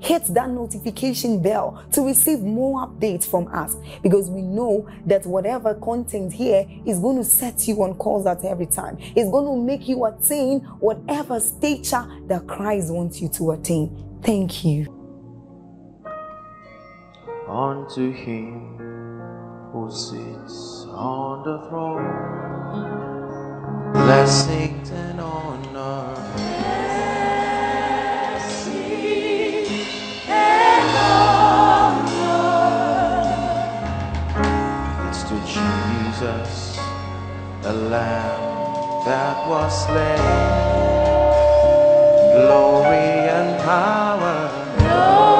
hit that notification bell to receive more updates from us because we know that whatever content here is going to set you on course at every time. It's going to make you attain whatever stature that Christ wants you to attain. Thank you. Unto him who sits on the throne, blessings and honor. The Lamb that was slain. Glory and power. Forever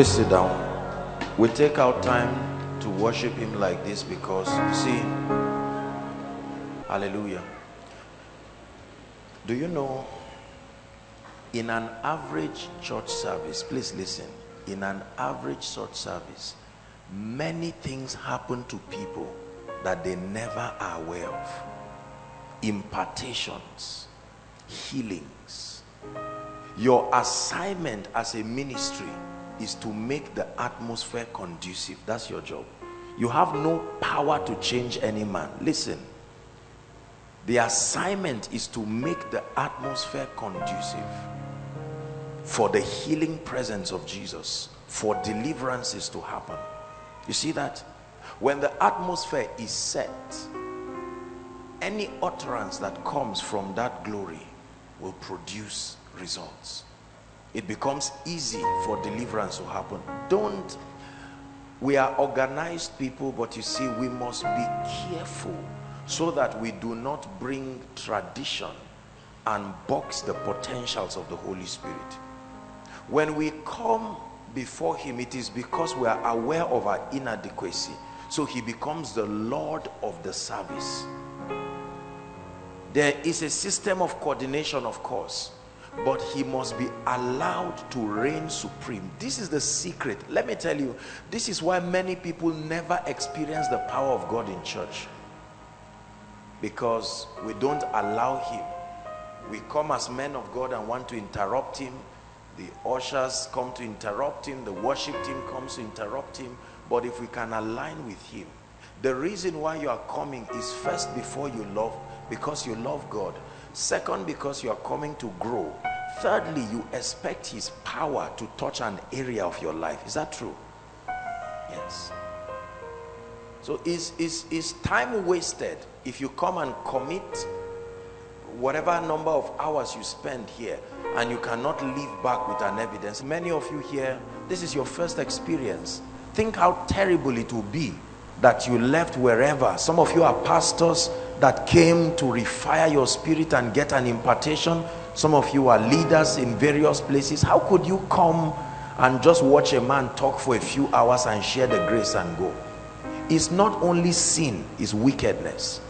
Please sit down. We take our time to worship Him like this because, you see, Hallelujah. Do you know in an average church service, please listen, in an average church service, many things happen to people that they never are aware of. Impartations, healings. Your assignment as a ministry is to make the atmosphere conducive. That's your job. You have no power to change any man. Listen. The assignment is to make the atmosphere conducive for the healing presence of Jesus, for deliverances to happen. You see that? When the atmosphere is set, any utterance that comes from that glory will produce results. It becomes easy for deliverance to happen. Don't, we are organized people, but you see, we must be careful so that we do not bring tradition and box the potentials of the Holy Spirit. When we come before him, it is because we are aware of our inadequacy. So he becomes the Lord of the service. There is a system of coordination, of course, but he must be allowed to reign supreme. This is the secret. Let me tell you, this is why many people never experience the power of God in church. Because we don't allow him. We come as men of God and want to interrupt him. The ushers come to interrupt him. The worship team comes to interrupt him. But if we can align with him the reason why you are coming is first before you love because you love God. Second because you are coming to grow thirdly you expect his power to touch an area of your life. Is that true? Yes. So is is is time wasted if you come and commit whatever number of hours you spend here and you cannot leave back with an evidence? Many of you here this is your first experience. Think how terrible it will be that you left wherever. Some of you are pastors that came to refire your spirit and get an impartation. Some of you are leaders in various places. How could you come and just watch a man talk for a few hours and share the grace and go? It's not only sin it's wickedness.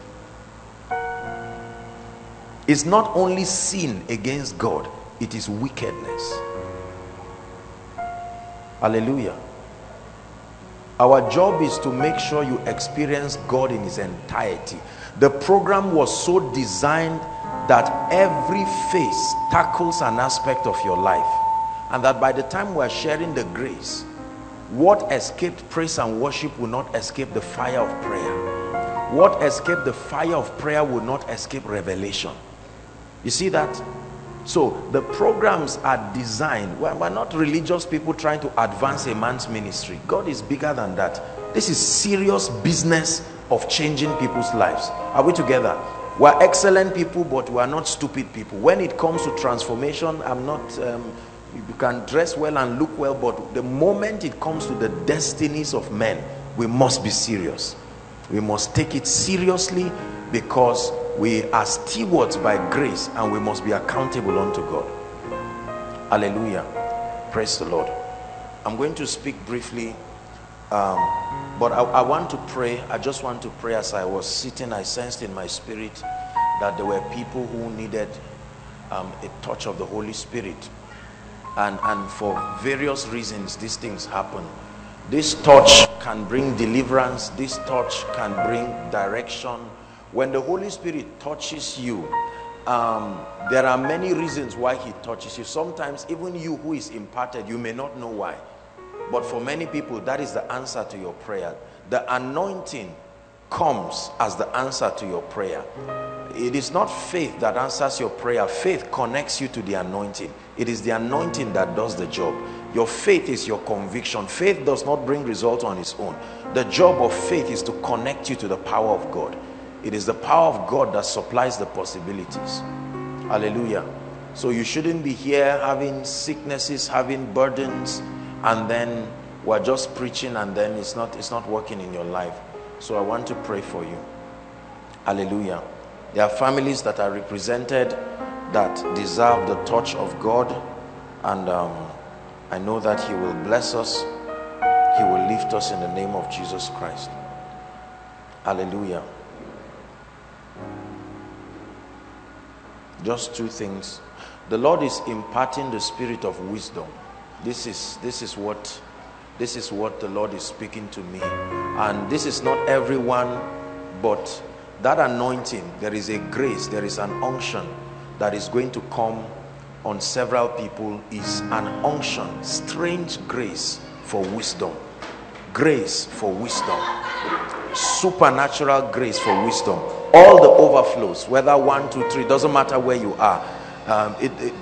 It's not only sin against God it is wickedness. Hallelujah our job is to make sure you experience God in his entirety. The program was so designed that every phase tackles an aspect of your life and that by the time we're sharing the grace what escaped praise and worship will not escape the fire of prayer. What escaped the fire of prayer will not escape revelation. You see that so the programs are designed we're, we're not religious people trying to advance a man's ministry. God is bigger than that. This is serious business of changing people's lives. Are we together? We're excellent people but we're not stupid people. When it comes to transformation i'm not um, you can dress well and look well but the moment it comes to the destinies of men we must be serious. We must take it seriously because we are stewards by grace and we must be accountable unto God. Hallelujah. Praise the Lord. I'm going to speak briefly um, but I, I want to pray. I just want to pray as I was sitting. I sensed in my spirit that there were people who needed um, a touch of the Holy Spirit. And and for various reasons these things happen. This touch can bring deliverance. This touch can bring direction when the holy spirit touches you um, there are many reasons why he touches you. Sometimes even you who is imparted you may not know why. But for many people that is the answer to your prayer. The anointing comes as the answer to your prayer. It is not faith that answers your prayer. Faith connects you to the anointing. It is the anointing that does the job. Your faith is your conviction. Faith does not bring results on its own. The job of faith is to connect you to the power of god it is the power of god that supplies the possibilities. Hallelujah. So you shouldn't be here having sicknesses having burdens and then we're just preaching and then it's not it's not working in your life. So i want to pray for you. Hallelujah. There are families that are represented that deserve the touch of God and um, I know that he will bless us. He will lift us in the name of Jesus Christ. Hallelujah just two things. The Lord is imparting the spirit of wisdom. This is this is what this is what the Lord is speaking to me. And this is not everyone but that anointing there is a grace there is an unction that is going to come on several people is an unction strange grace for wisdom. Grace for wisdom supernatural grace for wisdom all the overflows whether one two three doesn't matter where you are um, it, it,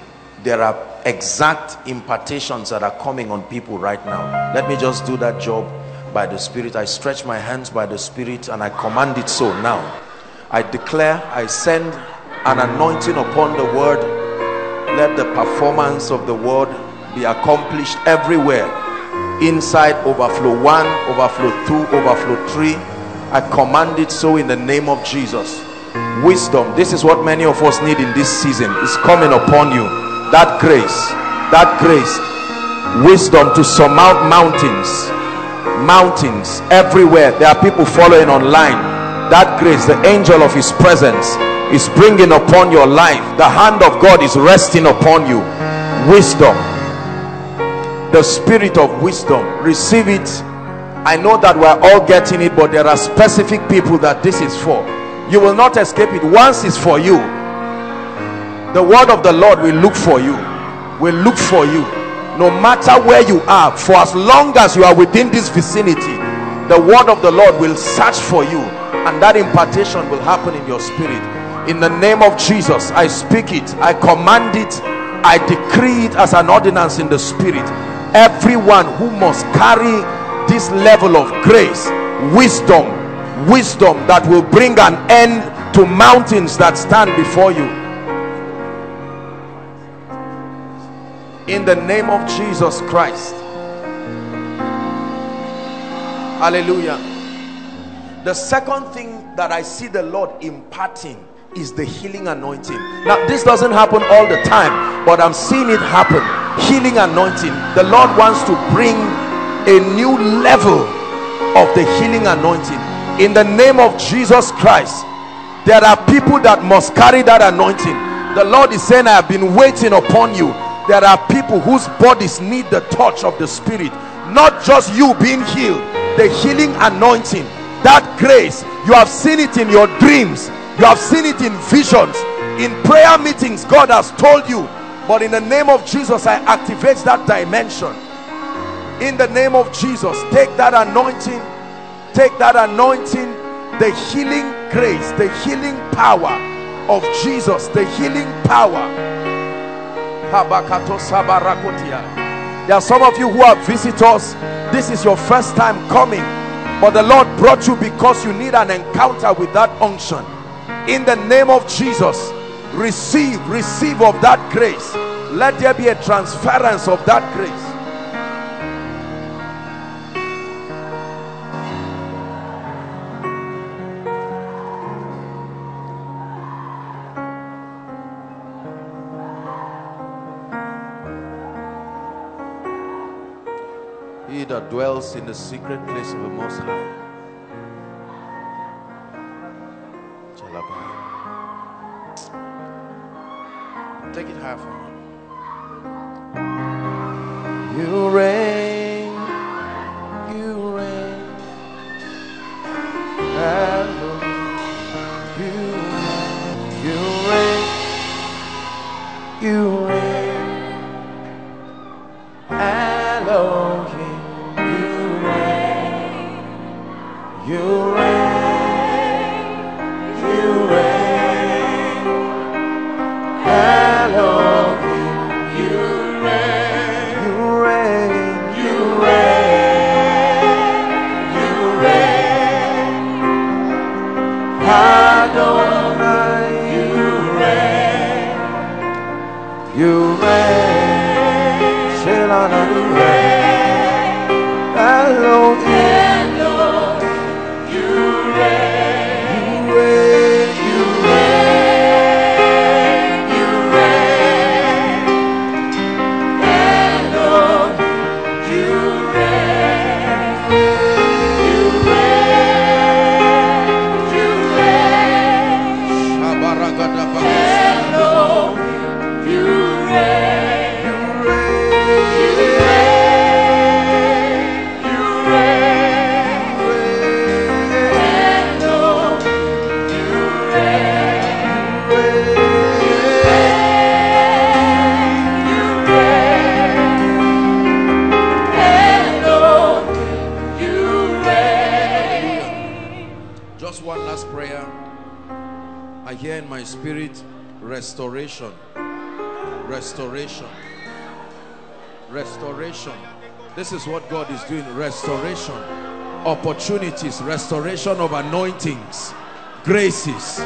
there are exact impartations that are coming on people right now let me just do that job by the spirit i stretch my hands by the spirit and i command it so now I declare, I send an anointing upon the word. Let the performance of the word be accomplished everywhere. Inside overflow one, overflow two, overflow three. I command it so in the name of Jesus. Wisdom, this is what many of us need in this season, is coming upon you. That grace, that grace, wisdom to surmount mountains, mountains everywhere. There are people following online. That grace the angel of his presence is bringing upon your life. The hand of God is resting upon you. Wisdom. The spirit of wisdom. Receive it I know that we're all getting it but there are specific people that this is for. You will not escape it. Once it's for you the word of the Lord will look for you will look for you. No matter where you are for as long as you are within this vicinity the word of the Lord will search for you and that impartation will happen in your spirit. In the name of Jesus I speak it I command it I decree it as an ordinance in the spirit. Everyone who must carry this level of grace wisdom wisdom that will bring an end to mountains that stand before you in the name of Jesus Christ hallelujah the second thing that I see the Lord imparting is the healing anointing. Now, this doesn't happen all the time, but I'm seeing it happen. Healing anointing. The Lord wants to bring a new level of the healing anointing. In the name of Jesus Christ, there are people that must carry that anointing. The Lord is saying, I have been waiting upon you. There are people whose bodies need the touch of the Spirit, not just you being healed, the healing anointing, that grace. You have seen it in your dreams you have seen it in visions in prayer meetings God has told you but in the name of Jesus I activate that dimension in the name of Jesus take that anointing. Take that anointing. The healing grace the healing power of Jesus the healing power. There are some of you who are visitors. This is your first time coming but the Lord brought you because you need an encounter with that unction. In the name of Jesus receive receive of that grace. Let there be a transference of that grace dwells in the secret place of the most high Take it high for me. You reign, you reign, Hello. you, you reign, you reign, restoration. Restoration. Restoration. This is what God is doing. Restoration. Opportunities. Restoration of anointings. Graces.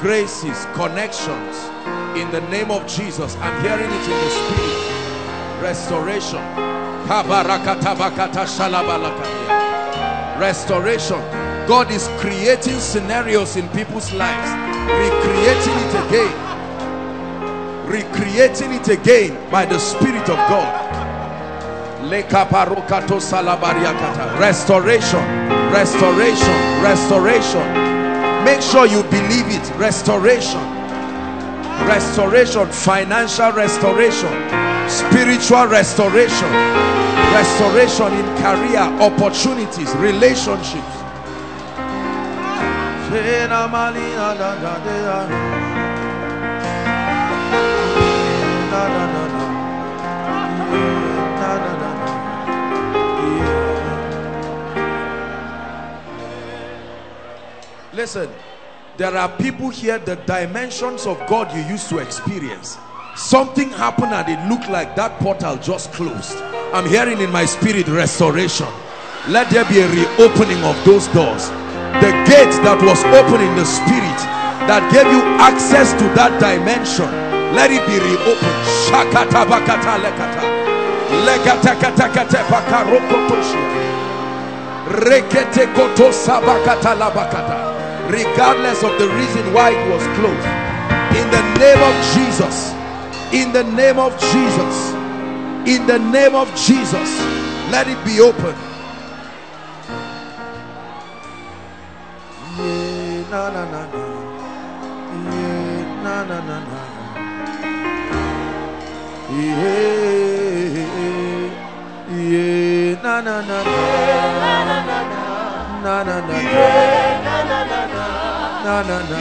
Graces. Connections. In the name of Jesus. I'm hearing it in the spirit. Restoration. Restoration. God is creating scenarios in people's lives. Recreating it again recreating it again by the Spirit of God. Restoration, restoration, restoration. Make sure you believe it. Restoration, restoration, financial restoration, spiritual restoration, restoration in career, opportunities, relationships. Listen, there are people here, the dimensions of God you used to experience. Something happened and it looked like that portal just closed. I'm hearing in my spirit restoration. Let there be a reopening of those doors. The gate that was open in the spirit that gave you access to that dimension Let it be reopened. Shakata bakata lekata. Lekata kata kata bakarokotoshia. Rekete koto sabakata labakata. Regardless of the reason why it was closed. In the name of Jesus. In the name of Jesus. In the name of Jesus. Let it be open. Yeah, na na na na. Yeah, na na na. Yeah, yeah, na na na na. Na na na na. Na na na na.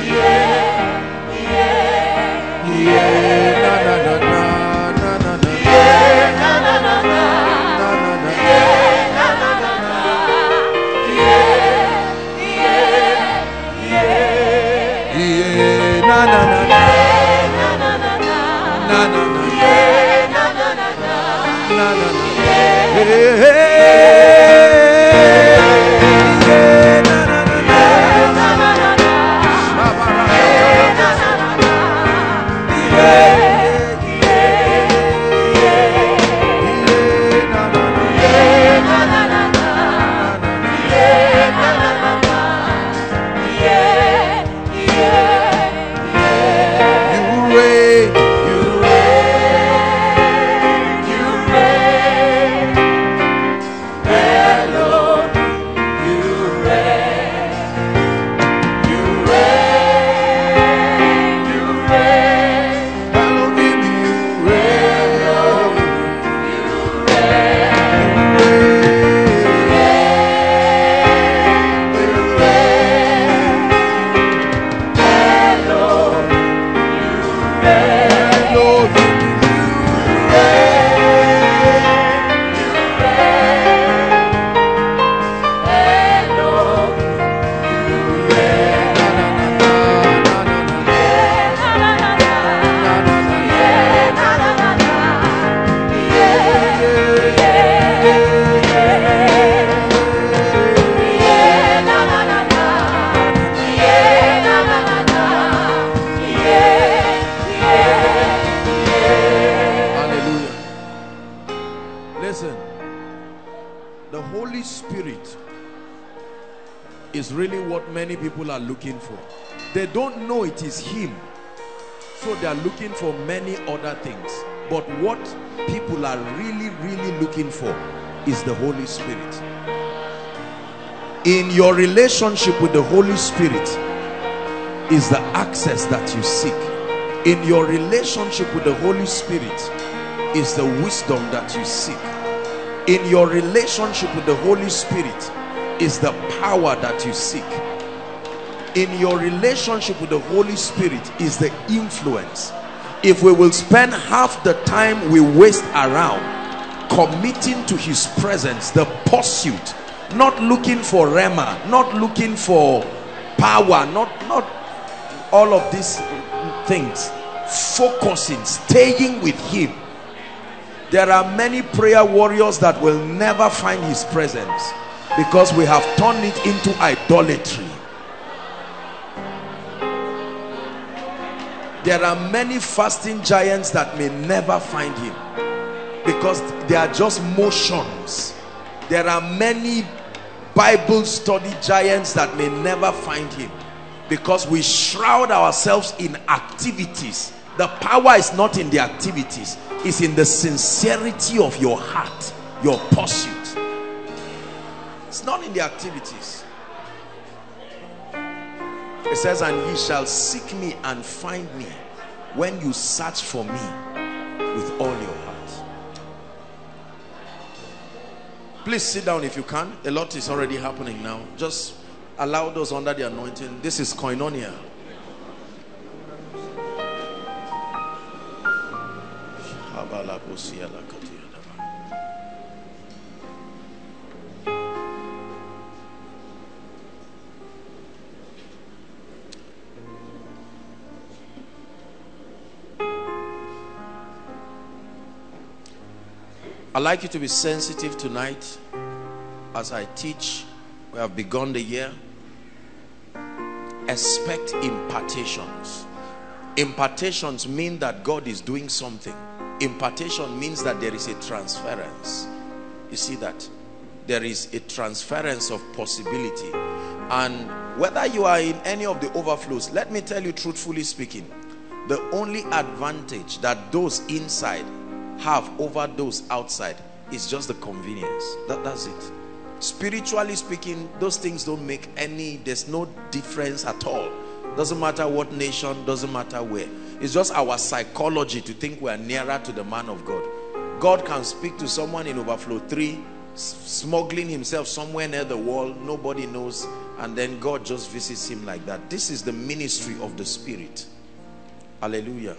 Yeah, na na na na. Na na na. Na na na. Yeah, na na na na. Na Na na na. Hey, people are looking for. They don't know it is Him, so they are looking for many other things. But what people are really, really looking for is the Holy Spirit. In your relationship with the Holy Spirit is the access that you seek. In your relationship with the Holy Spirit is the wisdom that you seek. In your relationship with the Holy Spirit is the power that you seek. In your relationship with the Holy Spirit is the influence. If we will spend half the time we waste around committing to his presence, the pursuit, not looking for rhema, not looking for power, not not all of these things, focusing, staying with him. There are many prayer warriors that will never find his presence because we have turned it into idolatry. There are many fasting giants that may never find him because they are just motions. There are many Bible study giants that may never find him because we shroud ourselves in activities. The power is not in the activities, it's in the sincerity of your heart, your pursuit. It's not in the activities. It says, and ye shall seek me and find me when you search for me with all your heart. Please sit down if you can. A lot is already happening now. Just allow those under the anointing. This is koinonia. I'd like you to be sensitive tonight as I teach. We have begun the year. Expect impartations. Impartations mean that God is doing something. Impartation means that there is a transference. You see that? There is a transference of possibility. And whether you are in any of the overflows, let me tell you truthfully speaking, the only advantage that those inside have over those outside is just the convenience. That, that's it. Spiritually speaking, those things don't make any, there's no difference at all. Doesn't matter what nation, doesn't matter where. It's just our psychology to think we're nearer to the man of God. God can speak to someone in overflow 3, smuggling himself somewhere near the wall, nobody knows, and then God just visits him like that. This is the ministry of the Spirit. Hallelujah.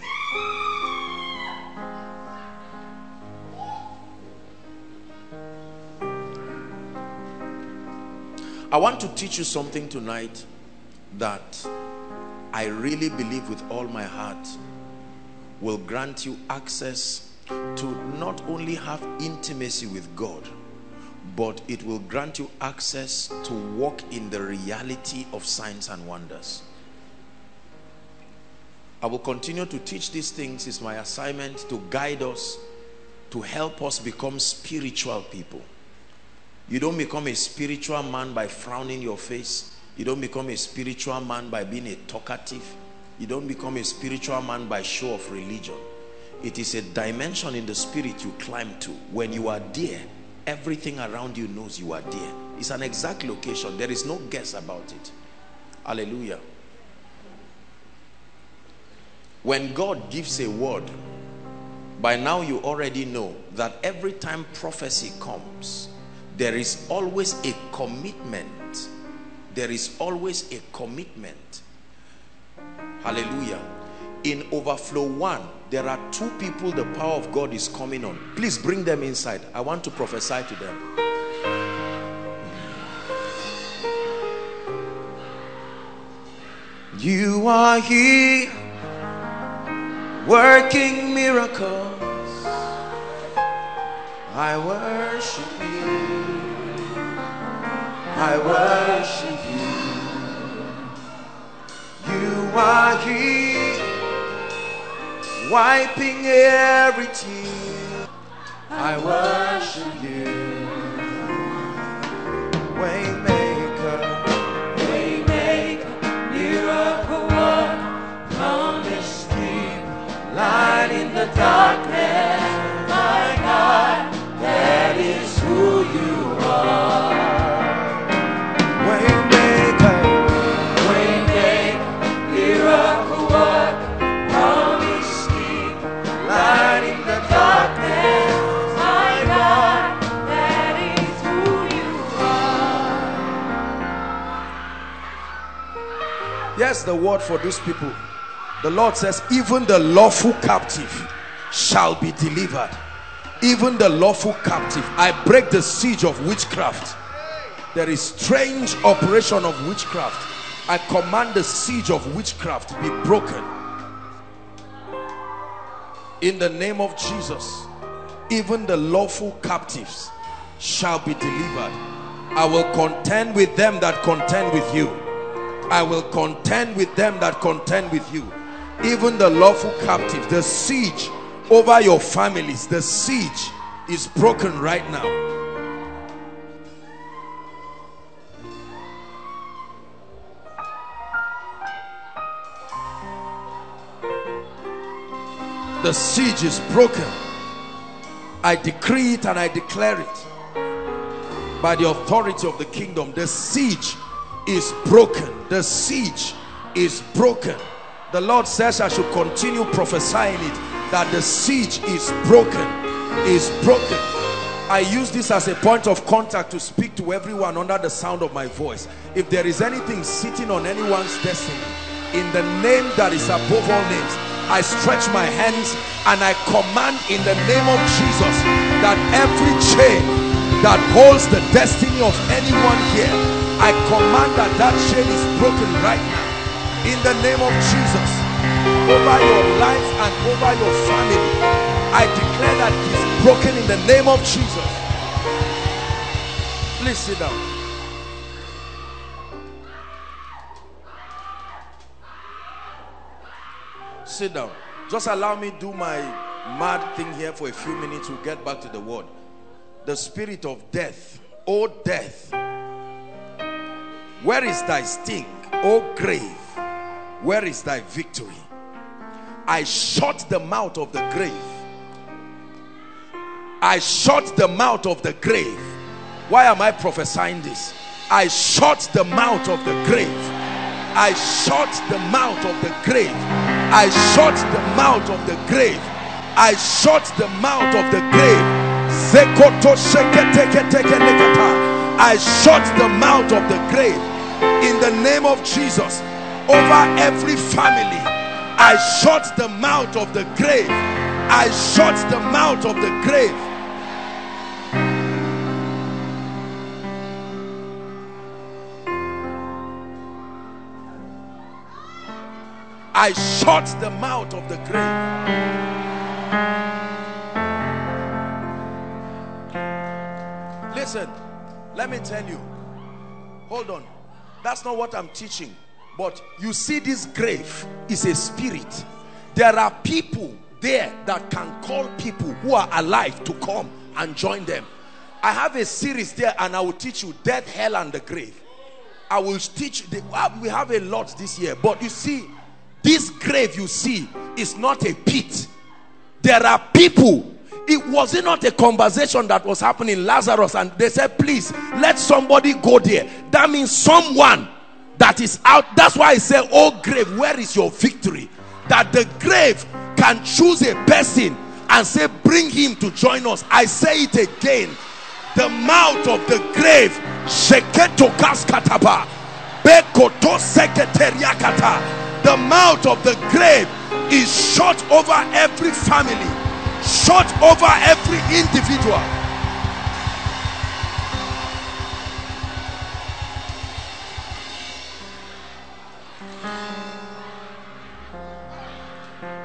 I want to teach you something tonight that I really believe with all my heart will grant you access to not only have intimacy with God, but it will grant you access to walk in the reality of signs and wonders. I will continue to teach these things. It's my assignment to guide us, to help us become spiritual people. You don't become a spiritual man by frowning your face. You don't become a spiritual man by being a talkative. You don't become a spiritual man by show of religion. It is a dimension in the spirit you climb to. When you are there, everything around you knows you are there. It's an exact location. There is no guess about it. Hallelujah. When God gives a word, by now you already know that every time prophecy comes, there is always a commitment. There is always a commitment. Hallelujah. In overflow one, there are two people the power of God is coming on. Please bring them inside. I want to prophesy to them. You are here working miracles. I worship you. I worship you. You are here, wiping every tear. I worship you. Waymaker, Waymaker, miracle work, promise keep, light in the darkness. Yes, the word for these people. The Lord says, even the lawful captive shall be delivered. Even the lawful captive. I break the siege of witchcraft. There is strange operation of witchcraft. I command the siege of witchcraft be broken. In the name of Jesus, even the lawful captives shall be delivered. I will contend with them that contend with you. I will contend with them that contend with you. Even the lawful captives the siege over your families, the siege is broken right now. The siege is broken. I decree it and I declare it by the authority of the kingdom. The siege is broken. The siege is broken. The Lord says I should continue prophesying it that the siege is broken. Is broken. I use this as a point of contact to speak to everyone under the sound of my voice. If there is anything sitting on anyone's destiny, in the name that is above all names, I stretch my hands and I command in the name of Jesus that every chain that holds the destiny of anyone here, I command that that chain is broken right now. In the name of Jesus, over your life and over your family, I declare that is broken in the name of Jesus. Please sit down. sit down. Just allow me do my mad thing here for a few minutes. We'll get back to the word. The spirit of death. O death. Where is thy sting? O grave. Where is thy victory? I shut the mouth of the grave. I shut the mouth of the grave. Why am I prophesying this? I shut the mouth of the grave. I shut the mouth of the grave. I shut the mouth of the grave. I shut the mouth of the grave. I shut the mouth of the grave in the name of Jesus over every family. I shut the mouth of the grave. I shut the mouth of the grave. I shut the mouth of the grave. Listen, let me tell you. Hold on. That's not what I'm teaching. But you see, this grave is a spirit. There are people there that can call people who are alive to come and join them. I have a series there and I will teach you death, hell, and the grave. I will teach. The, uh, we have a lot this year. But you see, this grave you see is not a pit. There are people. It was it not a conversation that was happening Lazarus and they said, please let somebody go there. That means someone that is out. That's why I say, oh grave, where is your victory? That the grave can choose a person and say, bring him to join us. I say it again. The mouth of the grave. The mouth of the grave is shut over every family, shut over every individual.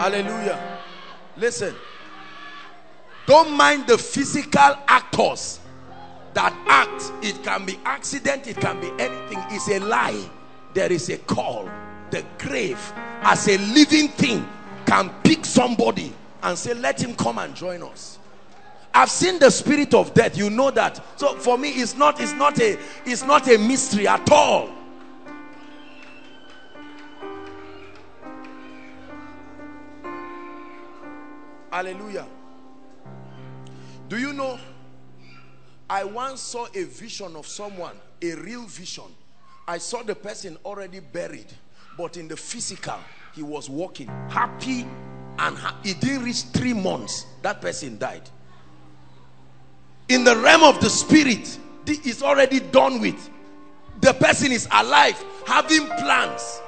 Hallelujah. Listen. Don't mind the physical actors that act. It can be accident, it can be anything. It's a lie. There is a call. The grave, as a living thing, can pick somebody and say, Let him come and join us. I've seen the spirit of death. You know that. So for me, it's not, it's not a it's not a mystery at all. Hallelujah. Do you know? I once saw a vision of someone, a real vision. I saw the person already buried, but in the physical, he was walking happy and ha didn't reach three months. That person died. In the realm of the spirit, it's already done with. The person is alive, having plans.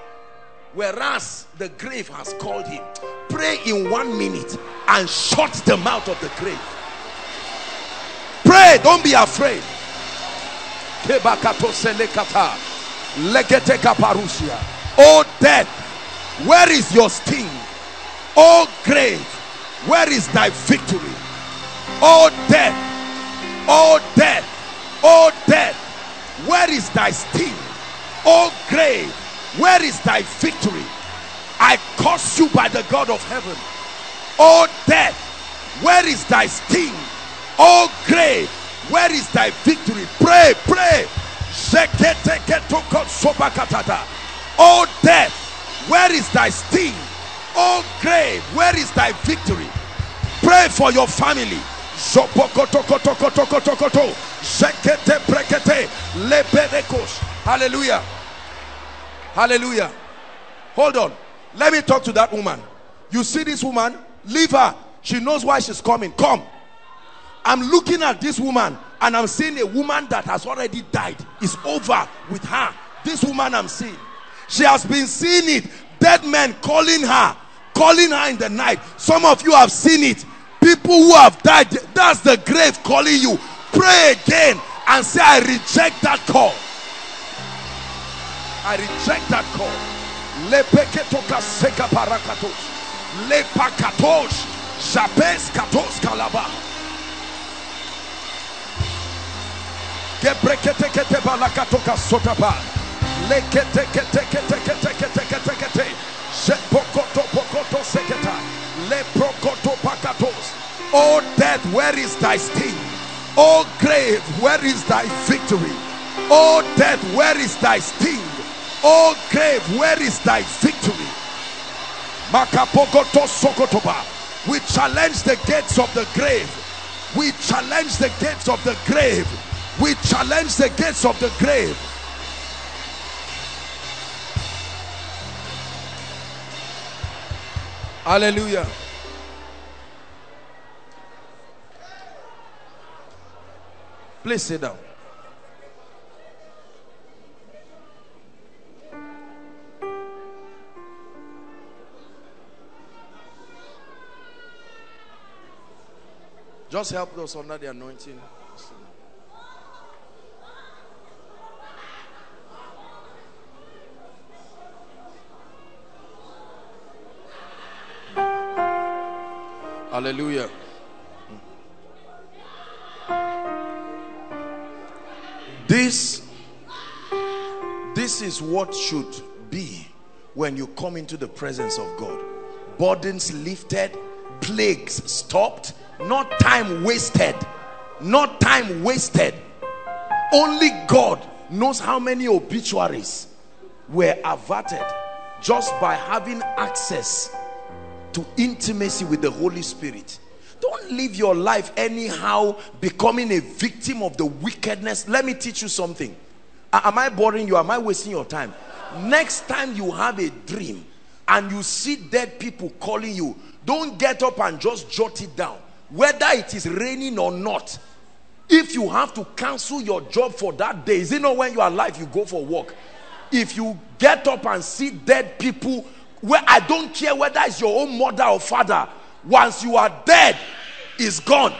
Whereas the grave has called him. Pray in one minute and shut the mouth of the grave. Pray, don't be afraid. Oh death, where is your sting? Oh grave, where is thy victory? Oh death, oh death, oh death, where is thy sting? Oh grave, where is thy victory? I curse you by the God of heaven. Oh death, where is thy sting? Oh grave, where is thy victory? Pray, pray. Oh death, where is thy sting? Oh grave, where is thy victory? Pray for your family. Hallelujah. Hallelujah. Hold on. Let me talk to that woman. You see this woman? Leave her. She knows why she's coming. Come. I'm looking at this woman and I'm seeing a woman that has already died. It's over with her. This woman I'm seeing. She has been seeing it. Dead men calling her, calling her in the night. Some of you have seen it. People who have died, that's the grave calling you. Pray again and say, I reject that call. I reject that call. Lepeketoka seka parakatos. Lepakatos. Japes katos kalaba. Gebrekete kete balakatoka sotaba. Lekete kete kete kete kete kete kete. Shepokoto pokoto seketa. Leprokoto pakatos. Oh death, where is thy sting? Oh grave, where is thy victory? Oh death, where is thy sting? Oh grave, where is thy victory? We challenge the gates of the grave. We challenge the gates of the grave. We challenge the gates of the grave. Hallelujah. Please sit down. Just help those under the anointing. Hallelujah. This this is what should be when you come into the presence of God. Burdens lifted, plagues stopped, not time wasted. Not time wasted. Only God knows how many obituaries were averted just by having access to intimacy with the Holy Spirit. Don't live your life anyhow becoming a victim of the wickedness. Let me teach you something. Am I boring you? Am I wasting your time? Next time you have a dream and you see dead people calling you, don't get up and just jot it down. Whether it is raining or not, if you have to cancel your job for that day, is it not when you are alive you go for work? If you get up and see dead people, where I don't care whether it's your own mother or father, once you are dead, is gone.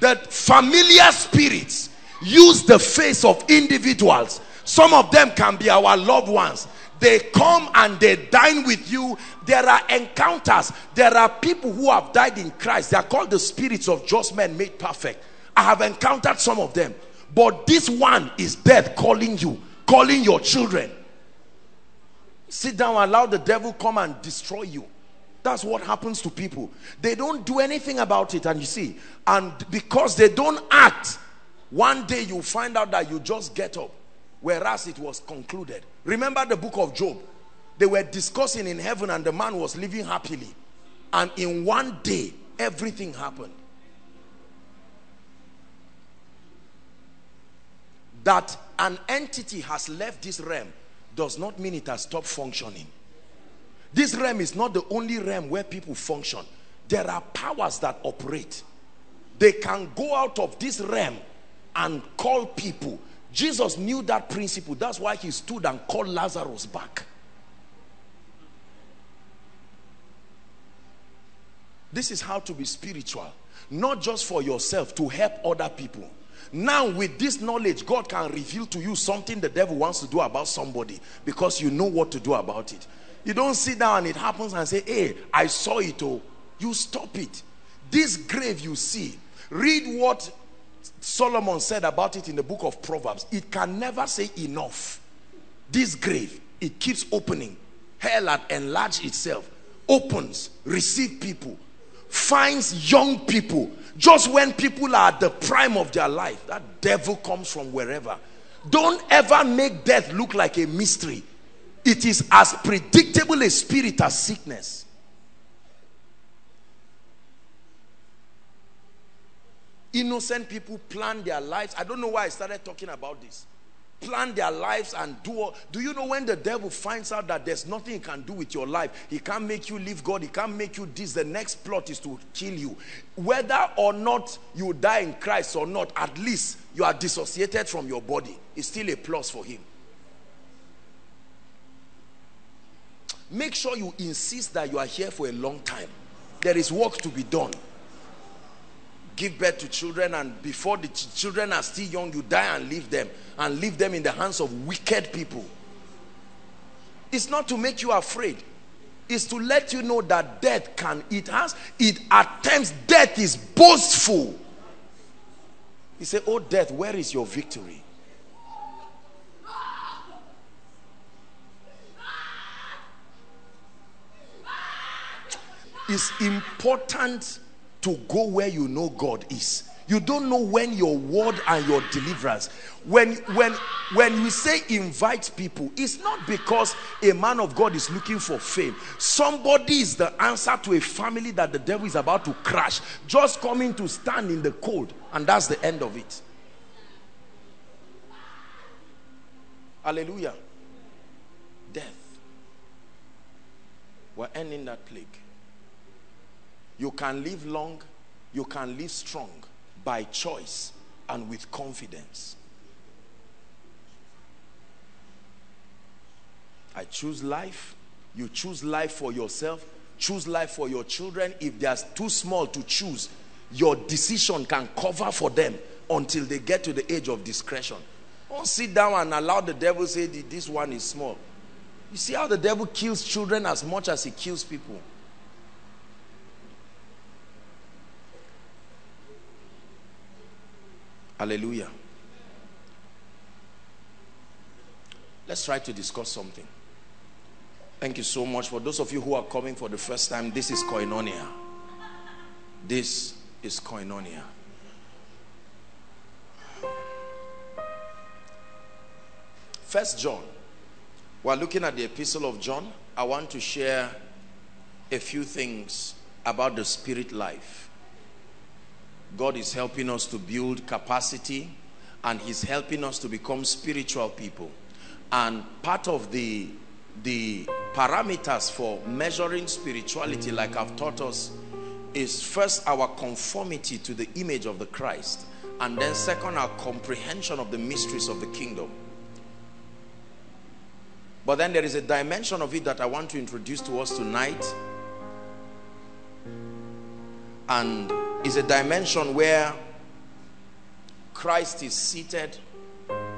That familiar spirits use the face of individuals. Some of them can be our loved ones. They come and they dine with you. There are encounters. There are people who have died in Christ. They are called the spirits of just men made perfect. I have encountered some of them. But this one is dead calling you, calling your children. Sit down, allow the devil come and destroy you. That's what happens to people. They don't do anything about it. And you see, and because they don't act, one day you find out that you just get up. Whereas it was concluded. Remember the book of Job. They were discussing in heaven and the man was living happily. And in one day, everything happened. That an entity has left this realm does not mean it has stopped functioning. This realm is not the only realm where people function. There are powers that operate. They can go out of this realm and call people. Jesus knew that principle. That's why he stood and called Lazarus back. This is how to be spiritual. Not just for yourself, to help other people. Now with this knowledge, God can reveal to you something the devil wants to do about somebody because you know what to do about it. You don't sit down and it happens and say, hey, I saw it. Oh, you stop it. This grave you see, read what Solomon said about it in the book of Proverbs. It can never say enough. This grave, it keeps opening. Hell had enlarged itself, opens, receive people, finds young people. Just when people are at the prime of their life, that devil comes from wherever. Don't ever make death look like a mystery. It is as predictable a spirit as sickness. Innocent people plan their lives. I don't know why I started talking about this. Plan their lives and do. Do you know when the devil finds out that there's nothing he can do with your life? He can't make you leave God. He can't make you this. The next plot is to kill you. Whether or not you die in Christ or not, at least you are dissociated from your body. It's still a plus for him. Make sure you insist that you are here for a long time. There is work to be done give birth to children and before the ch children are still young you die and leave them and leave them in the hands of wicked people. It's not to make you afraid. It's to let you know that death can it has it attempts death is boastful. He said oh death where is your victory? It's important to go where you know God is. You don't know when your word and your deliverance. When when when you say invite people, it's not because a man of God is looking for fame. Somebody is the answer to a family that the devil is about to crash. Just coming to stand in the cold, and that's the end of it. Hallelujah. Death. We're ending that plague. You can live long, you can live strong by choice and with confidence. I choose life. You choose life for yourself. Choose life for your children. If they are too small to choose, your decision can cover for them until they get to the age of discretion. Don't sit down and allow the devil say this one is small. You see how the devil kills children as much as he kills people. Hallelujah. Let's try to discuss something. Thank you so much. For those of you who are coming for the first time, this is Koinonia. This is Koinonia. First John. While looking at the epistle of John, I want to share a few things about the spirit life. God is helping us to build capacity and he's helping us to become spiritual people. And part of the, the parameters for measuring spirituality, like I've taught us, is first our conformity to the image of the Christ. And then second, our comprehension of the mysteries of the kingdom. But then there is a dimension of it that I want to introduce to us tonight. And is a dimension where Christ is seated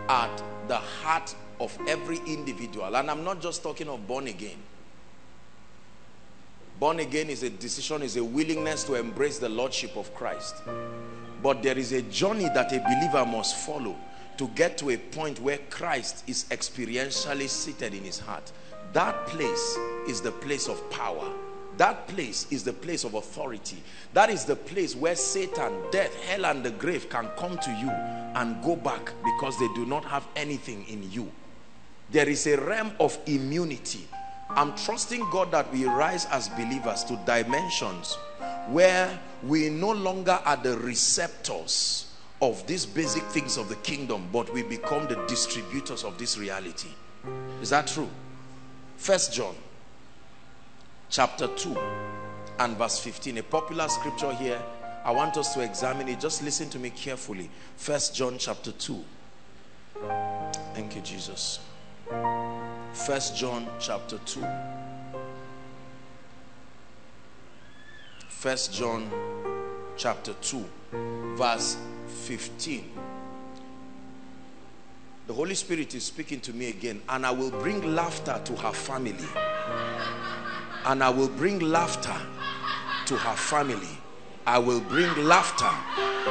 at the heart of every individual. And I'm not just talking of born again. Born again is a decision, is a willingness to embrace the Lordship of Christ. But there is a journey that a believer must follow to get to a point where Christ is experientially seated in his heart. That place is the place of power. That place is the place of authority. That is the place where Satan, death, hell and the grave can come to you and go back because they do not have anything in you. There is a realm of immunity. I'm trusting God that we rise as believers to dimensions where we no longer are the receptors of these basic things of the kingdom, but we become the distributors of this reality. Is that true? First John chapter 2 and verse 15. A popular scripture here. I want us to examine it. Just listen to me carefully. First John chapter 2. Thank you, Jesus. First John chapter 2. First John chapter 2 verse 15. The Holy Spirit is speaking to me again and I will bring laughter to her family. And I will bring laughter to her family. I will bring laughter.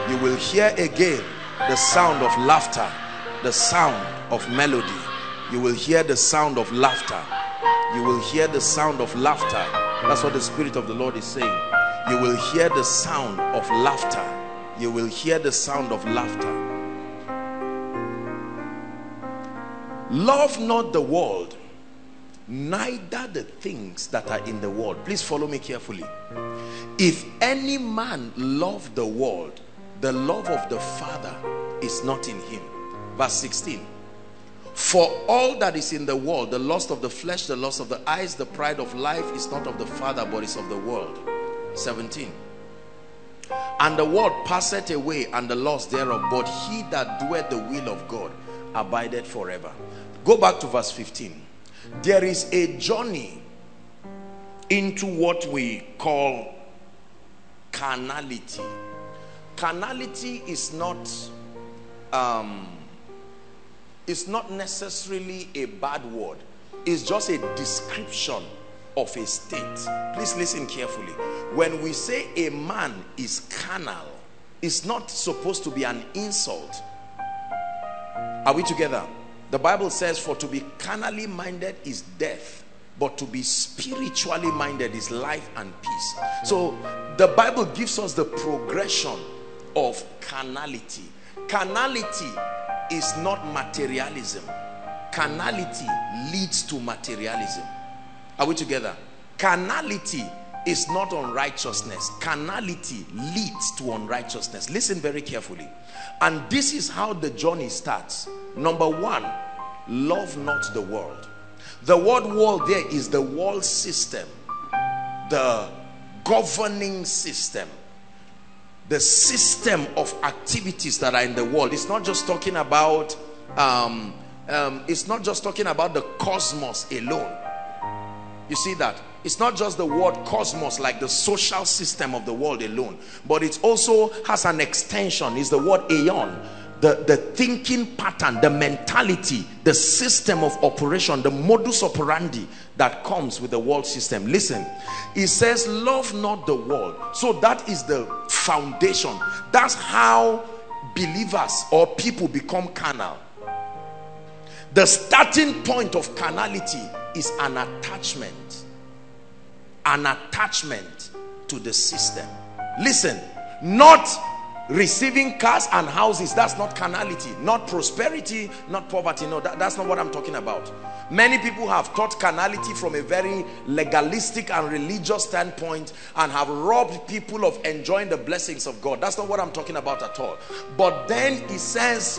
You will hear again the sound of laughter, the sound of melody. You will hear the sound of laughter. You will hear the sound of laughter. That's what the Spirit of the Lord is saying. You will hear the sound of laughter. You will hear the sound of laughter. Love not the world, neither the things that are in the world. Please follow me carefully. If any man love the world, the love of the Father is not in him. Verse 16. For all that is in the world, the lust of the flesh, the lust of the eyes, the pride of life is not of the Father, but is of the world. 17. And the world passeth away, and the lust thereof, but he that doeth the will of God abideth forever. Go back to verse 15. There is a journey into what we call carnality. Carnality is not um, it's not necessarily a bad word. It's just a description of a state. Please listen carefully. When we say a man is carnal, it's not supposed to be an insult. Are we together? The Bible says, for to be carnally minded is death, but to be spiritually minded is life and peace. So the Bible gives us the progression of carnality. Carnality is not materialism. Carnality leads to materialism. Are we together? Carnality is not unrighteousness. Carnality leads to unrighteousness. Listen very carefully. And this is how the journey starts. Number one, love not the world. The word world there is the world system, the governing system, the system of activities that are in the world. It's not just talking about, um, um, it's not just talking about the cosmos alone. You see that? It's not just the word cosmos like the social system of the world alone, but it also has an extension. Is the word aeon, the, the thinking pattern, the mentality, the system of operation, the modus operandi that comes with the world system. Listen, it says, Love not the world. So that is the foundation. That's how believers or people become carnal. The starting point of carnality is an attachment an attachment to the system. Listen not receiving cars and houses that's not carnality not prosperity not poverty. No that, that's not what i'm talking about. Many people have taught carnality from a very legalistic and religious standpoint and have robbed people of enjoying the blessings of god. That's not what i'm talking about at all. But then he says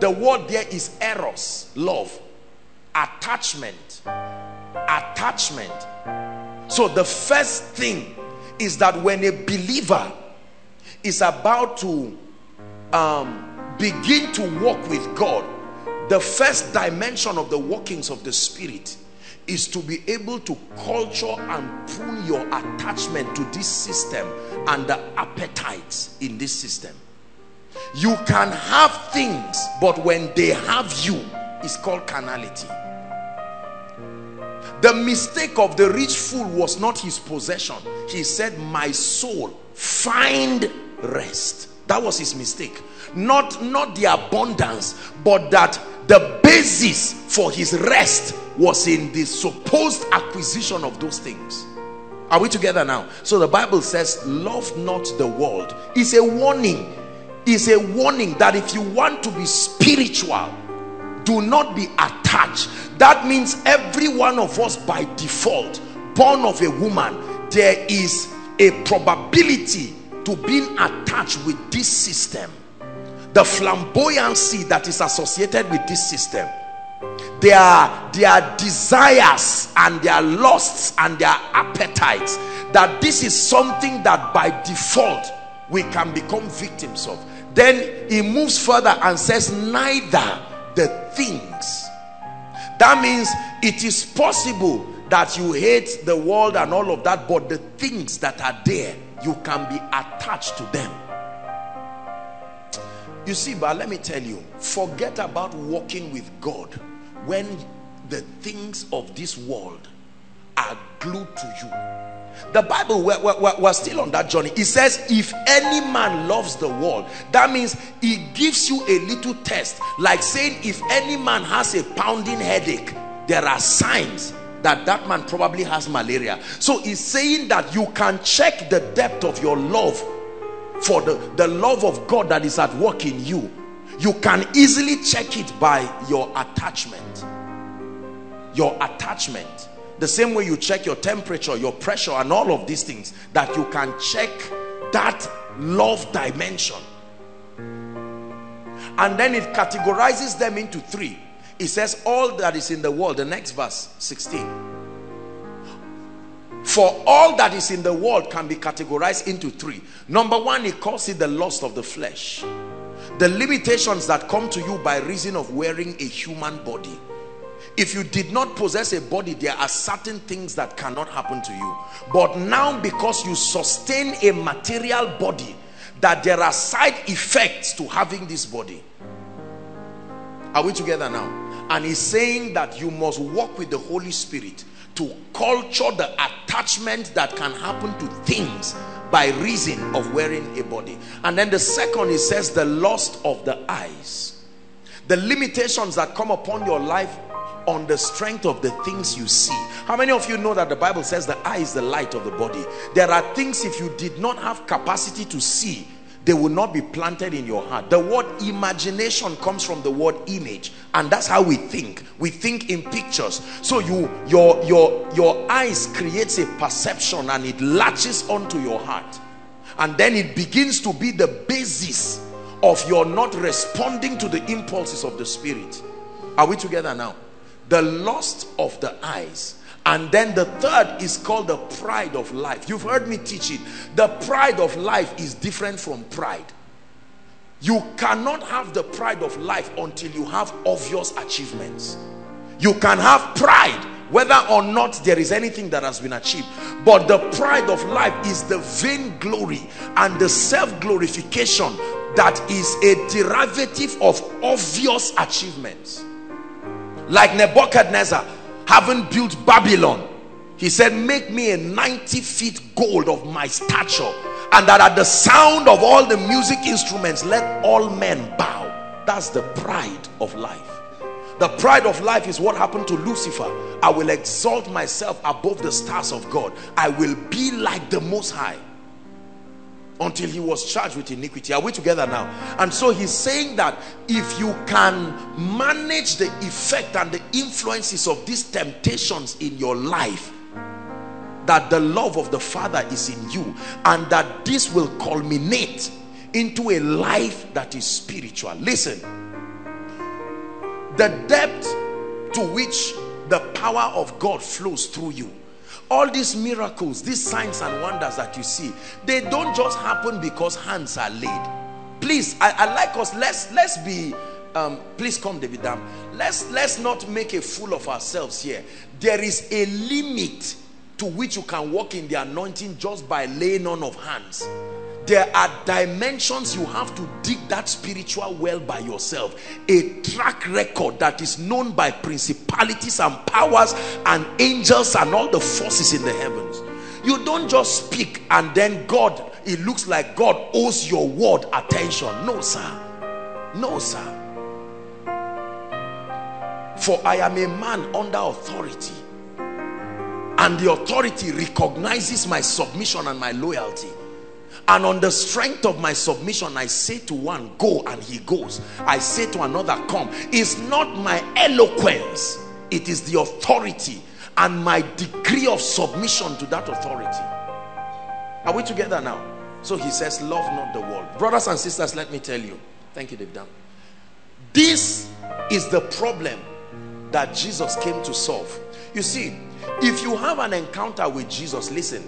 the word there is eros love. Attachment. Attachment so the first thing is that when a believer is about to um, begin to walk with God the first dimension of the workings of the spirit is to be able to culture and prune your attachment to this system and the appetites in this system. You can have things but when they have you it's called carnality the mistake of the rich fool was not his possession. He said my soul find rest. That was his mistake. Not not the abundance but that the basis for his rest was in the supposed acquisition of those things. Are we together now? So the bible says love not the world. It's a warning. It's a warning that if you want to be spiritual do not be attached. That means every one of us by default born of a woman there is a probability to being attached with this system. The flamboyancy that is associated with this system. Their their desires and their lusts and their appetites. That this is something that by default we can become victims of. Then he moves further and says neither the things. That means it is possible that you hate the world and all of that but the things that are there you can be attached to them. You see but let me tell you forget about walking with God when the things of this world are glued to you. The bible we're, we're, we're, still on that journey. It says if any man loves the world that means he gives you a little test like saying if any man has a pounding headache there are signs that that man probably has malaria. So he's saying that you can check the depth of your love for the the love of god that is at work in you. You can easily check it by your attachment. Your attachment the same way you check your temperature your pressure and all of these things that you can check that love dimension. And then it categorizes them into three. It says all that is in the world the next verse 16 for all that is in the world can be categorized into three. Number one he calls it the lust of the flesh. The limitations that come to you by reason of wearing a human body if you did not possess a body there are certain things that cannot happen to you. But now because you sustain a material body that there are side effects to having this body. Are we together now? And he's saying that you must walk with the Holy Spirit to culture the attachment that can happen to things by reason of wearing a body. And then the second he says the lust of the eyes. The limitations that come upon your life on the strength of the things you see. How many of you know that the Bible says the eye is the light of the body? There are things if you did not have capacity to see, they will not be planted in your heart. The word imagination comes from the word image, and that's how we think. We think in pictures. So you your your your eyes creates a perception and it latches onto your heart. And then it begins to be the basis of your not responding to the impulses of the spirit. Are we together now? The lust of the eyes and then the third is called the pride of life. You've heard me teach it. The pride of life is different from pride. You cannot have the pride of life until you have obvious achievements. You can have pride whether or not there is anything that has been achieved. But the pride of life is the vain glory and the self-glorification that is a derivative of obvious achievements. Like Nebuchadnezzar, having built Babylon, he said, make me a 90 feet gold of my stature and that at the sound of all the music instruments, let all men bow. That's the pride of life. The pride of life is what happened to Lucifer. I will exalt myself above the stars of God. I will be like the Most High until he was charged with iniquity. Are we together now? And so he's saying that if you can manage the effect and the influences of these temptations in your life, that the love of the Father is in you and that this will culminate into a life that is spiritual. Listen, the depth to which the power of God flows through you all these miracles these signs and wonders that you see they don't just happen because hands are laid. Please i, I like us. Let's let's be um, please come david Dam. let's let's not make a fool of ourselves here. There is a limit to which you can walk in the anointing just by laying on of hands there are dimensions you have to dig that spiritual well by yourself. A track record that is known by principalities and powers and angels and all the forces in the heavens. You don't just speak and then god it looks like god owes your word attention. No sir. No sir. For i am a man under authority and the authority recognizes my submission and my loyalty and on the strength of my submission i say to one go and he goes. I say to another come. It's not my eloquence. It is the authority and my degree of submission to that authority. Are we together now? So he says love not the world. Brothers and sisters let me tell you. Thank you David this is the problem that jesus came to solve. You see if you have an encounter with jesus listen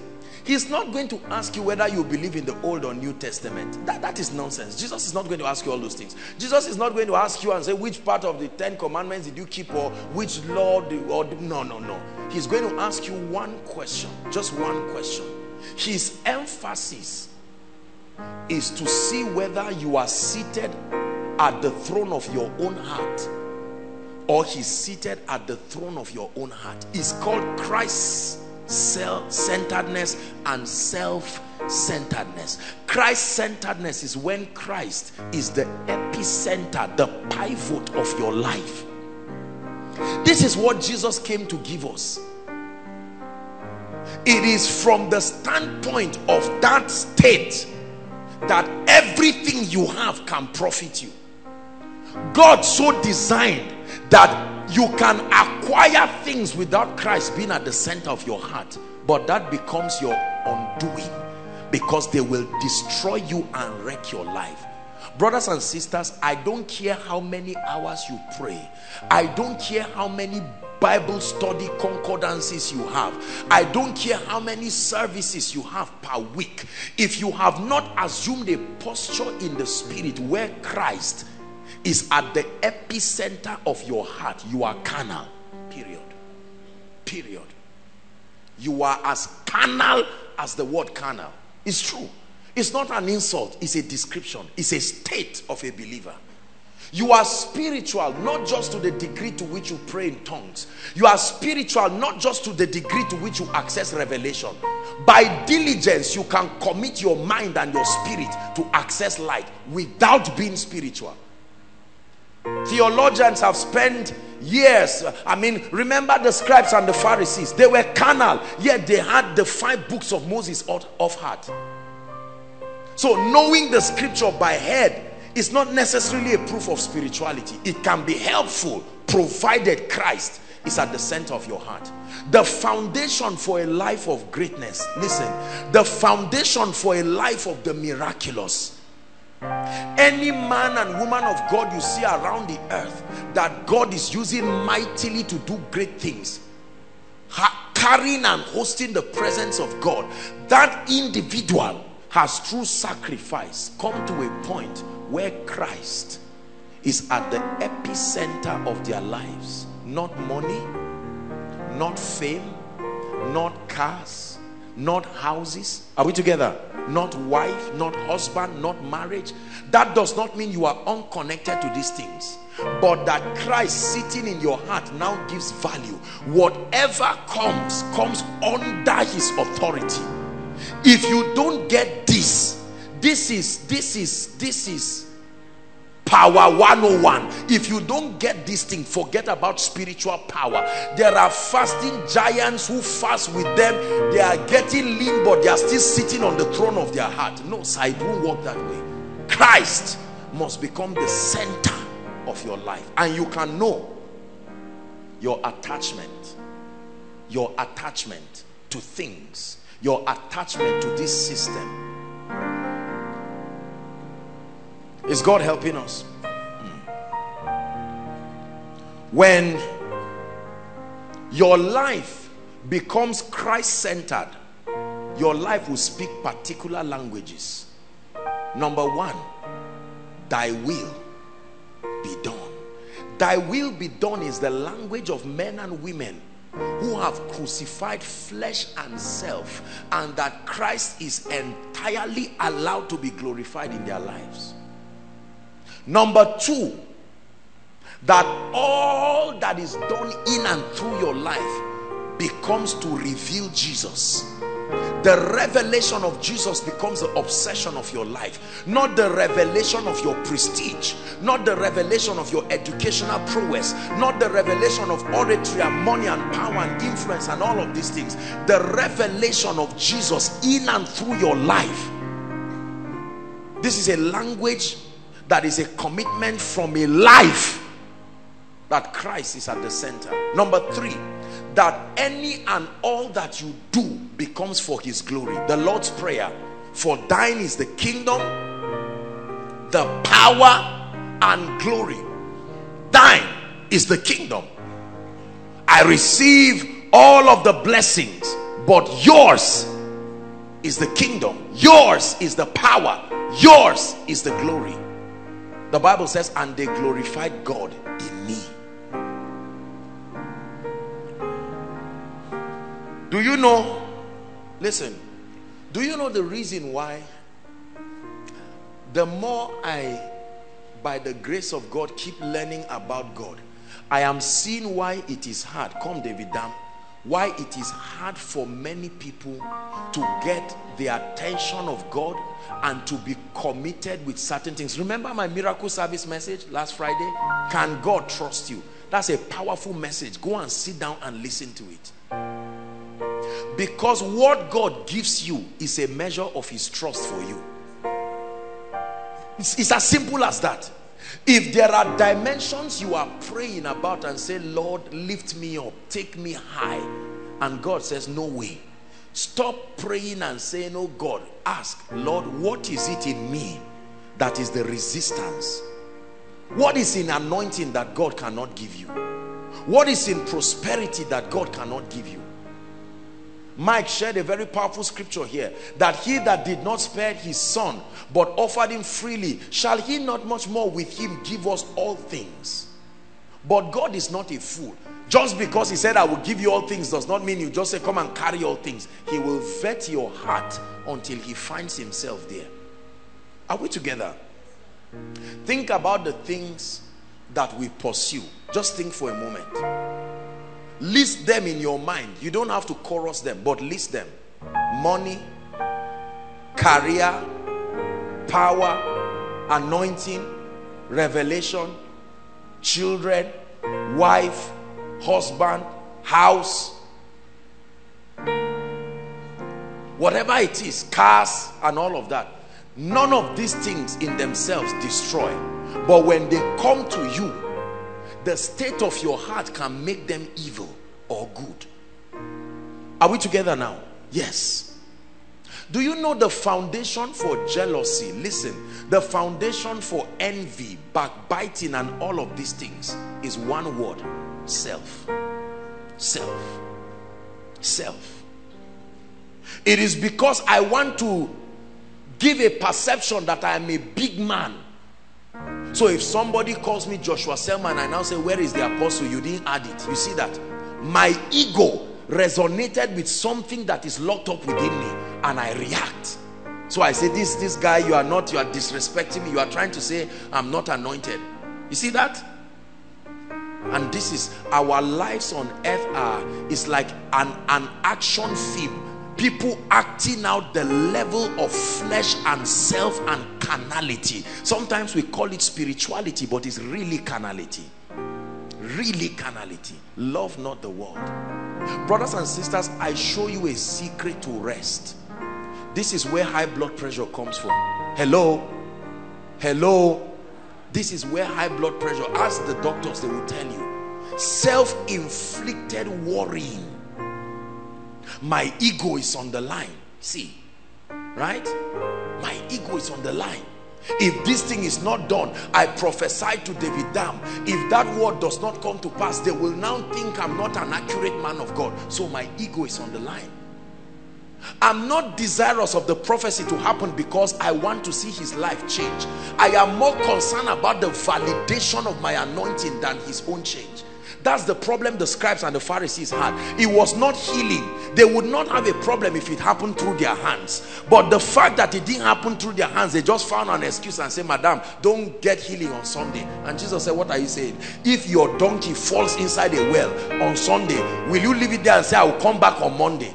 He's not going to ask you whether you believe in the Old or New Testament. That, that is nonsense. Jesus is not going to ask you all those things. Jesus is not going to ask you and say, which part of the Ten Commandments did you keep or which law? or no, no, no. He's going to ask you one question, just one question. His emphasis is to see whether you are seated at the throne of your own heart or he's seated at the throne of your own heart. It's called Christ's self-centeredness and self-centeredness. Christ-centeredness is when christ is the epicenter the pivot of your life. This is what jesus came to give us. It is from the standpoint of that state that everything you have can profit you. God so designed that you can acquire things without Christ being at the center of your heart but that becomes your undoing because they will destroy you and wreck your life. Brothers and sisters I don't care how many hours you pray. I don't care how many Bible study concordances you have. I don't care how many services you have per week. If you have not assumed a posture in the spirit where Christ is at the epicenter of your heart. You are carnal. Period. Period. You are as carnal as the word carnal. It's true. It's not an insult. It's a description. It's a state of a believer. You are spiritual not just to the degree to which you pray in tongues. You are spiritual not just to the degree to which you access revelation. By diligence you can commit your mind and your spirit to access light without being spiritual Theologians have spent years. I mean, remember the scribes and the Pharisees, they were carnal, yet they had the five books of Moses off heart. So, knowing the scripture by head is not necessarily a proof of spirituality, it can be helpful provided Christ is at the center of your heart. The foundation for a life of greatness, listen, the foundation for a life of the miraculous. Any man and woman of God you see around the earth that God is using mightily to do great things, carrying and hosting the presence of God, that individual has through sacrifice come to a point where Christ is at the epicenter of their lives. Not money not fame not cars not houses are we together? not wife not husband not marriage. That does not mean you are unconnected to these things. But that Christ sitting in your heart now gives value. Whatever comes comes under his authority. If you don't get this this is this is this is power 101 if you don't get this thing forget about spiritual power. There are fasting giants who fast with them. They are getting lean but they are still sitting on the throne of their heart. No sir it won't work that way. Christ must become the center of your life. And you can know your attachment your attachment to things your attachment to this system Is God helping us? When your life becomes Christ-centered, your life will speak particular languages. Number one, thy will be done. Thy will be done is the language of men and women who have crucified flesh and self and that Christ is entirely allowed to be glorified in their lives. Number two, that all that is done in and through your life becomes to reveal Jesus. The revelation of Jesus becomes the obsession of your life, not the revelation of your prestige, not the revelation of your educational prowess, not the revelation of oratory and money and power and influence and all of these things. The revelation of Jesus in and through your life. This is a language that is a commitment from a life that Christ is at the center. Number three, that any and all that you do becomes for his glory. The Lord's Prayer, for thine is the kingdom, the power and glory. Thine is the kingdom. I receive all of the blessings, but yours is the kingdom. Yours is the power. Yours is the glory. The Bible says, and they glorified God in me. Do you know? Listen, do you know the reason why? The more I, by the grace of God, keep learning about God, I am seeing why it is hard. Come, David Dam why it is hard for many people to get the attention of God and to be committed with certain things. Remember my miracle service message last Friday? Can God trust you? That's a powerful message. Go and sit down and listen to it. Because what God gives you is a measure of his trust for you. It's, it's as simple as that. If there are dimensions you are praying about and say, Lord, lift me up, take me high, and God says, No way. Stop praying and saying, Oh God, ask, Lord, what is it in me that is the resistance? What is in anointing that God cannot give you? What is in prosperity that God cannot give you? Mike shared a very powerful scripture here that he that did not spare his son but offered him freely shall he not much more with him give us all things? But God is not a fool. Just because he said I will give you all things does not mean you just say come and carry all things. He will vet your heart until he finds himself there. Are we together? Think about the things that we pursue. Just think for a moment list them in your mind you don't have to chorus them but list them money career power anointing revelation children wife, husband, house, whatever it is, cars and all of that. None of these things in themselves destroy. But when they come to you, the state of your heart can make them evil or good. Are we together now? Yes. Do you know the foundation for jealousy? Listen, the foundation for envy, backbiting, and all of these things is one word self. Self. Self. It is because I want to give a perception that I am a big man. So if somebody calls me Joshua Selman, I now say, Where is the apostle? You didn't add it. You see that? My ego resonated with something that is locked up within me and I react. So I say, this, this guy, you are not, you are disrespecting me. You are trying to say, I'm not anointed. You see that? And this is, our lives on earth are, is like an, an action film. People acting out the level of flesh and self and carnality. Sometimes we call it spirituality, but it's really carnality. Really carnality. Love not the world. Brothers and sisters, I show you a secret to rest. This is where high blood pressure comes from. Hello? Hello? This is where high blood pressure, ask the doctors, they will tell you. Self-inflicted worrying. My ego is on the line. See, right? My ego is on the line. If this thing is not done, I prophesy to David Dam. If that word does not come to pass, they will now think I'm not an accurate man of God. So my ego is on the line. I'm not desirous of the prophecy to happen because I want to see his life change. I am more concerned about the validation of my anointing than his own change. That's the problem the scribes and the Pharisees had. It was not healing. They would not have a problem if it happened through their hands. But the fact that it didn't happen through their hands, they just found an excuse and say, Madam, don't get healing on Sunday. And Jesus said, What are you saying? If your donkey falls inside a well on Sunday, will you leave it there and say, I will come back on Monday?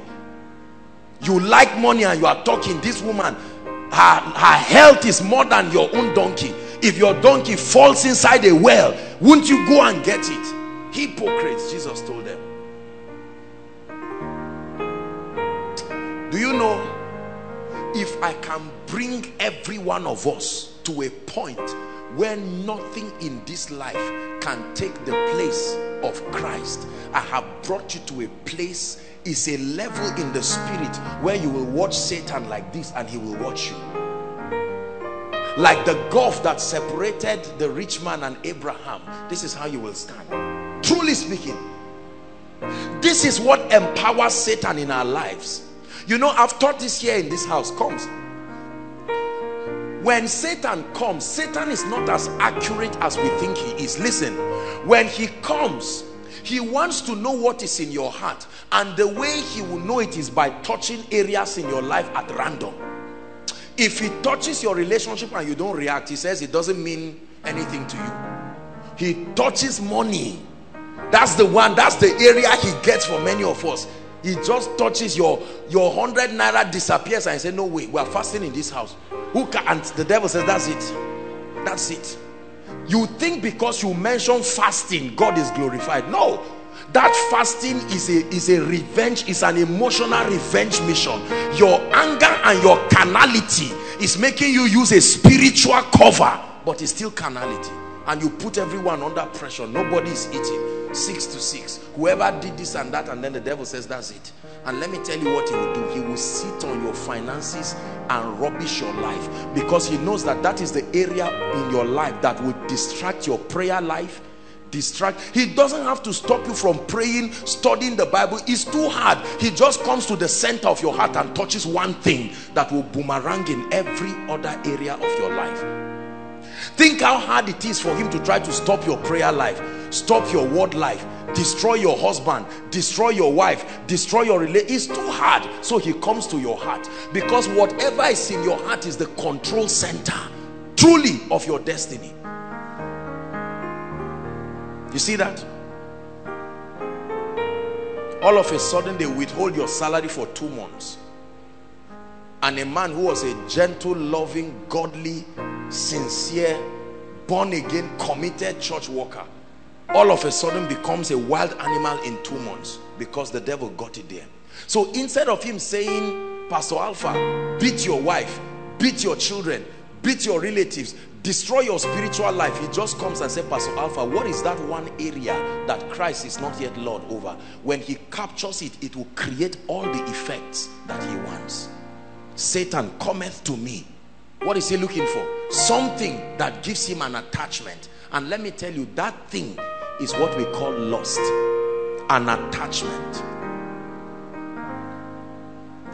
You like money and you are talking. This woman, her, her health is more than your own donkey. If your donkey falls inside a well, won't you go and get it? Hypocrites, Jesus told them. Do you know if I can bring every one of us to a point where nothing in this life can take the place of Christ, I have brought you to a place is a level in the spirit where you will watch Satan like this and he will watch you like the gulf that separated the rich man and Abraham this is how you will stand truly speaking this is what empowers Satan in our lives. You know I've taught this here in this house. Comes. When Satan comes Satan is not as accurate as we think he is. Listen when he comes he wants to know what is in your heart. And the way he will know it is by touching areas in your life at random. If he touches your relationship and you don't react he says it doesn't mean anything to you. He touches money that's the one that's the area he gets for many of us. He just touches your your hundred naira disappears and say no way we are fasting in this house. Who can and the devil says that's it. That's it. You think because you mention fasting god is glorified. No. That fasting is a is a revenge is an emotional revenge mission. Your anger and your carnality is making you use a spiritual cover but it's still carnality. And you put everyone under pressure. Nobody is eating six to six. Whoever did this and that and then the devil says that's it. And let me tell you what he will do. He will sit on your finances and rubbish your life because he knows that that is the area in your life that will distract your prayer life distract. He doesn't have to stop you from praying studying the bible. It's too hard. He just comes to the center of your heart and touches one thing that will boomerang in every other area of your life think how hard it is for him to try to stop your prayer life stop your word life destroy your husband destroy your wife destroy your relation it's too hard. So he comes to your heart because whatever is in your heart is the control center truly of your destiny. You see that? All of a sudden they withhold your salary for two months. And a man who was a gentle loving godly sincere born again committed church worker all of a sudden becomes a wild animal in two months because the devil got it there. So instead of him saying, Pastor Alpha, beat your wife, beat your children, beat your relatives, destroy your spiritual life, he just comes and says, Pastor Alpha, what is that one area that Christ is not yet Lord over? When he captures it, it will create all the effects that he wants. Satan cometh to me. What is he looking for? Something that gives him an attachment. And let me tell you, that thing is what we call lust, an attachment.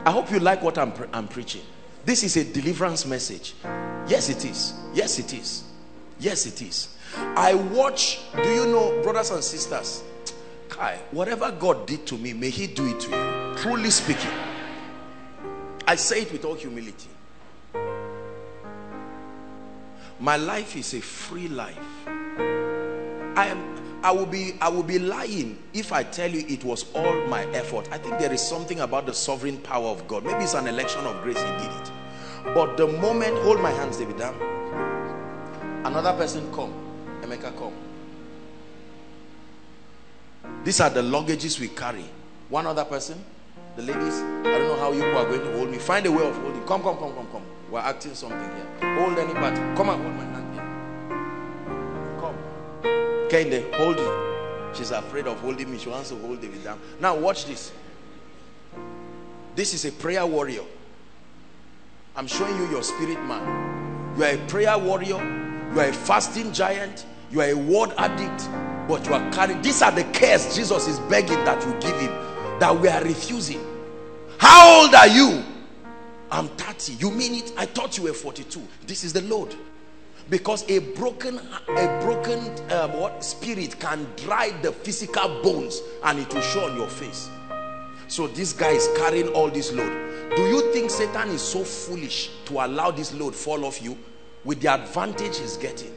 I hope you like what I'm, pre I'm preaching. This is a deliverance message. Yes, it is. Yes, it is. Yes, it is. I watch, do you know, brothers and sisters, Kai, whatever God did to me, may He do it to you. Truly speaking. I say it with all humility. My life is a free life. I am I will be I will be lying if I tell you it was all my effort. I think there is something about the sovereign power of God. Maybe it's an election of grace he did it. But the moment hold my hands David. Another person come. Emeka come. These are the luggages we carry. One other person, the ladies, I don't know how you are going to hold me. Find a way of holding. Come, come, come, come, come. We're acting something here. Hold any part. Come and hold my hand here. Come. Kende, hold it. She's afraid of holding me. She wants to hold David down. Now watch this. This is a prayer warrior. I'm showing you your spirit man. You are a prayer warrior. You are a fasting giant. You are a word addict. But you are carrying. These are the cares Jesus is begging that you give him. That we are refusing. How old are you? I'm 30. You mean it? I thought you were 42. This is the load. Because a broken, a broken um, what spirit can dry the physical bones and it will show on your face. So this guy is carrying all this load. Do you think Satan is so foolish to allow this load fall off you with the advantage he's getting?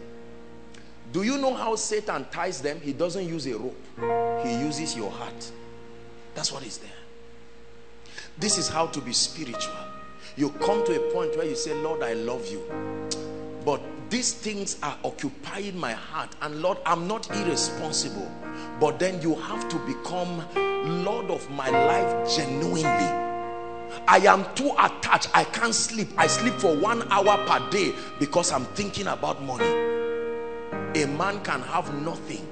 Do you know how Satan ties them? He doesn't use a rope. He uses your heart. That's what is there. This is how to be spiritual. You come to a point where you say, Lord, I love you. But these things are occupying my heart. And Lord, I'm not irresponsible. But then you have to become Lord of my life genuinely. I am too attached. I can't sleep. I sleep for one hour per day because I'm thinking about money. A man can have nothing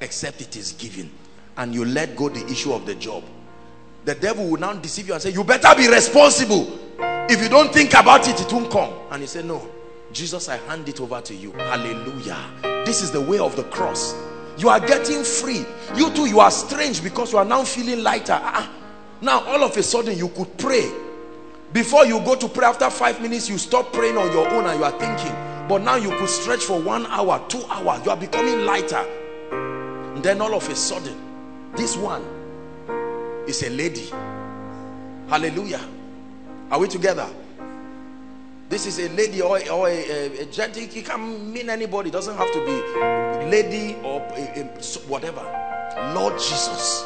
except it is given. And you let go the issue of the job. The devil will now deceive you and say, you better be responsible. If you don't think about it, it won't come. And he said, no. Jesus, I hand it over to you. Hallelujah. This is the way of the cross. You are getting free. You too, you are strange because you are now feeling lighter. Ah, now, all of a sudden, you could pray. Before you go to pray, after five minutes, you stop praying on your own and you are thinking. But now you could stretch for one hour, two hours. You are becoming lighter. And then all of a sudden, this one is a lady. Hallelujah. Are we together? This is a lady or, or a, a, a gentleman. It can mean anybody. It doesn't have to be lady or a, whatever. Lord Jesus,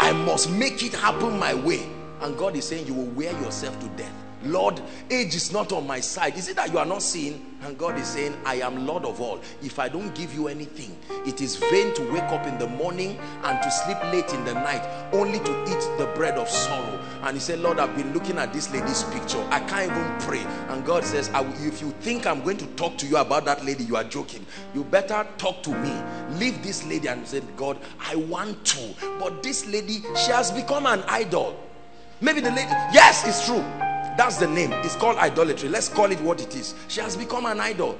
I must make it happen my way. And God is saying you will wear yourself to death. Lord, age is not on my side. Is it that you are not seeing? And God is saying, I am Lord of all. If I don't give you anything, it is vain to wake up in the morning and to sleep late in the night, only to eat the bread of sorrow. And he said, Lord, I've been looking at this lady's picture. I can't even pray. And God says, if you think I'm going to talk to you about that lady, you are joking. You better talk to me. Leave this lady and say, God, I want to. But this lady, she has become an idol. Maybe the lady, yes, it's true. That's the name. It's called idolatry. Let's call it what it is. She has become an idol.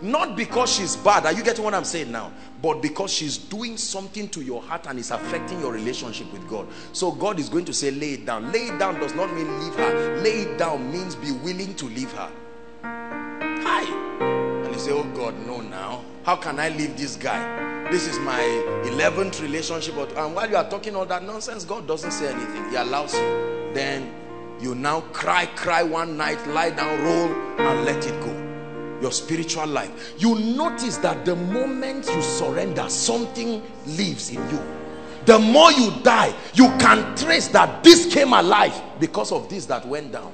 Not because she's bad. Are you getting what I'm saying now? But because she's doing something to your heart and is affecting your relationship with God. So God is going to say, lay it down. Lay it down does not mean leave her. Lay it down means be willing to leave her. Hi. And you say, oh God, no now. How can I leave this guy? This is my 11th relationship. And um, while you are talking all that nonsense, God doesn't say anything. He allows you. Then you now cry cry one night lie down roll and let it go. Your spiritual life. You notice that the moment you surrender something lives in you. The more you die you can trace that this came alive because of this that went down.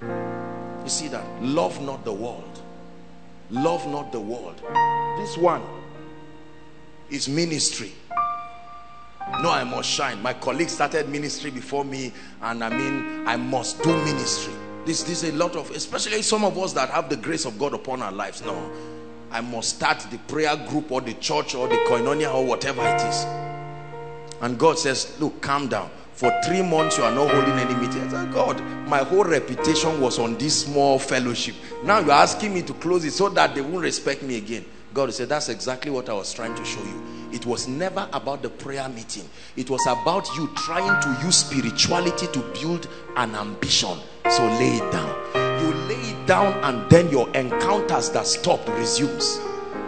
You see that? Love not the world. Love not the world. This one is ministry. No, I must shine. My colleagues started ministry before me, and I mean, I must do ministry. This, this is a lot of, especially some of us that have the grace of God upon our lives. No, I must start the prayer group or the church or the koinonia or whatever it is. And God says, Look, calm down. For three months, you are not holding any meetings. God, my whole reputation was on this small fellowship. Now you're asking me to close it so that they won't respect me again. God said, That's exactly what I was trying to show you. It was never about the prayer meeting, it was about you trying to use spirituality to build an ambition. So lay it down. You lay it down, and then your encounters that stopped resumes.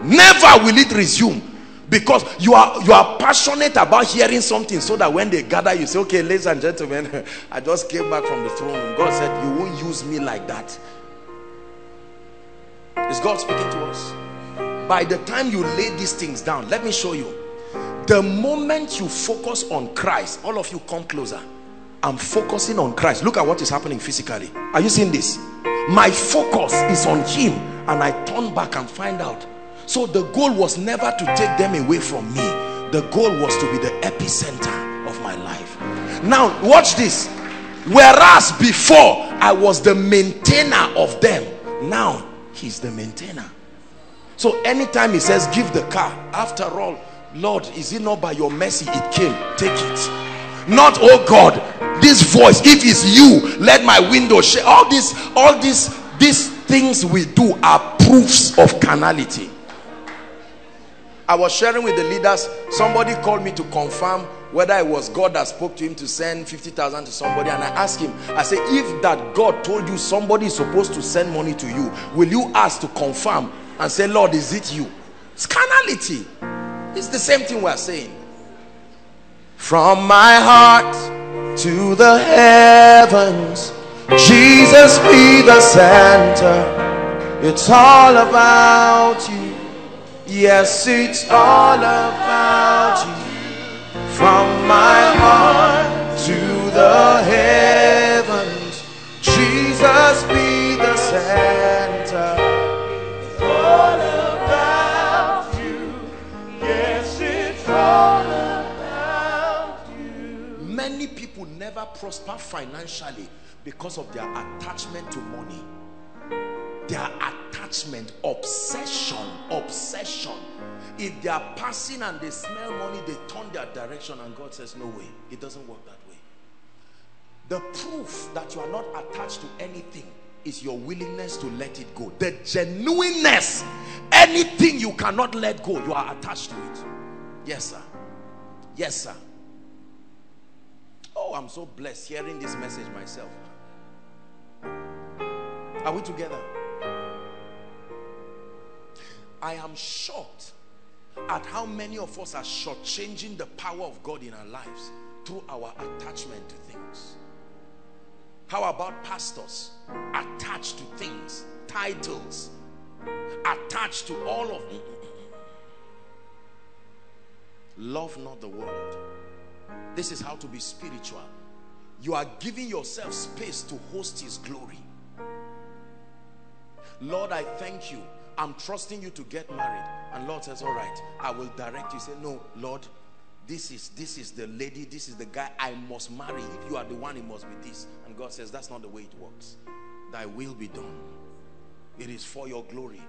Never will it resume because you are you are passionate about hearing something so that when they gather you say okay ladies and gentlemen i just came back from the throne god said you won't use me like that is god speaking to us by the time you lay these things down let me show you the moment you focus on christ all of you come closer i'm focusing on christ look at what is happening physically are you seeing this my focus is on him and i turn back and find out so the goal was never to take them away from me. The goal was to be the epicenter of my life. Now, watch this. Whereas before I was the maintainer of them, now he's the maintainer. So anytime he says, Give the car, after all, Lord, is it not by your mercy it came? Take it. Not, oh God, this voice, if it's you, let my window share. All these, all these, these things we do are proofs of carnality. I was sharing with the leaders. Somebody called me to confirm whether it was God that spoke to him to send 50,000 to somebody. And I asked him, I said, if that God told you somebody is supposed to send money to you, will you ask to confirm and say, Lord, is it you? It's carnality. It's the same thing we're saying. From my heart to the heavens, Jesus be the center. It's all about you. Yes, it's all about you. From my heart to the heavens, prosper financially because of their attachment to money. Their attachment, obsession, obsession. If they are passing and they smell money, they turn their direction, and God says, No way, it doesn't work that way. The proof that you are not attached to anything is your willingness to let it go. The genuineness, anything you cannot let go, you are attached to it. Yes, sir. Yes, sir. Oh, I'm so blessed hearing this message myself. Are we together? I am shocked at how many of us are shortchanging the power of God in our lives through our attachment to things. How about pastors attached to things, titles, attached to all of them? Love not the world. This is how to be spiritual. You are giving yourself space to host his glory. Lord, I thank you. I'm trusting you to get married. And Lord says, All right, I will direct you. Say, No, Lord, this is this is the lady, this is the guy I must marry. If you are the one, it must be this. And God says, That's not the way it works. Thy will be done. It is for your glory.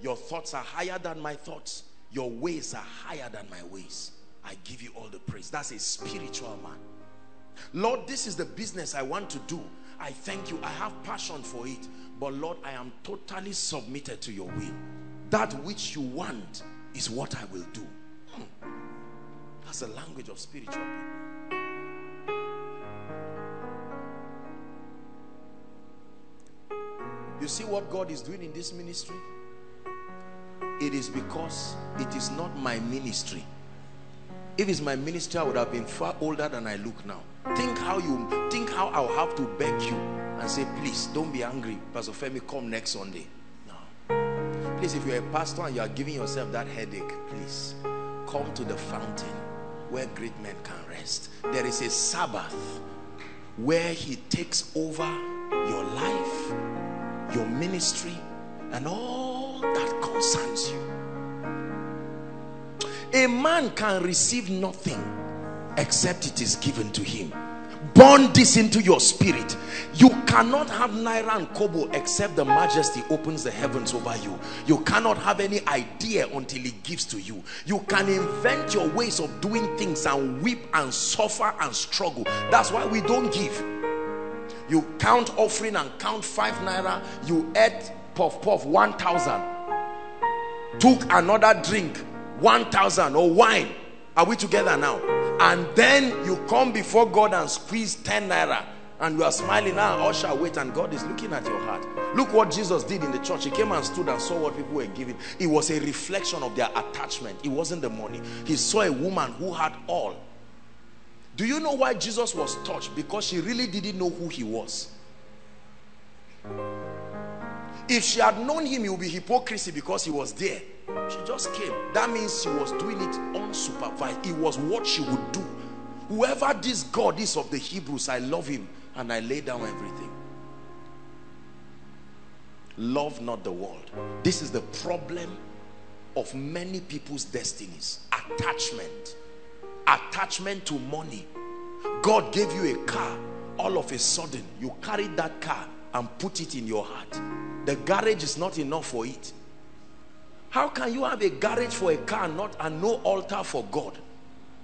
Your thoughts are higher than my thoughts, your ways are higher than my ways. I give you all the praise. That's a spiritual man. Lord, this is the business I want to do. I thank you. I have passion for it. But Lord, I am totally submitted to your will. That which you want is what I will do. Hmm. That's the language of spiritual people. You see what God is doing in this ministry? It is because it is not my ministry. If it's my ministry, I would have been far older than I look now. Think how you think how I'll have to beg you and say, please don't be angry. Pastor Femi, come next Sunday. No. Please, if you're a pastor and you are giving yourself that headache, please come to the fountain where great men can rest. There is a Sabbath where he takes over your life, your ministry, and all that concerns you. A man can receive nothing except it is given to him. Burn this into your spirit. You cannot have Naira and Kobo except the majesty opens the heavens over you. You cannot have any idea until he gives to you. You can invent your ways of doing things and weep and suffer and struggle. That's why we don't give. You count offering and count five Naira. You ate puff puff 1,000. Took another drink 1,000 or wine. Are we together now? And then you come before God and squeeze 10 naira and you are smiling now, ah, usher, wait, and God is looking at your heart. Look what Jesus did in the church. He came and stood and saw what people were giving. It was a reflection of their attachment. It wasn't the money. He saw a woman who had all. Do you know why Jesus was touched? Because she really didn't know who he was. If she had known him, it would be hypocrisy because he was there. She just came. That means she was doing it unsupervised. It was what she would do. Whoever this God is of the Hebrews, I love him and I lay down everything. Love not the world. This is the problem of many people's destinies. Attachment. Attachment to money. God gave you a car. All of a sudden, you carried that car and put it in your heart. The garage is not enough for it how can you have a garage for a car not and no altar for God?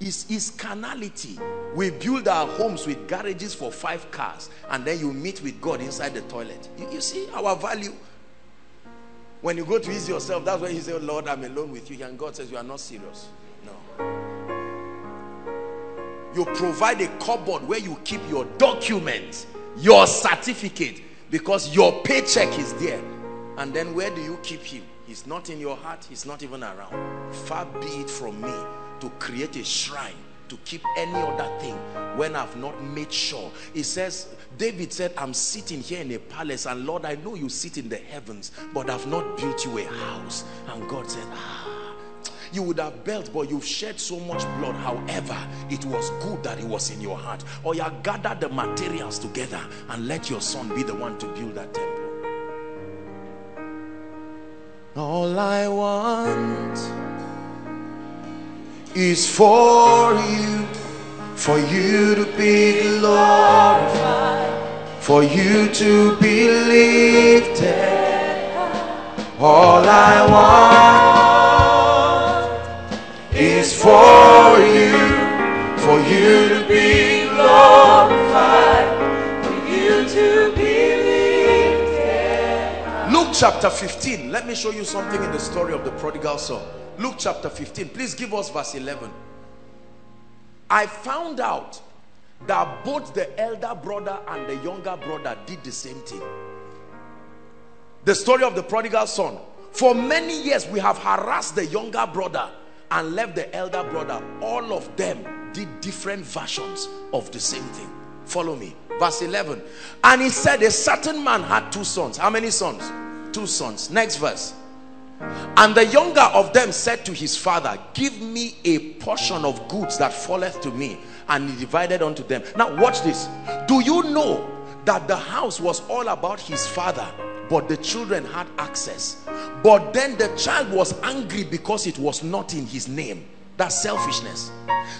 Is is carnality. We build our homes with garages for five cars and then you meet with God inside the toilet. You, you see our value. When you go to ease yourself, that's when you say, oh Lord, I'm alone with you. And God says, You are not serious. No. You provide a cupboard where you keep your documents, your certificate, because your paycheck is there. And then where do you keep him? He's not in your heart. He's not even around. Far be it from me to create a shrine to keep any other thing when I've not made sure. He says, David said, I'm sitting here in a palace and Lord, I know you sit in the heavens, but I've not built you a house. And God said, ah, you would have built, but you've shed so much blood. However, it was good that it was in your heart. Or you gather the materials together and let your son be the one to build that temple. All I want is for you, for you to be glorified, for you to be lifted. All I want is for you, for you to be glorified, chapter 15. Let me show you something in the story of the prodigal son. Luke chapter 15. Please give us verse 11. I found out that both the elder brother and the younger brother did the same thing. The story of the prodigal son. For many years, we have harassed the younger brother and left the elder brother. All of them did different versions of the same thing. Follow me. Verse 11. And he said, A certain man had two sons. How many sons? Two sons. Next verse. And the younger of them said to his father give me a portion of goods that falleth to me. And he divided unto them. Now watch this. Do you know that the house was all about his father but the children had access? But then the child was angry because it was not in his name. That's selfishness.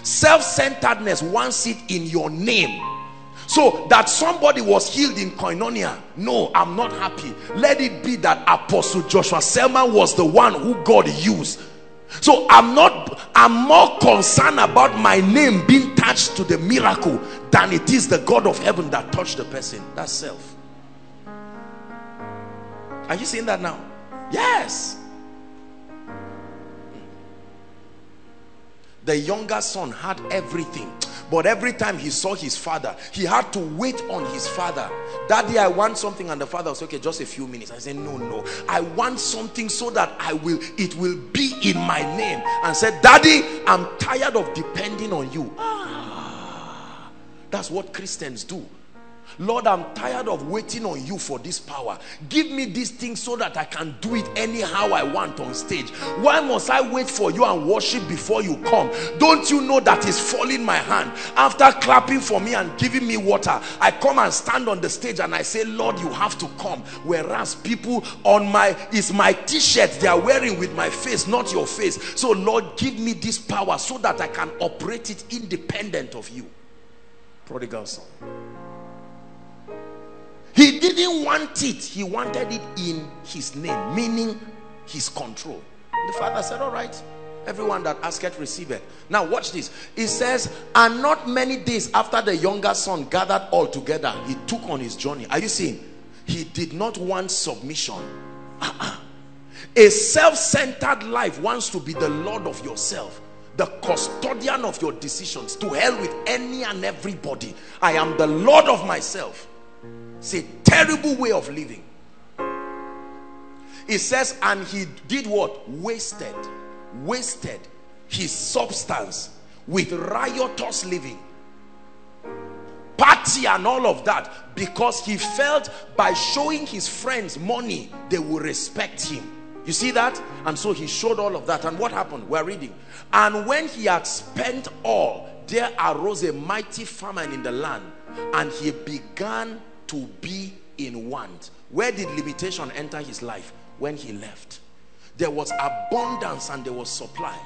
Self-centeredness wants it in your name so that somebody was healed in koinonia no i'm not happy. Let it be that apostle joshua selman was the one who god used. So i'm not i'm more concerned about my name being attached to the miracle than it is the god of heaven that touched the person that's self. Are you seeing that now? Yes. The younger son had everything but every time he saw his father he had to wait on his father. Daddy i want something. And the father was okay just a few minutes. I said no no. I want something so that i will it will be in my name. And said daddy i'm tired of depending on you. Ah, that's what christians do Lord, I'm tired of waiting on you for this power. Give me this thing so that I can do it anyhow I want on stage. Why must I wait for you and worship before you come? Don't you know that it's falling my hand? After clapping for me and giving me water, I come and stand on the stage and I say, Lord, you have to come. Whereas people on my, is my t-shirt they are wearing with my face, not your face. So Lord, give me this power so that I can operate it independent of you. Prodigal son. He didn't want it. He wanted it in his name, meaning his control. The father said, all right, everyone that asketh receiveth. Now watch this. It says, and not many days after the younger son gathered all together, he took on his journey. Are you seeing? He did not want submission. Uh-uh. A self-centered life wants to be the Lord of yourself the custodian of your decisions to hell with any and everybody i am the lord of myself it's a terrible way of living. It says, and he did what? Wasted. Wasted his substance with riotous living. Party and all of that because he felt by showing his friends money, they will respect him. You see that? And so he showed all of that. And what happened? We're reading. And when he had spent all, there arose a mighty famine in the land, and he began to be in want. Where did limitation enter his life? When he left. There was abundance and there was supply.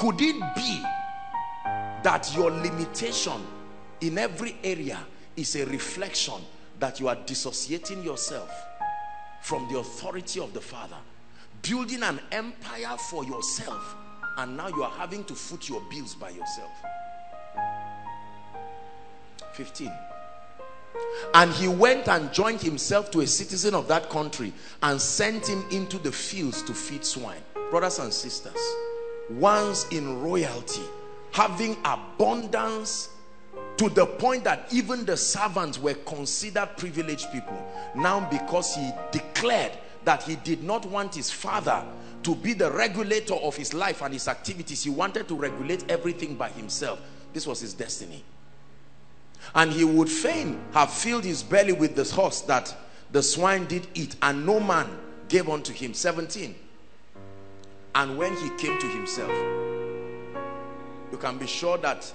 Could it be that your limitation in every area is a reflection that you are dissociating yourself from the authority of the Father? Building an empire for yourself and now you are having to foot your bills by yourself. 15 and he went and joined himself to a citizen of that country and sent him into the fields to feed swine. Brothers and sisters, once in royalty, having abundance to the point that even the servants were considered privileged people. Now because he declared that he did not want his father to be the regulator of his life and his activities. He wanted to regulate everything by himself. This was his destiny and he would fain have filled his belly with the horse that the swine did eat and no man gave unto him. 17 and when he came to himself you can be sure that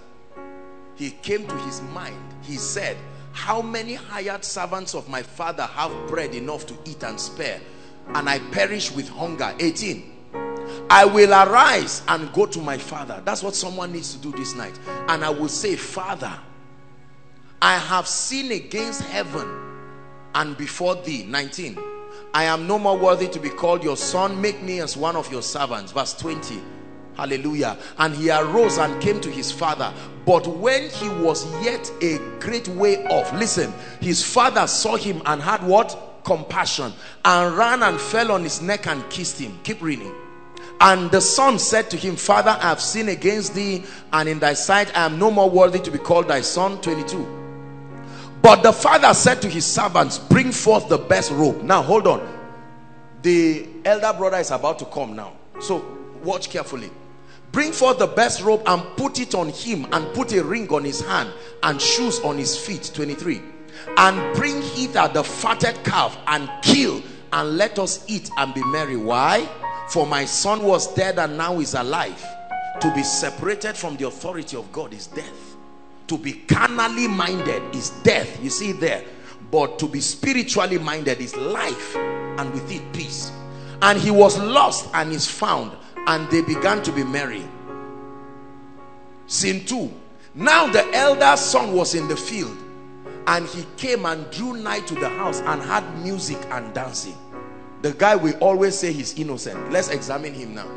he came to his mind. He said how many hired servants of my father have bread enough to eat and spare and I perish with hunger? 18 I will arise and go to my father. That's what someone needs to do this night. And I will say father I have sinned against heaven and before thee. 19. I am no more worthy to be called your son. Make me as one of your servants. Verse 20. Hallelujah. And he arose and came to his father. But when he was yet a great way off, listen, his father saw him and had what? Compassion. And ran and fell on his neck and kissed him. Keep reading. And the son said to him, Father, I have sinned against thee, and in thy sight I am no more worthy to be called thy son. 22. But the father said to his servants, bring forth the best robe. Now hold on. The elder brother is about to come now. So watch carefully. Bring forth the best robe and put it on him and put a ring on his hand and shoes on his feet. 23. And bring hither the fatted calf and kill and let us eat and be merry. Why? For my son was dead and now is alive. To be separated from the authority of God is death to be carnally minded is death you see there. But to be spiritually minded is life and with it peace. And he was lost and is found and they began to be merry. Scene two. Now the elder son was in the field and he came and drew nigh to the house and had music and dancing. The guy we always say he's innocent. Let's examine him now.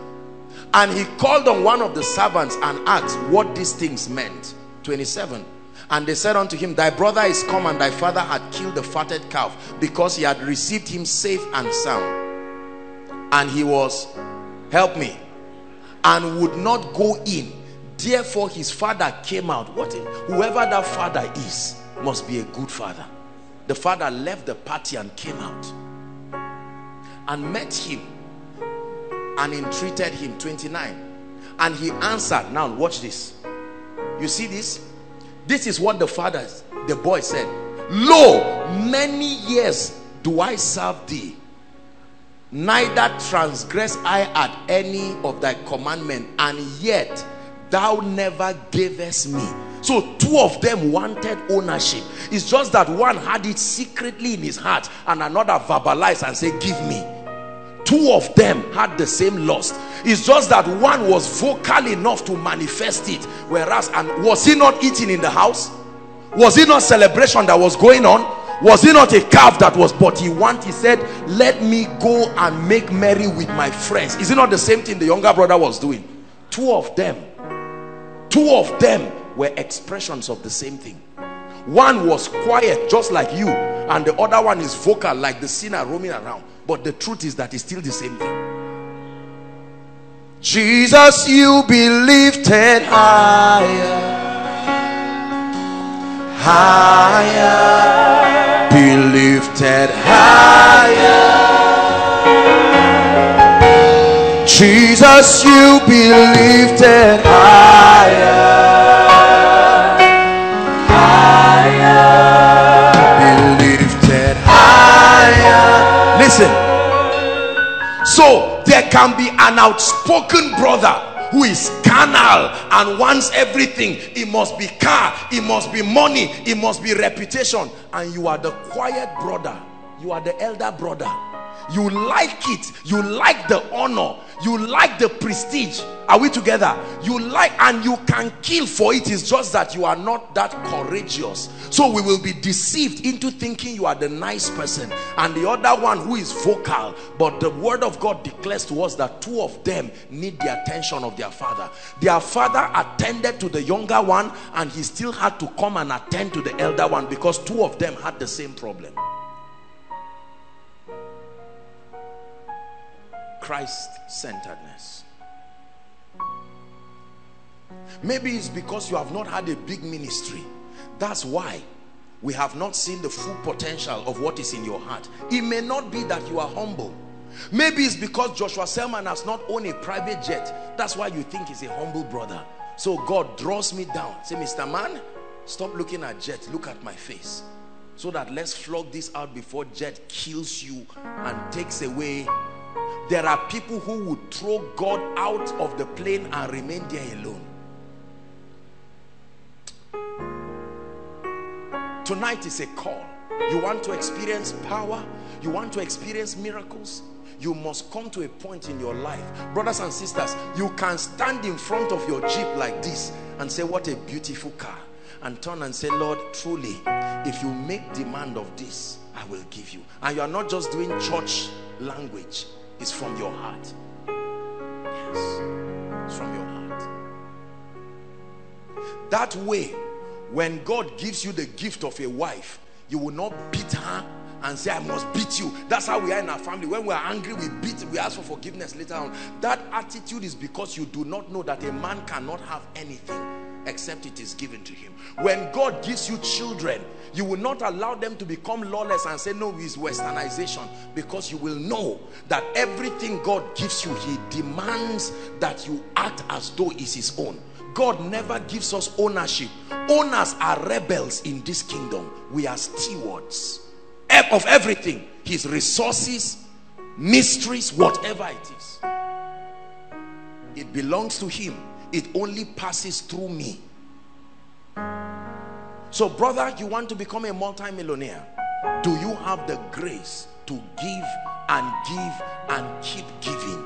And he called on one of the servants and asked what these things meant 27 and they said unto him thy brother is come and thy father had killed the fatted calf because he had received him safe and sound. And he was help me and would not go in. Therefore his father came out. What whoever that father is must be a good father. The father left the party and came out and met him and entreated him. 29 and he answered now watch this you see this? This is what the father, the boy said. lo many years do i serve thee neither transgress i at any of thy commandment and yet thou never gavest me so two of them wanted ownership it's just that one had it secretly in his heart and another verbalized and said give me two of them had the same lust. It's just that one was vocal enough to manifest it whereas and was he not eating in the house? Was it not celebration that was going on? Was it not a calf that was but he want he said let me go and make merry with my friends. Is it not the same thing the younger brother was doing? Two of them. Two of them were expressions of the same thing one was quiet just like you and the other one is vocal like the sinner roaming around. But the truth is that it's still the same thing. Jesus you be lifted higher. Higher. Be lifted higher. Jesus you be lifted higher be lifted higher. Listen. So there can be an outspoken brother who is carnal and wants everything. It must be car it must be money it must be reputation. And you are the quiet brother. You are the elder brother you like it. You like the honor. You like the prestige. Are we together? You like and you can kill for it. It's just that you are not that courageous. So we will be deceived into thinking you are the nice person and the other one who is vocal. But the word of god declares to us that two of them need the attention of their father. Their father attended to the younger one and he still had to come and attend to the elder one because two of them had the same problem Christ-centeredness. Maybe it's because you have not had a big ministry. That's why we have not seen the full potential of what is in your heart. It may not be that you are humble. Maybe it's because Joshua Selman has not owned a private jet. That's why you think he's a humble brother. So God draws me down. Say, Mr. Man, stop looking at jet. Look at my face. So that let's flog this out before jet kills you and takes away there are people who would throw God out of the plane and remain there alone. Tonight is a call. You want to experience power? You want to experience miracles? You must come to a point in your life. Brothers and sisters, you can stand in front of your Jeep like this and say, what a beautiful car. And turn and say, Lord, truly, if you make demand of this, I will give you. And you are not just doing church language is from your heart. Yes, it's from your heart. That way, when God gives you the gift of a wife, you will not beat her and say, I must beat you. That's how we are in our family. When we are angry, we beat, we ask for forgiveness later on. That attitude is because you do not know that a man cannot have anything except it is given to him. When God gives you children, you will not allow them to become lawless and say, no, it's westernization. Because you will know that everything God gives you, he demands that you act as though it's his own. God never gives us ownership. Owners are rebels in this kingdom. We are stewards of everything. His resources, mysteries, whatever it is. It belongs to him it only passes through me so brother you want to become a multi-millionaire do you have the grace to give and give and keep giving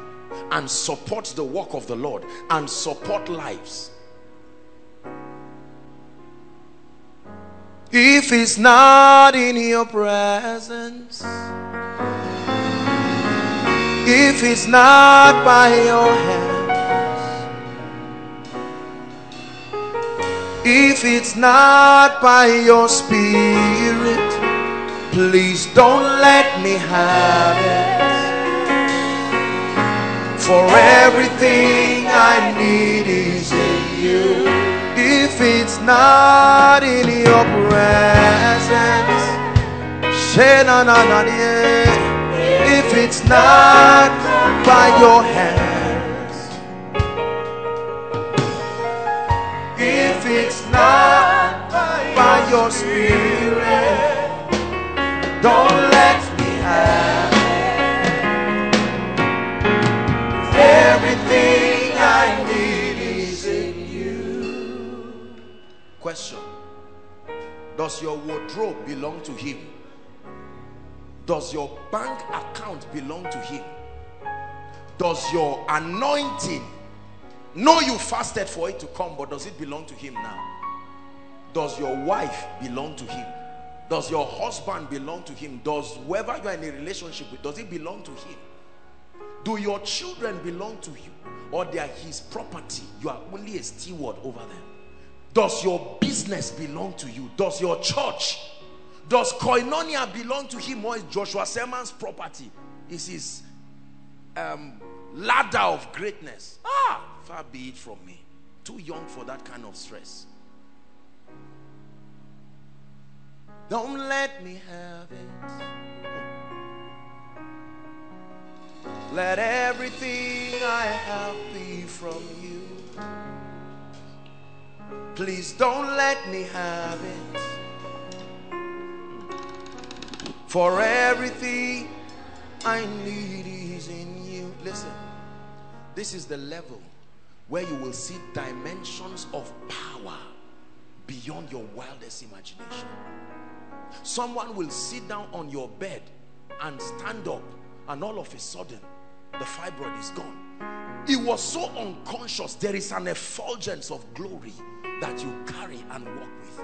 and support the work of the Lord and support lives if it's not in your presence if it's not by your hands, If it's not by your spirit, please don't let me have it. For everything I need is in you if it's not in your presence. If it's not by your hands, if it's not by your spirit, don't let me have. Question. Does your wardrobe belong to him? Does your bank account belong to him? Does your anointing, know you fasted for it to come, but does it belong to him now? Does your wife belong to him? Does your husband belong to him? Does whoever you are in a relationship with, does it belong to him? Do your children belong to you? Or they are his property? You are only a steward over them. Does your business belong to you? Does your church? Does koinonia belong to him or is Joshua Selman's property? Is his um, ladder of greatness? Ah, far be it from me. Too young for that kind of stress. Don't let me have it. Let everything I have be from you. Please don't let me have it. For everything I need is in you. Listen, this is the level where you will see dimensions of power beyond your wildest imagination. Someone will sit down on your bed and stand up and all of a sudden the fibroid is gone. It was so unconscious. There is an effulgence of glory that you carry and walk with.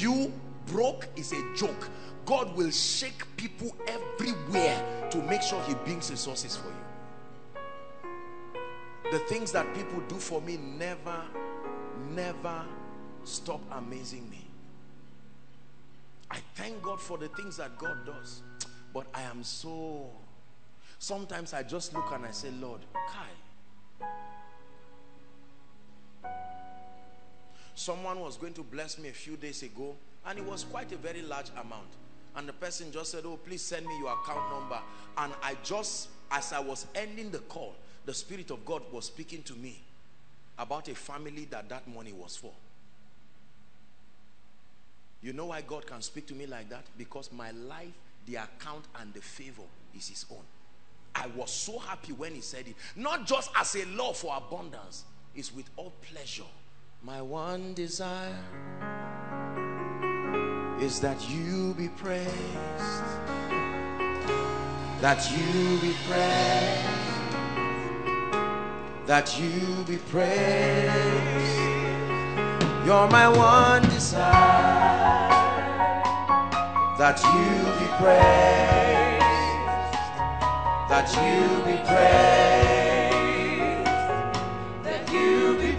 You broke is a joke. God will shake people everywhere to make sure he brings resources for you. The things that people do for me never, never stop amazing me. I thank God for the things that God does. But I am so... Sometimes I just look and I say, Lord, Kai. Someone was going to bless me a few days ago and it was quite a very large amount. And the person just said, oh, please send me your account number. And I just, as I was ending the call, the Spirit of God was speaking to me about a family that that money was for. You know why God can speak to me like that? Because my life, the account, and the favor is His own. I was so happy when He said it. Not just as a law for abundance, it's with all pleasure. My one desire is that you be praised. That you be praised. That you be praised. You're my one desire. That you be praised. That you be praised. that you be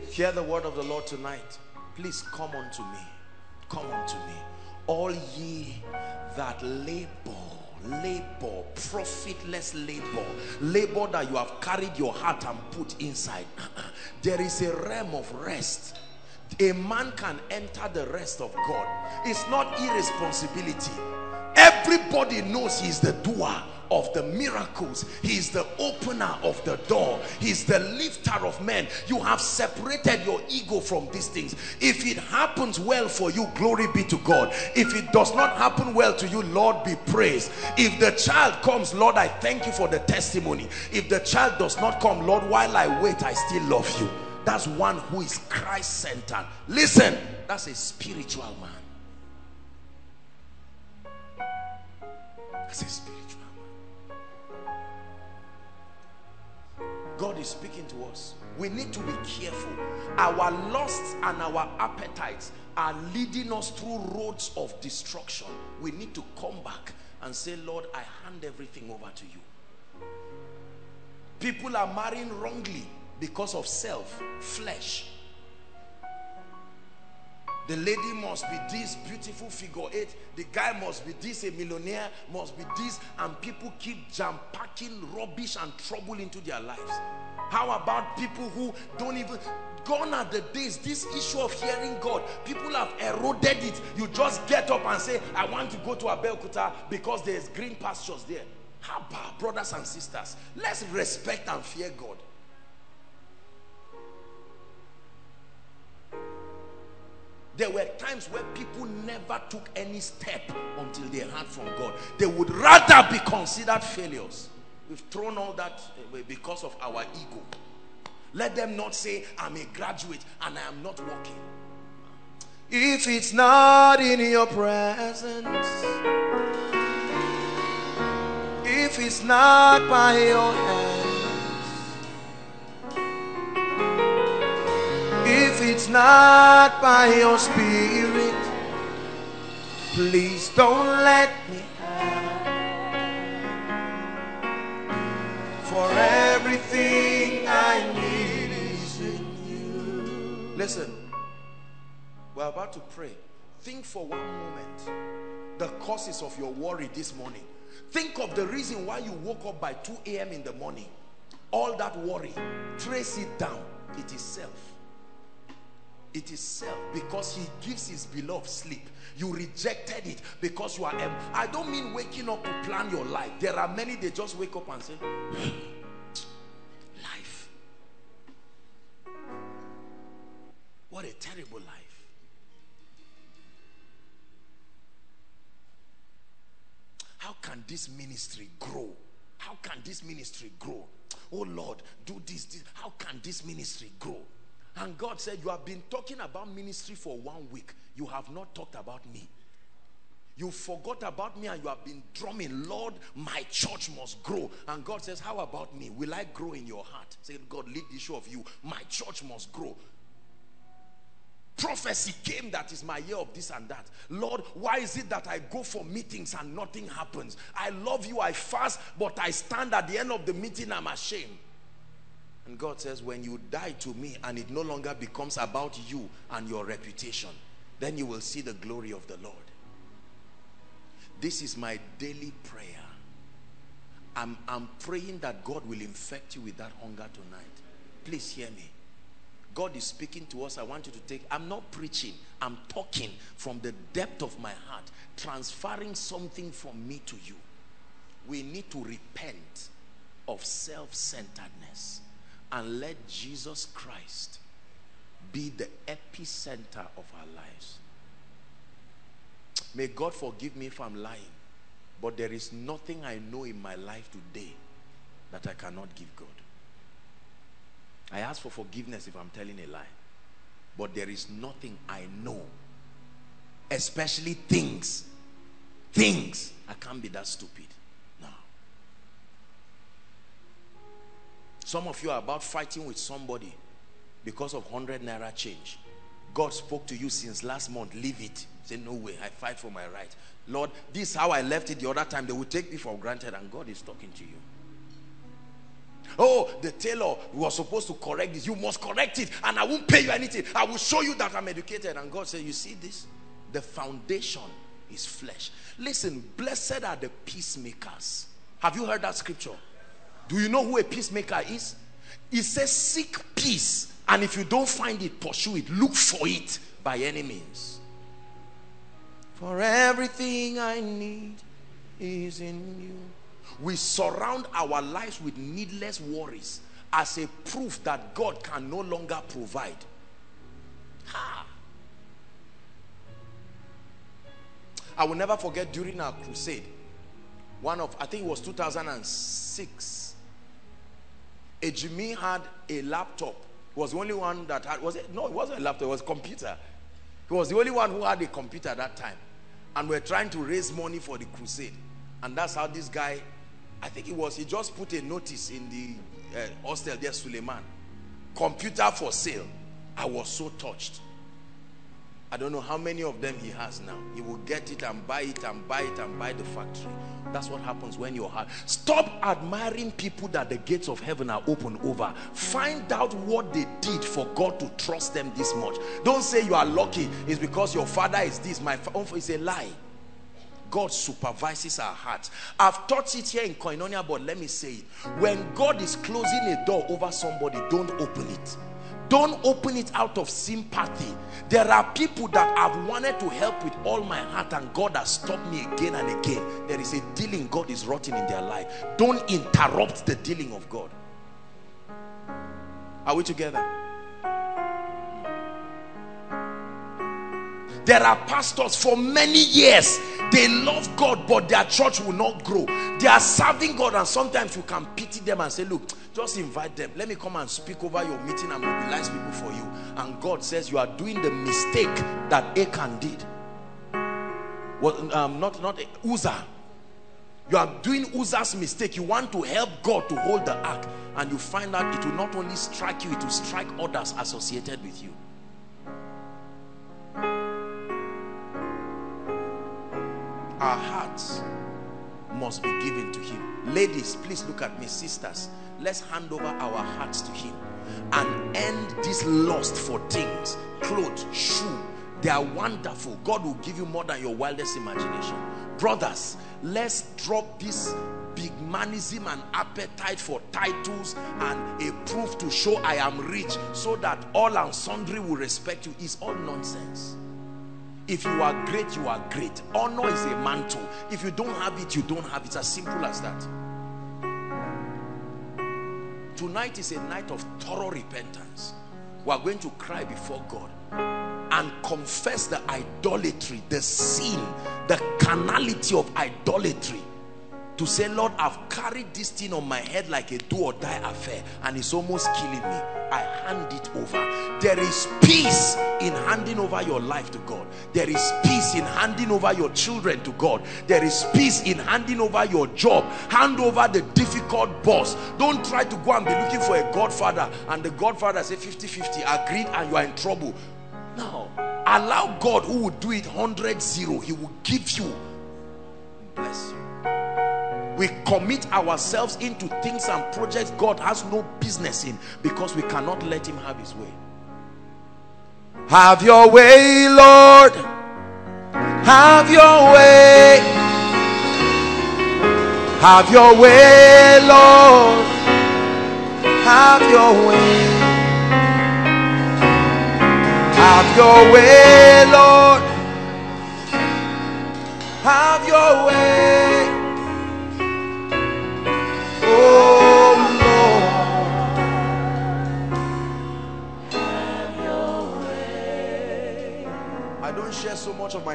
praised. Hear the word of the Lord tonight. Please come unto me. Come unto me. All ye that labor, labor, profitless labor, labor that you have carried your heart and put inside. There is a realm of rest. A man can enter the rest of God. It's not irresponsibility. Everybody knows he's the doer of the miracles. He's the opener of the door. He's the lifter of men. You have separated your ego from these things. If it happens well for you, glory be to God. If it does not happen well to you, Lord be praised. If the child comes, Lord, I thank you for the testimony. If the child does not come, Lord, while I wait, I still love you. That's one who is Christ-centered. Listen, that's a spiritual man. That's a spiritual man. God is speaking to us. We need to be careful. Our lusts and our appetites are leading us through roads of destruction. We need to come back and say, Lord, I hand everything over to you. People are marrying wrongly because of self, flesh. The lady must be this beautiful figure eight. The guy must be this, a millionaire, must be this. And people keep jam packing rubbish and trouble into their lives. How about people who don't even, gone are the days, this issue of hearing God, people have eroded it. You just get up and say, I want to go to Abeokuta because there's green pastures there. How about brothers and sisters? Let's respect and fear God. There were times where people never took any step until they heard from God. They would rather be considered failures. We've thrown all that away because of our ego. Let them not say, I'm a graduate and I am not working. If it's not in your presence, if it's not by your hands, if it's not by your spirit, please don't let me have. For everything I need is in you. Listen, we're about to pray. Think for one moment the causes of your worry this morning. Think of the reason why you woke up by 2 a.m. in the morning. All that worry, trace it down. It is self. It is self because he gives his beloved sleep. You rejected it because you are. Em- I don't mean waking up to plan your life. There are many they just wake up and say, Life. What a terrible life. How can this ministry grow? How can this ministry grow? Oh Lord, do this, this. How can this ministry grow? And God said, You have been talking about ministry for one week. You have not talked about me. You forgot about me and you have been drumming, Lord, my church must grow. And God says, How about me? Will I grow in your heart? Say, God, lead the issue of you. My church must grow. Prophecy came that is my year of this and that. Lord, why is it that I go for meetings and nothing happens? I love you, I fast, but I stand at the end of the meeting, I'm ashamed. And God says, when you die to me and it no longer becomes about you and your reputation, then you will see the glory of the Lord. This is my daily prayer. I'm, I'm praying that God will infect you with that hunger tonight. Please hear me. God is speaking to us. I want you to take, I'm not preaching. I'm talking from the depth of my heart, transferring something from me to you. We need to repent of self-centeredness and let Jesus Christ be the epicenter of our lives. May God forgive me if I'm lying, but there is nothing I know in my life today that I cannot give God. I ask for forgiveness if I'm telling a lie, but there is nothing I know, especially things, things, I can't be that stupid. Some of you are about fighting with somebody because of 100 naira change. God spoke to you since last month, leave it. Say, no way, I fight for my right. Lord, this is how I left it the other time. They will take me for granted and God is talking to you. Oh, the tailor was supposed to correct this. You must correct it and I won't pay you anything. I will show you that I'm educated. And God said, you see this? The foundation is flesh. Listen, blessed are the peacemakers. Have you heard that scripture? Do you know who a peacemaker is? It says seek peace and if you don't find it, pursue it. Look for it by any means. For everything I need is in you. We surround our lives with needless worries as a proof that God can no longer provide. Ha! I will never forget during our crusade, one of, I think it was 2006, Ejimi had a laptop. He was the only one that had, was it? No, it wasn't a laptop, it was a computer. He was the only one who had a computer at that time. And we're trying to raise money for the crusade. And that's how this guy, I think it was, he just put a notice in the uh, hostel there, Suleiman. Computer for sale. I was so touched. I don't know how many of them he has now. He will get it and buy it and buy it and buy the factory. That's what happens when you're. Stop admiring people that the gates of heaven are open over. Find out what they did for God to trust them this much. Don't say you are lucky. It's because your father is this. My father oh, is a lie. God supervises our hearts. I've taught it here in Koinonia, but let me say it. When God is closing a door over somebody, don't open it. Don't open it out of sympathy. There are people that I've wanted to help with all my heart and God has stopped me again and again. There is a dealing God is rotting in their life. Don't interrupt the dealing of God. Are we together? There are pastors for many years. They love God, but their church will not grow. They are serving God, and sometimes you can pity them and say, Look, just invite them. Let me come and speak over your meeting and mobilize people for you. And God says, You are doing the mistake that Achan did. Well, um, not, not Uzzah. You are doing Uzzah's mistake. You want to help God to hold the ark, and you find out it will not only strike you, it will strike others associated with you. Our hearts must be given to Him. Ladies, please look at me. Sisters, let's hand over our hearts to Him and end this lust for things, clothes, shoe. They are wonderful. God will give you more than your wildest imagination. Brothers, let's drop this big manism and appetite for titles and a proof to show I am rich so that all and sundry will respect you is all nonsense. If you are great, you are great. Honor is a mantle. If you don't have it, you don't have it. It's as simple as that. Tonight is a night of thorough repentance. We are going to cry before God and confess the idolatry, the sin, the carnality of idolatry to say, Lord, I've carried this thing on my head like a do or die affair, and it's almost killing me. I hand it over. There is peace in handing over your life to God. There is peace in handing over your children to God. There is peace in handing over your job. Hand over the difficult boss. Don't try to go and be looking for a godfather, and the godfather say 50 50 agreed, and you are in trouble. No, allow God who will do it 100 0. He will give you. Bless you we commit ourselves into things and projects God has no business in because we cannot let him have his way. Have your way Lord. Have your way. Have your way Lord. Have your way. Have your way Lord. Have your way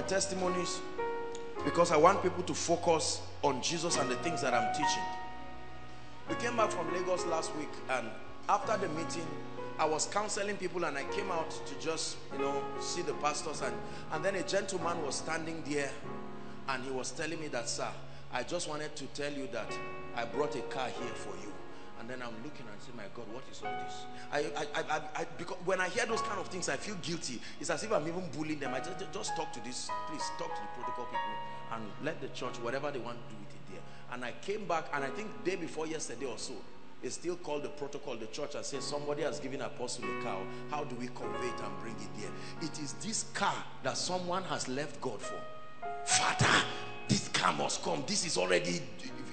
testimonies because I want people to focus on Jesus and the things that I'm teaching. We came back from Lagos last week and after the meeting I was counseling people and I came out to just you know see the pastors and and then a gentleman was standing there and he was telling me that sir I just wanted to tell you that I brought a car here for you. And then I'm looking and say, my God, what is all this? I, I, I, I, because when I hear those kind of things, I feel guilty. It's as if I'm even bullying them. I just, just talk to this, please talk to the protocol people and let the church, whatever they want to do with it there. And I came back and I think day before yesterday or so, they still called the protocol, the church and said, somebody has given apostle a car. How do we convey it and bring it there? It is this car that someone has left God for. Father, this car must come. This is already,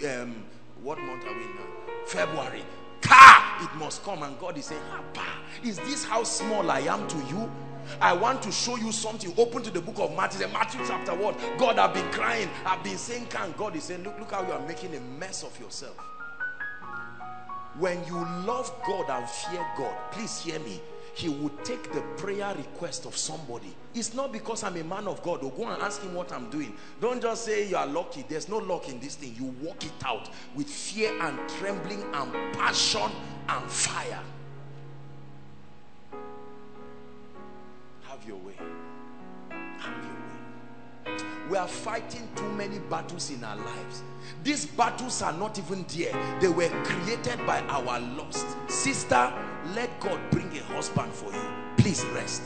um, what month are we now? February. Car, it must come. And God is saying, Papa, is this how small I am to you? I want to show you something. Open to the book of Matthew. Matthew chapter what? God, I've been crying. I've been saying, can God is saying, look, look how you are making a mess of yourself. When you love God and fear God, please hear me he would take the prayer request of somebody. It's not because I'm a man of God. Or go and ask him what I'm doing. Don't just say you are lucky. There's no luck in this thing. You walk it out with fear and trembling and passion and fire. Have your way. Have your way. We are fighting too many battles in our lives. These battles are not even there. They were created by our lust. Sister, let God bring a husband for you. Please rest.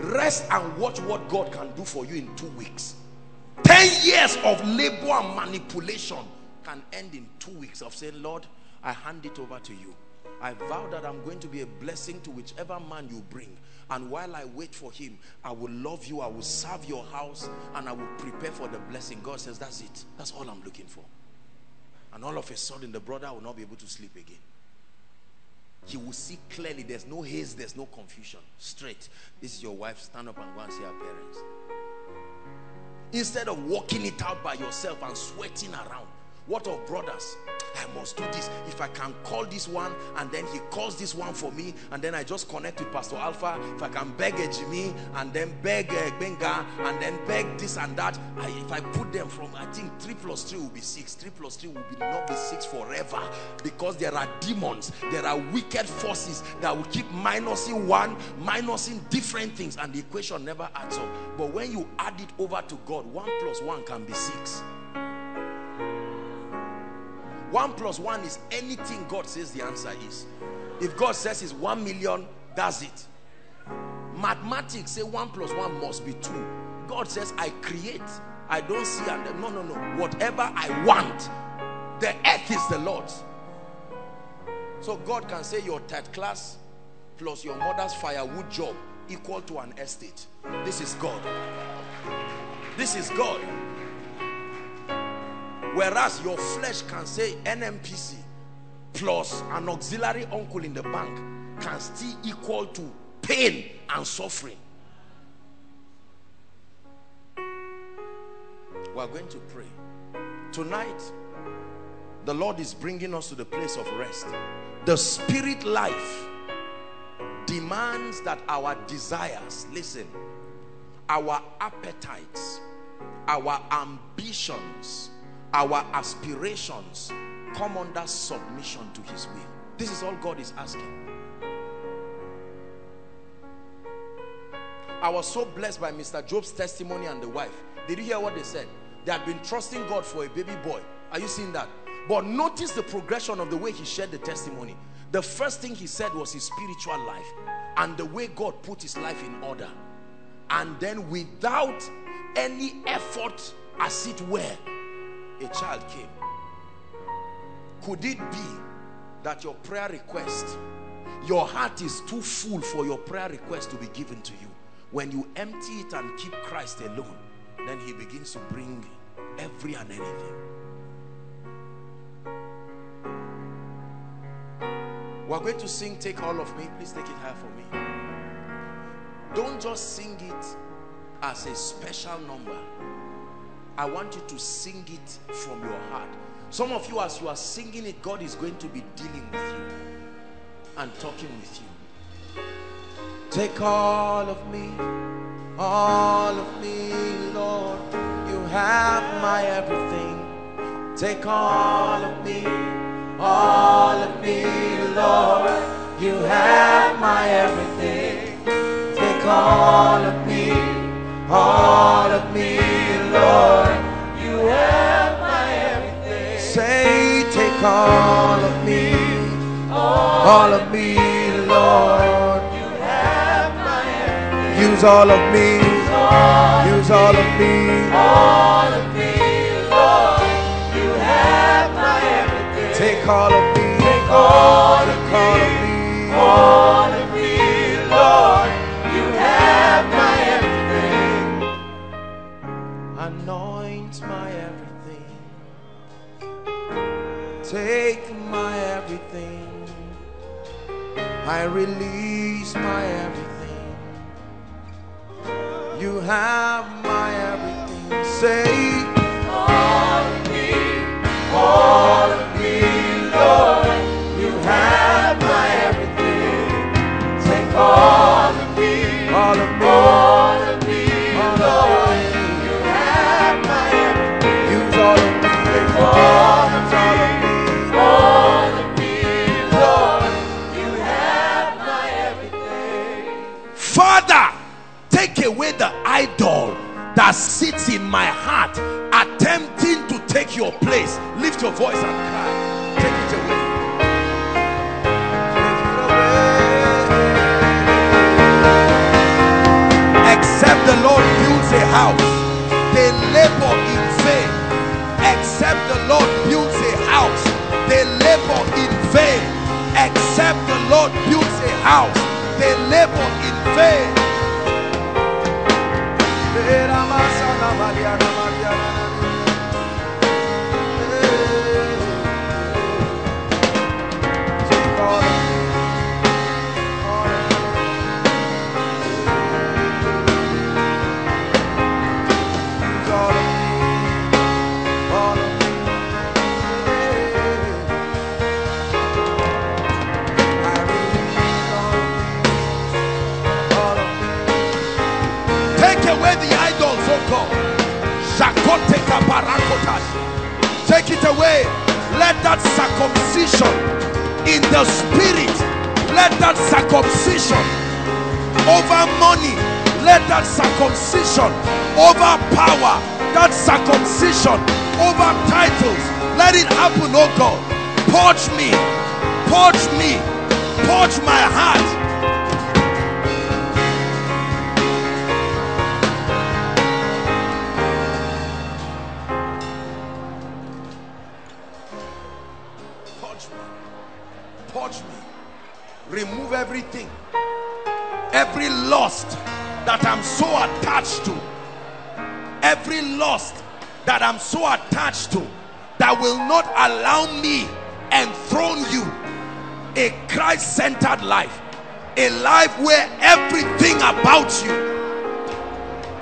Rest and watch what God can do for you in two weeks. 10 years of labor and manipulation can end in two weeks of saying, Lord, I hand it over to you. I vow that I'm going to be a blessing to whichever man you bring. And while I wait for him, I will love you, I will serve your house, and I will prepare for the blessing. God says, that's it. That's all I'm looking for. And all of a sudden, the brother will not be able to sleep again. He will see clearly. There's no haze, there's no confusion. Straight. This is your wife. Stand up and go and see her parents. Instead of walking it out by yourself and sweating around. What of brothers? I must do this. If I can call this one and then he calls this one for me and then I just connect with Pastor Alpha. If I can beg a Jimmy and then beg uh, a Benga and then beg this and that. I, if I put them from, I think 3 plus 3 will be 6. 3 plus 3 will be not be 6 forever because there are demons. There are wicked forces that will keep minusing one, minusing different things and the equation never adds up. But when you add it over to God, 1 plus 1 can be 6. One plus one is anything God says the answer is. If God says it's one million, that's it. Mathematics say one plus one must be two. God says, I create. I don't see and no, no, no. Whatever I want, the earth is the Lord's. So God can say your third class plus your mother's firewood job equal to an estate. This is God. This is God. Whereas your flesh can say NNPC plus an auxiliary uncle in the bank can still equal to pain and suffering. We are going to pray. Tonight, the Lord is bringing us to the place of rest. The spirit life demands that our desires, listen, our appetites, our ambitions, our aspirations come under submission to his will. This is all God is asking. I was so blessed by Mr. Job's testimony and the wife. Did you hear what they said? They had been trusting God for a baby boy. Are you seeing that? But notice the progression of the way he shared the testimony. The first thing he said was his spiritual life and the way God put his life in order. And then without any effort as it were, a child came. Could it be that your prayer request, your heart is too full for your prayer request to be given to you? When you empty it and keep Christ alone, then he begins to bring every and anything. We're going to sing Take All of Me. Please take it high for me. Don't just sing it as a special number. I want you to sing it from your heart. Some of you, as you are singing it, God is going to be dealing with you and talking with you. Take all of me, all of me, Lord. You have my everything. Take all of me, all of me, Lord. You have my everything. Take all of me, all of me, Lord. You have my everything. Say, take all of me, all of me, Lord. You have my everything. Use all of me, use all of me, all of me, Lord. You have my everything. Take all of me, take all of me, all of me, I release my everything. You have my everything. Say, all of me, all of me, Lord. You have my everything. Take all that sits in my heart, attempting to take your place. Lift your voice and cry. Take it away. Except the Lord builds a house, they labor in vain. Except the Lord builds a house, they labor in vain. Except the Lord builds a house, they labor in vain. Away Take it away. Let that circumcision in the spirit, let that circumcision over money, let that circumcision over power, that circumcision over titles, let it happen, oh God. Purge me, purge me, purge my heart. Remove everything, every lust that I'm so attached to, every lust that I'm so attached to that will not allow me enthrone you. A Christ-centered life. A life where everything about you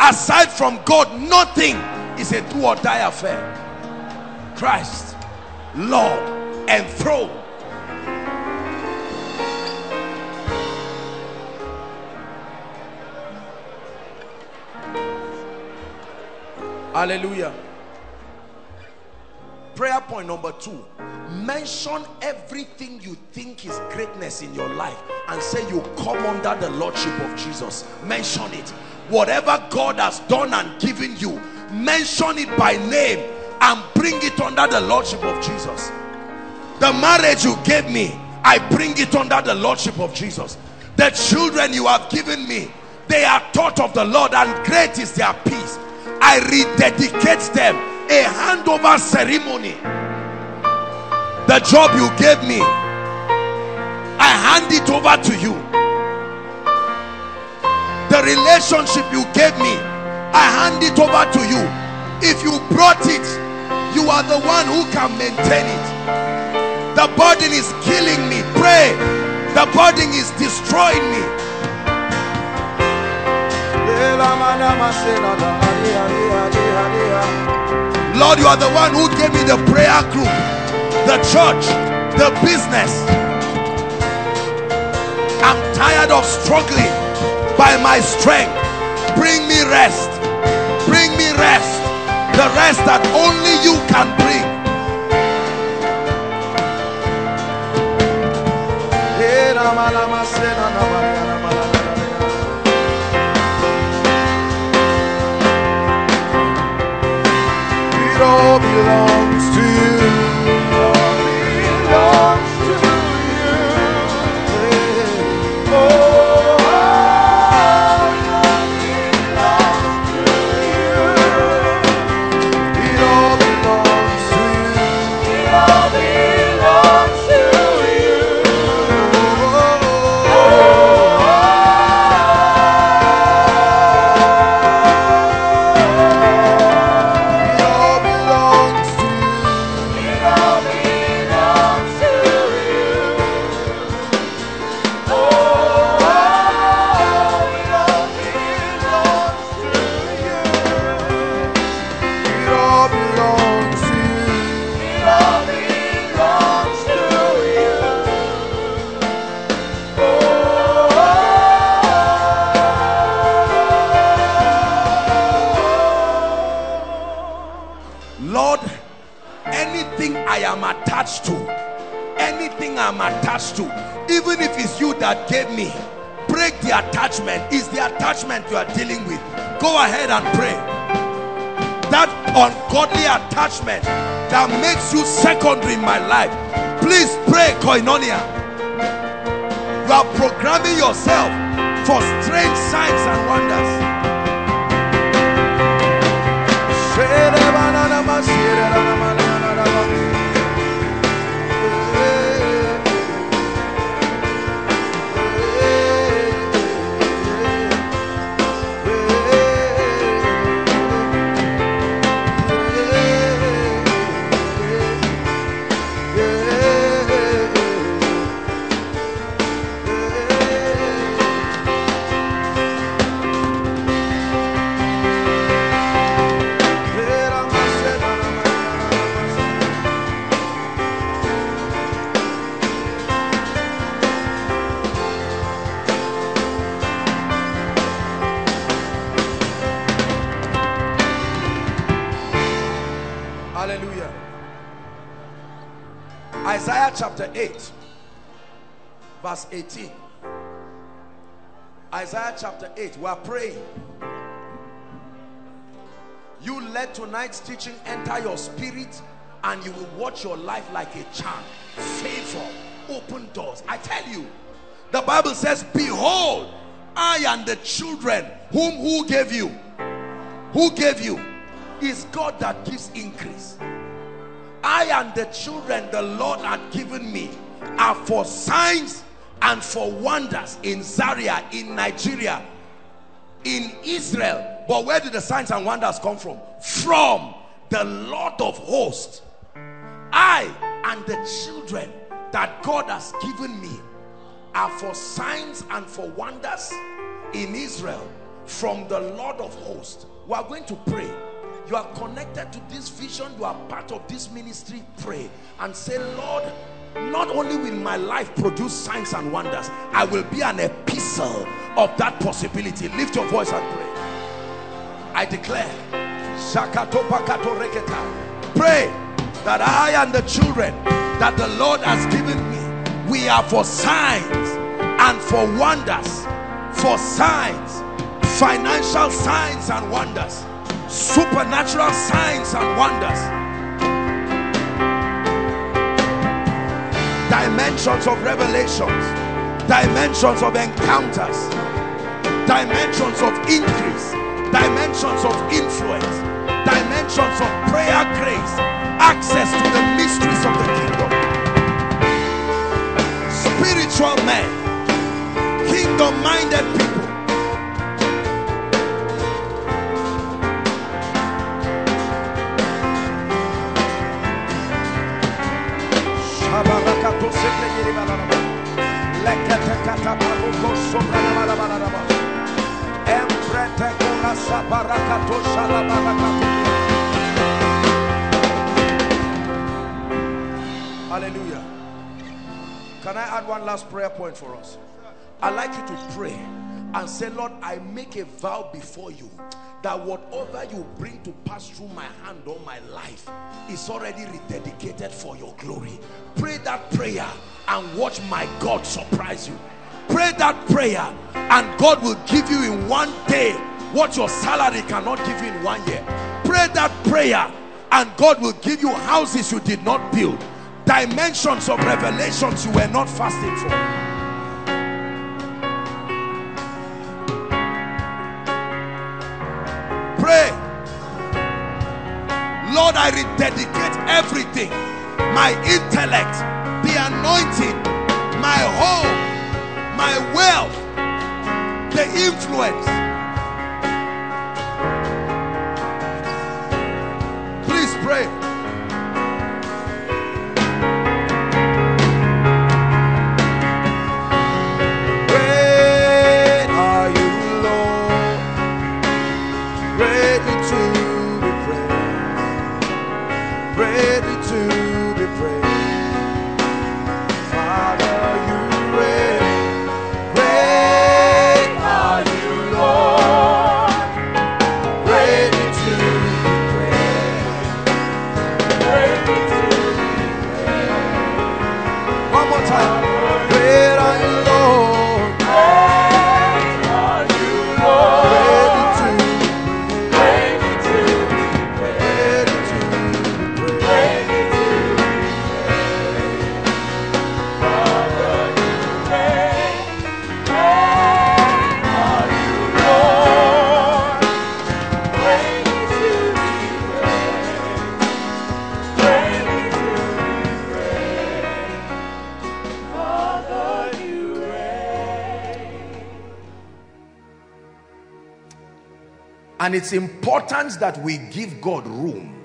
aside from God nothing is a do or die affair. Christ Lord enthroned Hallelujah. Prayer point number two mention everything you think is greatness in your life and say you come under the lordship of Jesus. Mention it. Whatever God has done and given you, mention it by name and bring it under the lordship of Jesus. The marriage you gave me, I bring it under the lordship of Jesus. The children you have given me, they are taught of the Lord and great is their peace. I rededicate them a handover ceremony. The job you gave me, I hand it over to you. The relationship you gave me, I hand it over to you. If you brought it, you are the one who can maintain it. The burden is killing me. Pray. The burden is destroying me. Lord, you are the one who gave me the prayer group, the church, the business. I'm tired of struggling by my strength. Bring me rest. Bring me rest. The rest that only you can bring. It all belongs teaching enter your spirit and you will watch your life like a charm. Favor, open doors. I tell you, the Bible says, Behold, I and the children whom who gave you? Who gave you? Is God that gives increase. I and the children the Lord had given me are for signs and for wonders in Zaria, in Nigeria, in Israel. But where did the signs and wonders come from? From the Lord of hosts. I and the children that God has given me are for signs and for wonders in Israel from the Lord of hosts. We are going to pray. You are connected to this vision. You are part of this ministry. Pray and say, Lord, not only will my life produce signs and wonders, I will be an epistle of that possibility. Lift your voice and pray. I declare, pray that I and the children that the Lord has given me, we are for signs and for wonders, for signs, financial signs and wonders, supernatural signs and wonders. dimensions of revelations, dimensions of encounters, dimensions of increase, dimensions of influence, dimensions of prayer grace, access to the mysteries of the kingdom. Spiritual men, kingdom minded people. Hallelujah. Can I add one last prayer point for us? I'd like you to pray and say, Lord, I make a vow before you that whatever you bring to pass through my hand all my life is already rededicated for your glory. Pray that prayer and watch my God surprise you. Pray that prayer and God will give you in one day what your salary cannot give you in one year. Pray that prayer and God will give you houses you did not build, dimensions of revelations you were not fasting for. Pray. Lord, I rededicate everything my intellect, the anointing, my home, my wealth, the influence. Pray. And it's important that we give God room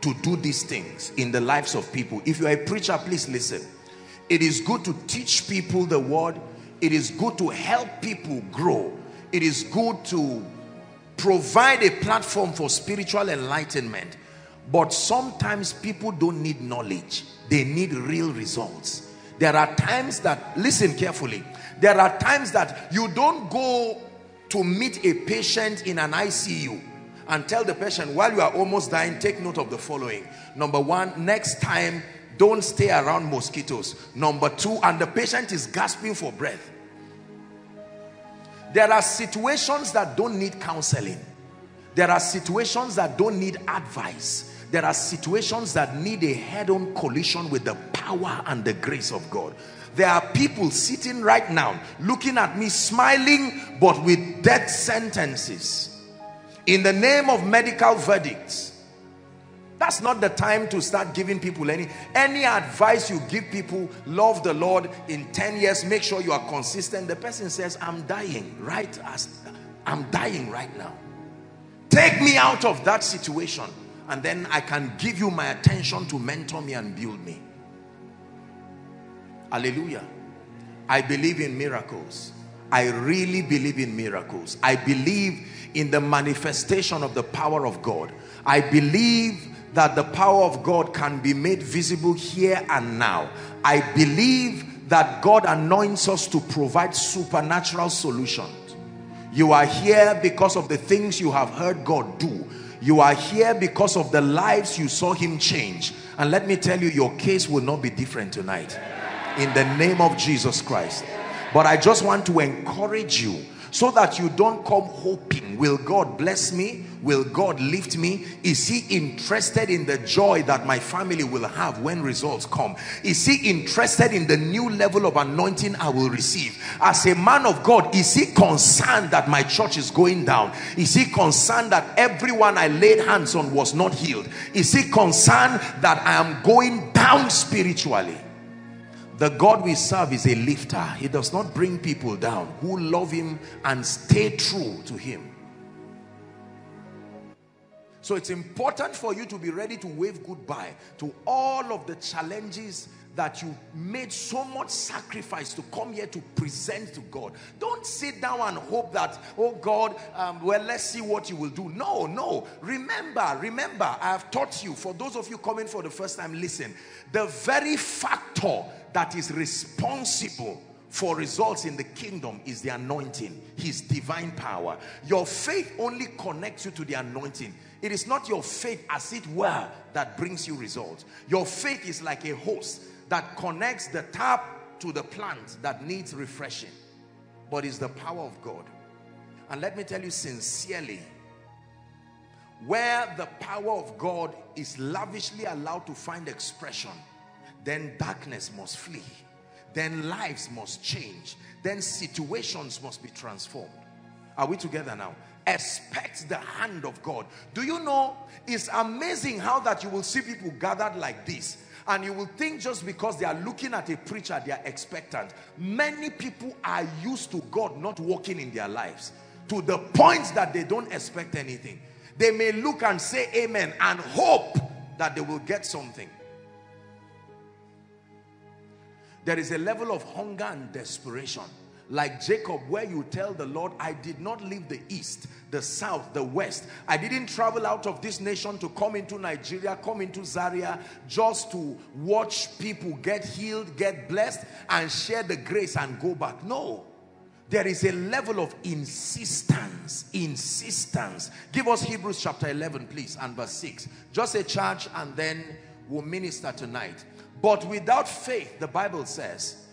to do these things in the lives of people. If you are a preacher, please listen. It is good to teach people the word. It is good to help people grow. It is good to provide a platform for spiritual enlightenment. But sometimes people don't need knowledge. They need real results. There are times that, listen carefully, there are times that you don't go to meet a patient in an ICU and tell the patient while you are almost dying, take note of the following. Number one, next time don't stay around mosquitoes. Number two, and the patient is gasping for breath. There are situations that don't need counseling. There are situations that don't need advice. There are situations that need a head-on collision with the power and the grace of God. There are people sitting right now looking at me smiling but with death sentences. In the name of medical verdicts that's not the time to start giving people any any advice you give people. Love the lord in 10 years. Make sure you are consistent. The person says i'm dying right as i'm dying right now. Take me out of that situation and then i can give you my attention to mentor me and build me hallelujah i believe in miracles i really believe in miracles i believe in the manifestation of the power of god i believe that the power of God can be made visible here and now. I believe that God anoints us to provide supernatural solutions. You are here because of the things you have heard God do. You are here because of the lives you saw him change. And let me tell you, your case will not be different tonight. In the name of Jesus Christ. But I just want to encourage you so that you don't come hoping will God bless me? Will God lift me? Is he interested in the joy that my family will have when results come? Is he interested in the new level of anointing I will receive? As a man of God is he concerned that my church is going down? Is he concerned that everyone I laid hands on was not healed? Is he concerned that I am going down spiritually the God we serve is a lifter. He does not bring people down who love him and stay true to him. So it's important for you to be ready to wave goodbye to all of the challenges that you made so much sacrifice to come here to present to God. Don't sit down and hope that, oh God, um, well, let's see what you will do. No, no. Remember, remember, I have taught you, for those of you coming for the first time, listen, the very factor that is responsible for results in the kingdom is the anointing, his divine power. Your faith only connects you to the anointing. It is not your faith as it were that brings you results. Your faith is like a hose that connects the tap to the plant that needs refreshing. But it's the power of God. And let me tell you sincerely, where the power of God is lavishly allowed to find expression, then darkness must flee. Then lives must change. Then situations must be transformed. Are we together now? Expect the hand of God. Do you know it's amazing how that you will see people gathered like this. And you will think just because they are looking at a preacher they are expectant. Many people are used to God not working in their lives to the point that they don't expect anything. They may look and say amen and hope that they will get something there is a level of hunger and desperation. Like Jacob where you tell the Lord I did not leave the east the south the west. I didn't travel out of this nation to come into Nigeria come into Zaria just to watch people get healed get blessed and share the grace and go back. No. There is a level of insistence insistence. Give us Hebrews chapter 11 please and verse 6 just a charge and then we'll minister tonight but without faith, the Bible says,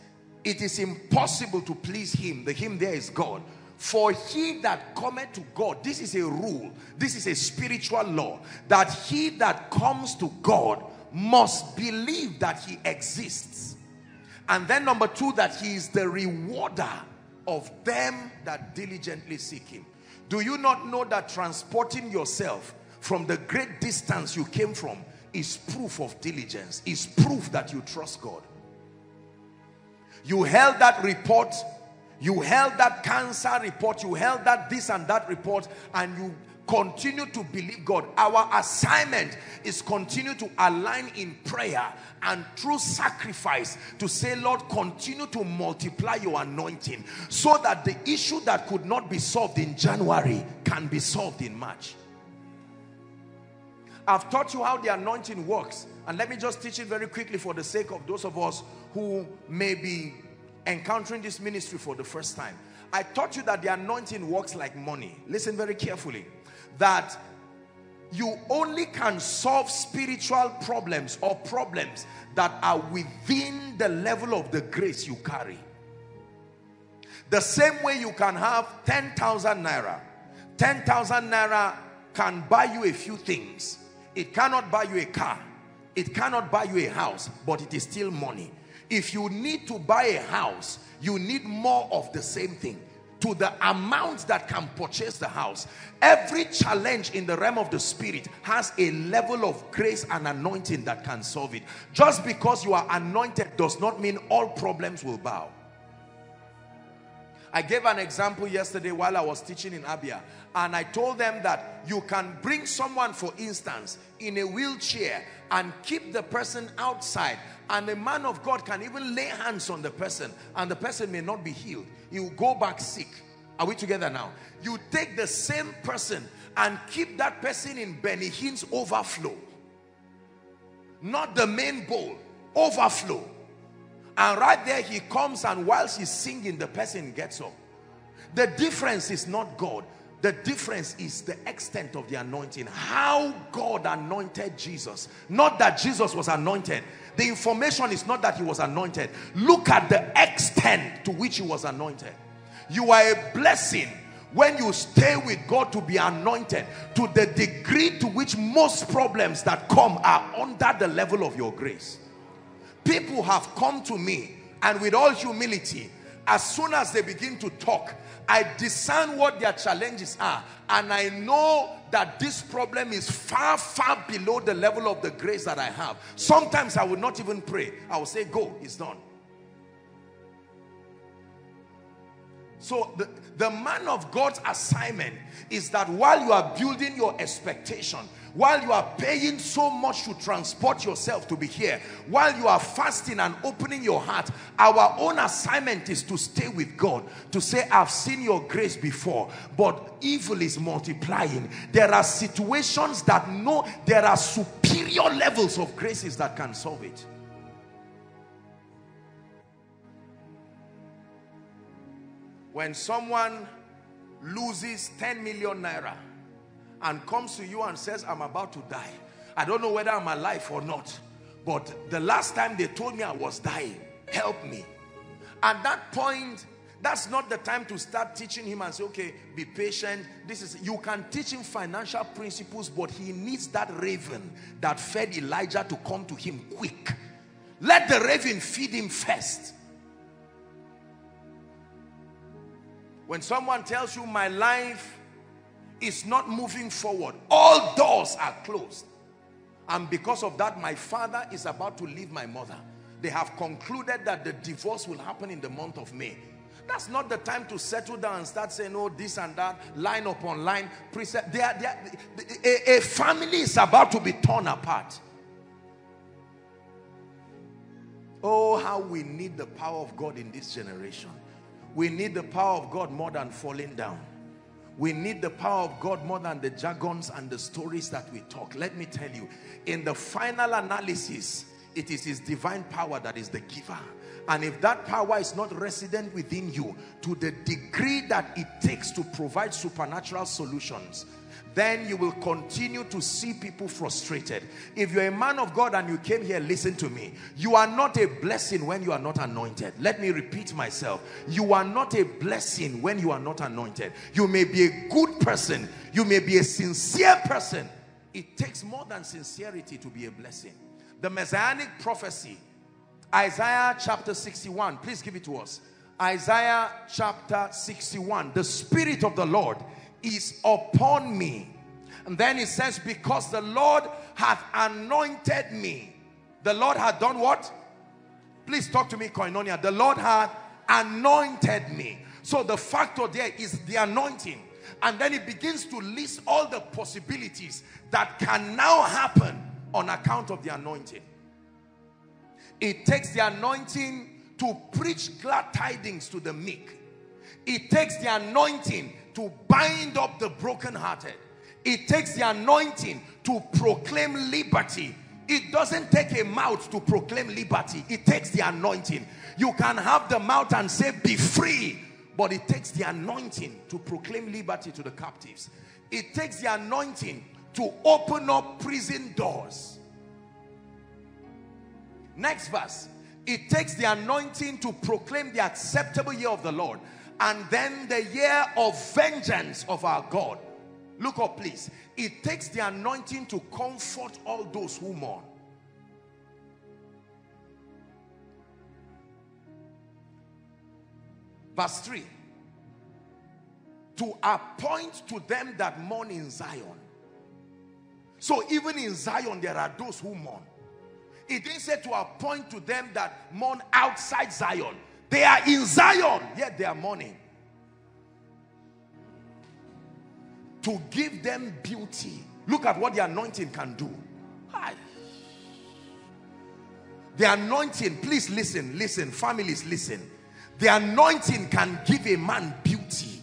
it is impossible to please him. The him there is God. For he that cometh to God, this is a rule, this is a spiritual law, that he that comes to God must believe that he exists. And then number two, that he is the rewarder of them that diligently seek him. Do you not know that transporting yourself from the great distance you came from is proof of diligence, is proof that you trust God. You held that report, you held that cancer report, you held that this and that report, and you continue to believe God. Our assignment is continue to align in prayer and through sacrifice to say, Lord, continue to multiply your anointing so that the issue that could not be solved in January can be solved in March. I've taught you how the anointing works. And let me just teach it very quickly for the sake of those of us who may be encountering this ministry for the first time. I taught you that the anointing works like money. Listen very carefully. That you only can solve spiritual problems or problems that are within the level of the grace you carry. The same way you can have 10,000 naira. 10,000 naira can buy you a few things. It cannot buy you a car. It cannot buy you a house, but it is still money. If you need to buy a house, you need more of the same thing to the amount that can purchase the house. Every challenge in the realm of the spirit has a level of grace and anointing that can solve it. Just because you are anointed does not mean all problems will bow. I gave an example yesterday while I was teaching in Abia and I told them that you can bring someone for instance in a wheelchair and keep the person outside and the man of God can even lay hands on the person and the person may not be healed. He will go back sick. Are we together now? You take the same person and keep that person in Benny Hinn's overflow. Not the main bowl, overflow and right there he comes and whilst he's singing, the person gets up. The difference is not God. The difference is the extent of the anointing. How God anointed Jesus. Not that Jesus was anointed. The information is not that he was anointed. Look at the extent to which he was anointed. You are a blessing when you stay with God to be anointed to the degree to which most problems that come are under the level of your grace people have come to me and with all humility as soon as they begin to talk I discern what their challenges are and I know that this problem is far far below the level of the grace that I have. Sometimes I would not even pray. I will say go it's done. So the, the man of God's assignment is that while you are building your expectation while you are paying so much to transport yourself to be here, while you are fasting and opening your heart, our own assignment is to stay with God, to say, I've seen your grace before, but evil is multiplying. There are situations that know there are superior levels of graces that can solve it. When someone loses 10 million naira, and comes to you and says, I'm about to die. I don't know whether I'm alive or not. But the last time they told me I was dying, help me. At that point, that's not the time to start teaching him and say, okay, be patient. This is, you can teach him financial principles, but he needs that raven that fed Elijah to come to him quick. Let the raven feed him first. When someone tells you my life is not moving forward. All doors are closed. And because of that, my father is about to leave my mother. They have concluded that the divorce will happen in the month of May. That's not the time to settle down and start saying, oh, this and that, line upon line, precept. They are, they are, a, a family is about to be torn apart. Oh, how we need the power of God in this generation. We need the power of God more than falling down. We need the power of God more than the jargons and the stories that we talk. Let me tell you, in the final analysis, it is his divine power that is the giver. And if that power is not resident within you to the degree that it takes to provide supernatural solutions, then you will continue to see people frustrated. If you're a man of God and you came here, listen to me. You are not a blessing when you are not anointed. Let me repeat myself. You are not a blessing when you are not anointed. You may be a good person. You may be a sincere person. It takes more than sincerity to be a blessing. The messianic prophecy, Isaiah chapter 61. Please give it to us. Isaiah chapter 61. The Spirit of the Lord is upon me. And then he says, because the Lord hath anointed me. The Lord hath done what? Please talk to me, Koinonia. The Lord hath anointed me. So the factor there is the anointing. And then he begins to list all the possibilities that can now happen on account of the anointing. It takes the anointing to preach glad tidings to the meek. It takes the anointing to bind up the brokenhearted. It takes the anointing to proclaim liberty. It doesn't take a mouth to proclaim liberty. It takes the anointing. You can have the mouth and say, be free. But it takes the anointing to proclaim liberty to the captives. It takes the anointing to open up prison doors. Next verse. It takes the anointing to proclaim the acceptable year of the Lord and then the year of vengeance of our God. Look up, please. It takes the anointing to comfort all those who mourn. Verse 3 To appoint to them that mourn in Zion. So even in Zion, there are those who mourn. It didn't say to appoint to them that mourn outside Zion. They are in Zion, yet they are mourning. To give them beauty. Look at what the anointing can do. The anointing, please listen, listen, families, listen. The anointing can give a man beauty,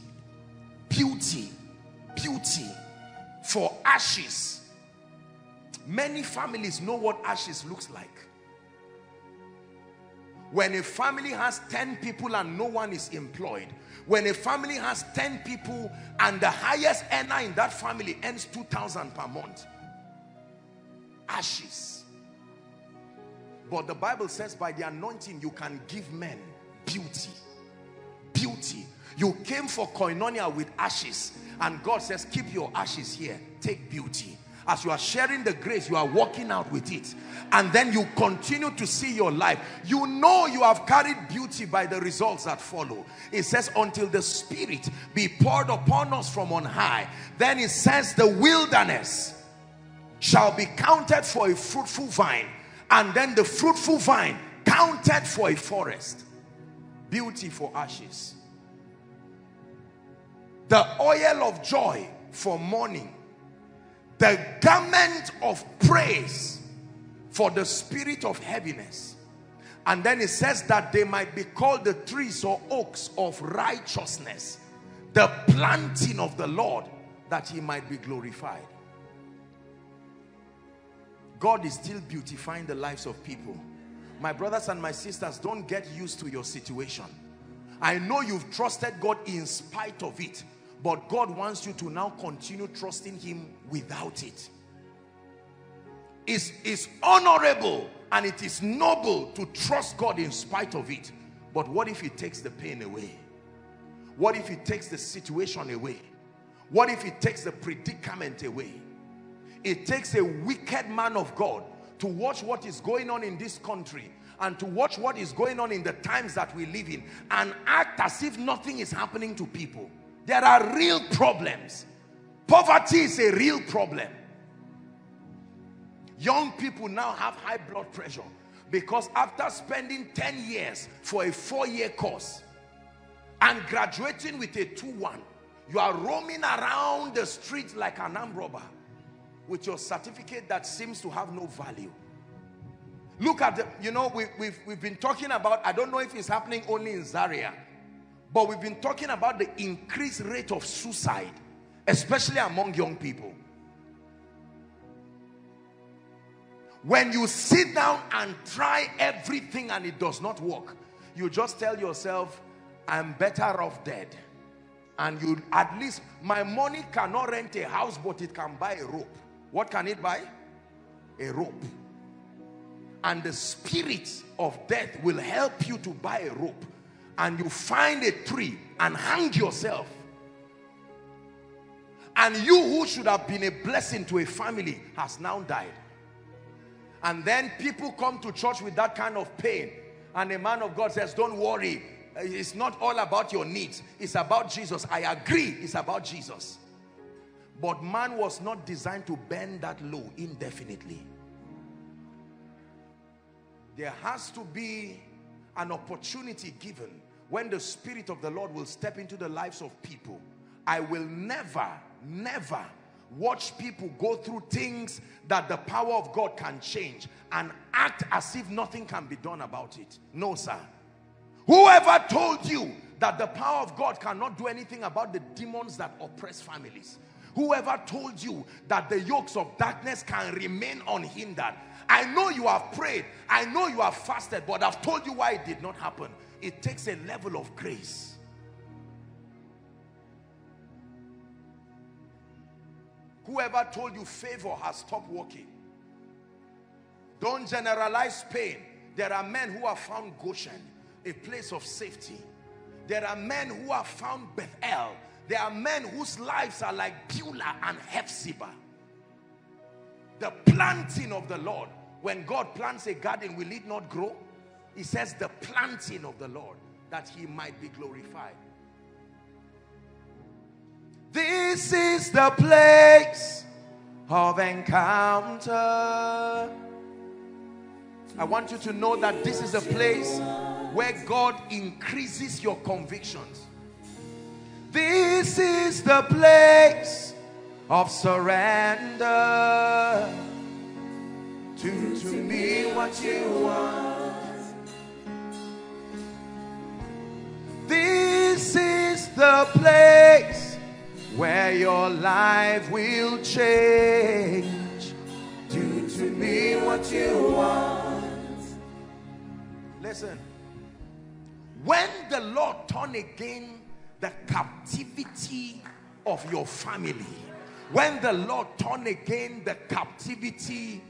beauty, beauty for ashes. Many families know what ashes looks like. When a family has 10 people and no one is employed, when a family has 10 people and the highest earner in that family earns 2,000 per month, ashes. But the Bible says by the anointing you can give men beauty. Beauty. You came for koinonia with ashes and God says keep your ashes here. Take beauty. As you are sharing the grace, you are walking out with it. And then you continue to see your life. You know you have carried beauty by the results that follow. It says until the spirit be poured upon us from on high. Then it says the wilderness shall be counted for a fruitful vine. And then the fruitful vine counted for a forest beauty for ashes the oil of joy for mourning the garment of praise for the spirit of heaviness. And then it says that they might be called the trees or oaks of righteousness the planting of the Lord that he might be glorified. God is still beautifying the lives of people. My brothers and my sisters don't get used to your situation. I know you've trusted God in spite of it but God wants you to now continue trusting him without it. It's, it's honorable and it is noble to trust God in spite of it. But what if he takes the pain away? What if he takes the situation away? What if he takes the predicament away? It takes a wicked man of God to watch what is going on in this country and to watch what is going on in the times that we live in and act as if nothing is happening to people. There are real problems. Poverty is a real problem. Young people now have high blood pressure because after spending 10 years for a four-year course and graduating with a 2-1, you are roaming around the street like an armed robber with your certificate that seems to have no value. Look at the, you know, we, we've, we've been talking about, I don't know if it's happening only in Zaria, but we've been talking about the increased rate of suicide, especially among young people. When you sit down and try everything and it does not work, you just tell yourself, I'm better off dead. And you, at least, my money cannot rent a house, but it can buy a rope. What can it buy? A rope. And the spirit of death will help you to buy a rope. And you find a tree and hang yourself. And you who should have been a blessing to a family has now died. And then people come to church with that kind of pain. And a man of God says, don't worry. It's not all about your needs. It's about Jesus. I agree. It's about Jesus. But man was not designed to bend that low indefinitely. There has to be an opportunity given when the Spirit of the Lord will step into the lives of people. I will never, never watch people go through things that the power of God can change and act as if nothing can be done about it. No, sir. Whoever told you that the power of God cannot do anything about the demons that oppress families? Whoever told you that the yokes of darkness can remain unhindered? I know you have prayed. I know you have fasted, but I've told you why it did not happen. It takes a level of grace. Whoever told you favor has stopped working. Don't generalize pain. There are men who have found Goshen, a place of safety. There are men who have found Bethel. There are men whose lives are like Beulah and Hephzibah. The planting of the Lord. When God plants a garden, will it not grow? He says the planting of the Lord that he might be glorified. This is the place of encounter. I want you to know that this is a place where God increases your convictions. This is the place of surrender. Do to me what you want. This is the place where your life will change. Do to me what you want. Listen. When the Lord turn again the captivity of your family, when the Lord turn again the captivity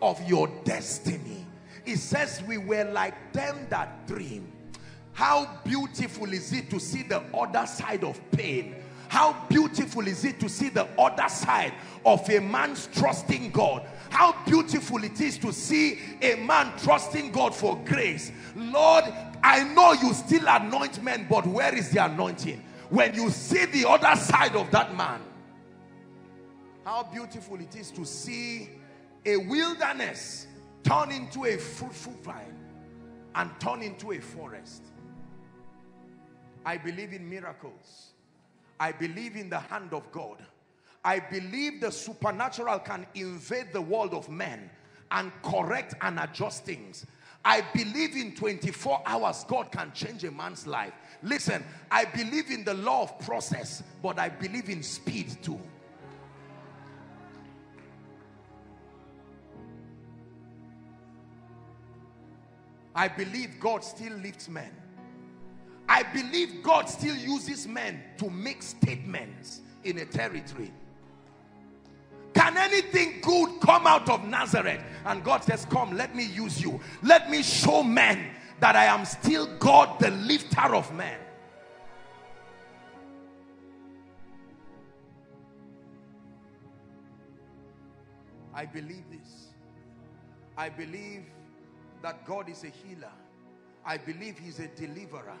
of your destiny, it says we were like them that dream. How beautiful is it to see the other side of pain? How beautiful is it to see the other side of a man's trusting God? How beautiful it is to see a man trusting God for grace. Lord, I know you still anoint men, but where is the anointing? When you see the other side of that man, how beautiful it is to see a wilderness turn into a fruitful vine and turn into a forest. I believe in miracles. I believe in the hand of God. I believe the supernatural can invade the world of men and correct and adjust things. I believe in 24 hours God can change a man's life. Listen, I believe in the law of process, but I believe in speed too. I believe God still lifts men. I believe God still uses men to make statements in a territory. Can anything good come out of Nazareth? And God says, come, let me use you. Let me show men that I am still God, the lifter of men. I believe this. I believe that God is a healer. I believe he's a deliverer.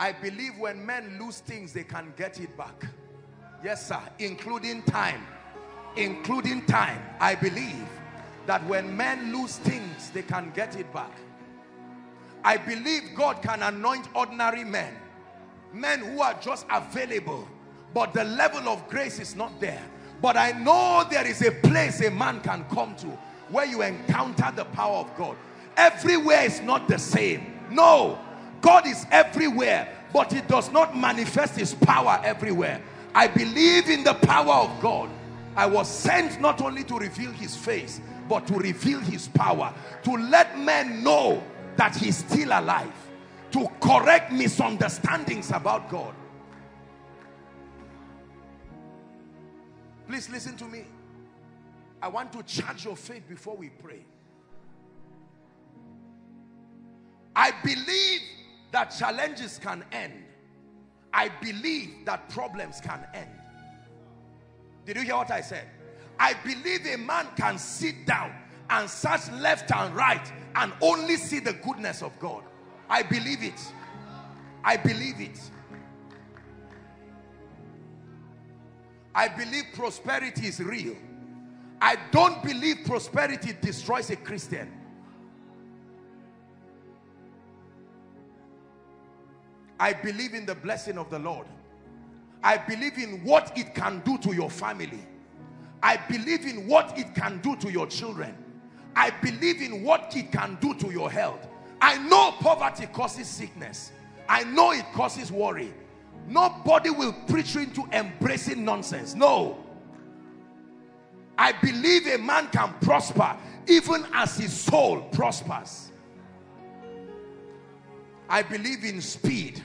I believe when men lose things, they can get it back. Yes, sir, including time including time. I believe that when men lose things, they can get it back. I believe God can anoint ordinary men, men who are just available, but the level of grace is not there. But I know there is a place a man can come to where you encounter the power of God. Everywhere is not the same. No, God is everywhere, but He does not manifest His power everywhere. I believe in the power of God. I was sent not only to reveal his face, but to reveal his power. To let men know that he's still alive. To correct misunderstandings about God. Please listen to me. I want to charge your faith before we pray. I believe that challenges can end. I believe that problems can end. Did you hear what I said? I believe a man can sit down and search left and right and only see the goodness of God. I believe it. I believe it. I believe prosperity is real. I don't believe prosperity destroys a Christian. I believe in the blessing of the Lord. I believe in what it can do to your family. I believe in what it can do to your children. I believe in what it can do to your health. I know poverty causes sickness. I know it causes worry. Nobody will preach you into embracing nonsense. No. I believe a man can prosper even as his soul prospers. I believe in speed.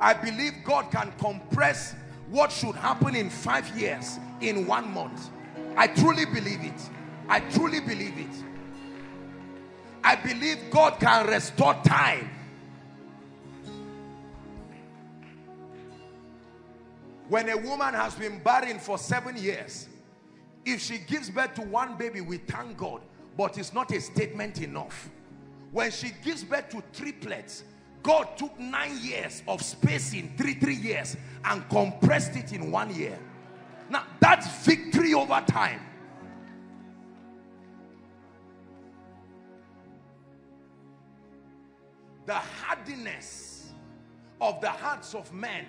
I believe God can compress what should happen in five years in one month. I truly believe it. I truly believe it. I believe God can restore time. When a woman has been barren for seven years, if she gives birth to one baby, we thank God. But it's not a statement enough. When she gives birth to triplets, God took nine years of space in three, three years, and compressed it in one year. Now, that's victory over time. The hardiness of the hearts of men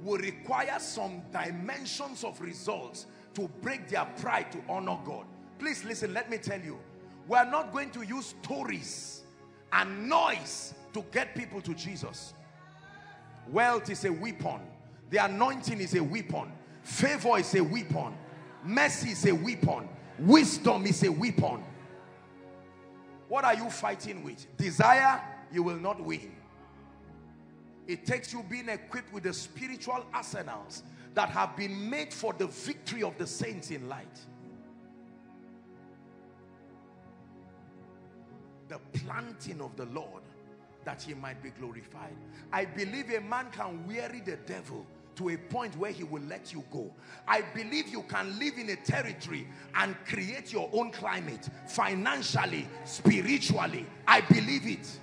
will require some dimensions of results to break their pride to honor God. Please listen, let me tell you. We are not going to use stories and noise to get people to Jesus. Wealth is a weapon. The anointing is a weapon. Favor is a weapon. Mercy is a weapon. Wisdom is a weapon. What are you fighting with? Desire, you will not win. It takes you being equipped with the spiritual arsenals that have been made for the victory of the saints in light. The planting of the Lord that he might be glorified. I believe a man can weary the devil to a point where he will let you go. I believe you can live in a territory and create your own climate financially, spiritually. I believe it.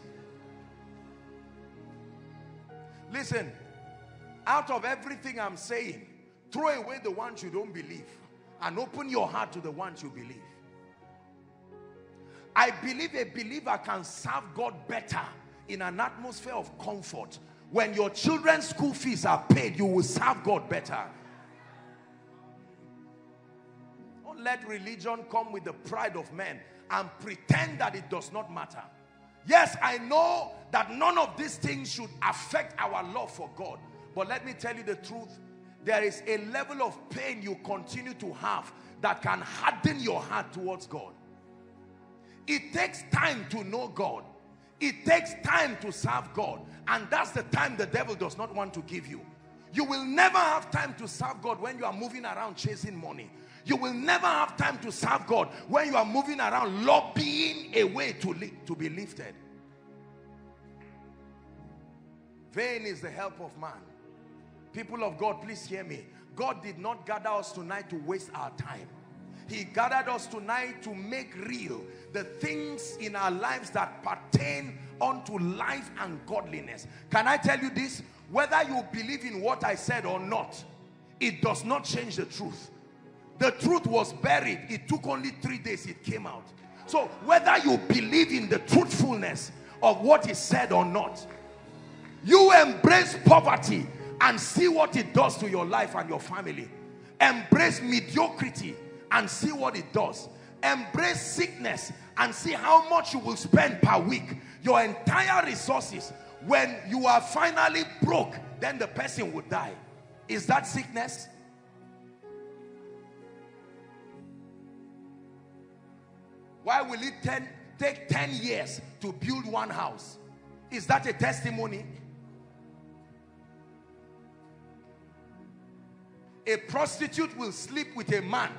Listen, out of everything I'm saying, throw away the ones you don't believe and open your heart to the ones you believe. I believe a believer can serve God better in an atmosphere of comfort. When your children's school fees are paid, you will serve God better. Don't let religion come with the pride of men and pretend that it does not matter. Yes, I know that none of these things should affect our love for God. But let me tell you the truth. There is a level of pain you continue to have that can harden your heart towards God. It takes time to know God. It takes time to serve God. And that's the time the devil does not want to give you. You will never have time to serve God when you are moving around chasing money. You will never have time to serve God when you are moving around lobbying a way to, to be lifted. Vain is the help of man. People of God, please hear me. God did not gather us tonight to waste our time. He gathered us tonight to make real the things in our lives that pertain unto life and godliness. Can I tell you this? Whether you believe in what I said or not, it does not change the truth. The truth was buried. It took only three days, it came out. So whether you believe in the truthfulness of what is said or not, you embrace poverty and see what it does to your life and your family. Embrace mediocrity and see what it does. Embrace sickness and see how much you will spend per week. Your entire resources. When you are finally broke, then the person will die. Is that sickness? Why will it ten, take 10 years to build one house? Is that a testimony? A prostitute will sleep with a man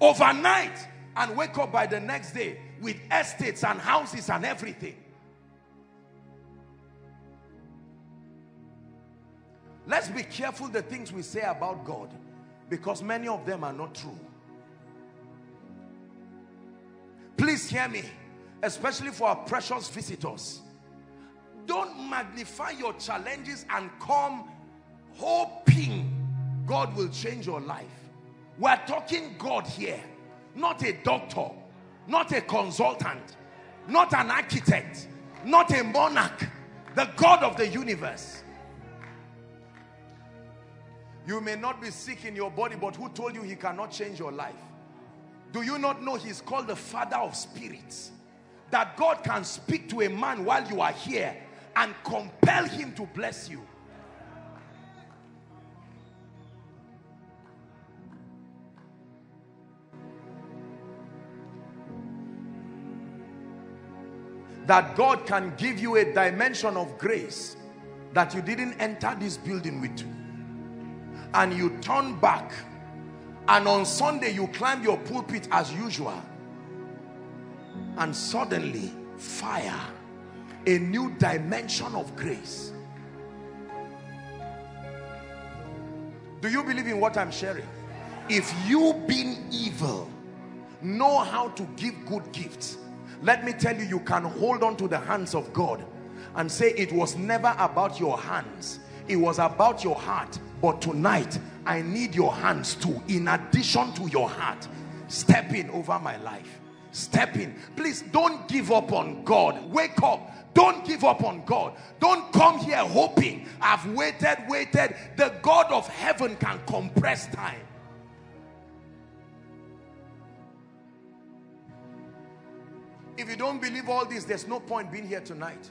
overnight and wake up by the next day with estates and houses and everything. Let's be careful the things we say about God because many of them are not true. Please hear me, especially for our precious visitors. Don't magnify your challenges and come hoping God will change your life. We're talking God here, not a doctor, not a consultant, not an architect, not a monarch, the God of the universe. You may not be sick in your body, but who told you he cannot change your life? Do you not know he's called the father of spirits? That God can speak to a man while you are here and compel him to bless you. That God can give you a dimension of grace that you didn't enter this building with. and you turn back and on Sunday you climb your pulpit as usual and suddenly fire a new dimension of grace. Do you believe in what I'm sharing? If you being evil know how to give good gifts let me tell you you can hold on to the hands of God and say it was never about your hands. It was about your heart. But tonight I need your hands too in addition to your heart. Step in over my life. Step in. Please don't give up on God. Wake up. Don't give up on God. Don't come here hoping. I've waited waited. The God of heaven can compress time if you don't believe all this there's no point being here tonight.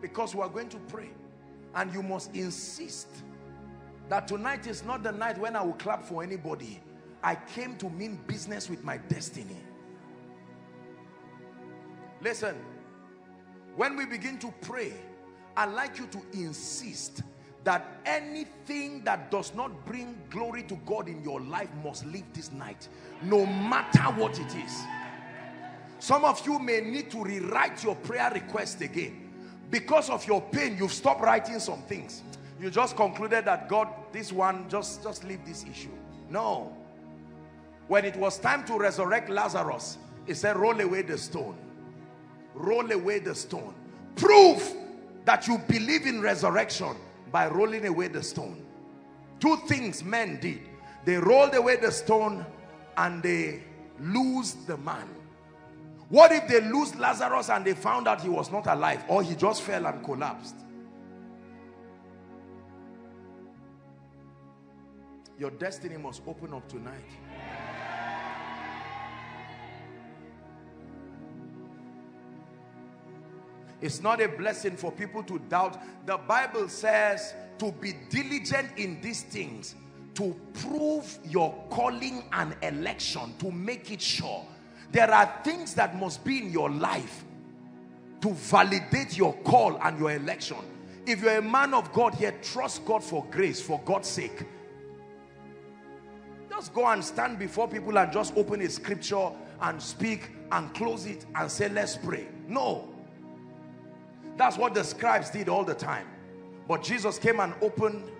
Because we are going to pray. And you must insist that tonight is not the night when I will clap for anybody. I came to mean business with my destiny. Listen when we begin to pray I'd like you to insist that anything that does not bring glory to God in your life must leave this night no matter what it is some of you may need to rewrite your prayer request again. Because of your pain you've stopped writing some things. You just concluded that God this one just just leave this issue. No. When it was time to resurrect Lazarus he said roll away the stone. Roll away the stone. Prove that you believe in resurrection by rolling away the stone. Two things men did. They rolled away the stone and they lose the man what if they lose Lazarus and they found out he was not alive or he just fell and collapsed? Your destiny must open up tonight. It's not a blessing for people to doubt. The Bible says to be diligent in these things, to prove your calling and election, to make it sure there are things that must be in your life to validate your call and your election. If you're a man of God here, trust God for grace, for God's sake. Just go and stand before people and just open a scripture and speak and close it and say, let's pray. No. That's what the scribes did all the time. But Jesus came and opened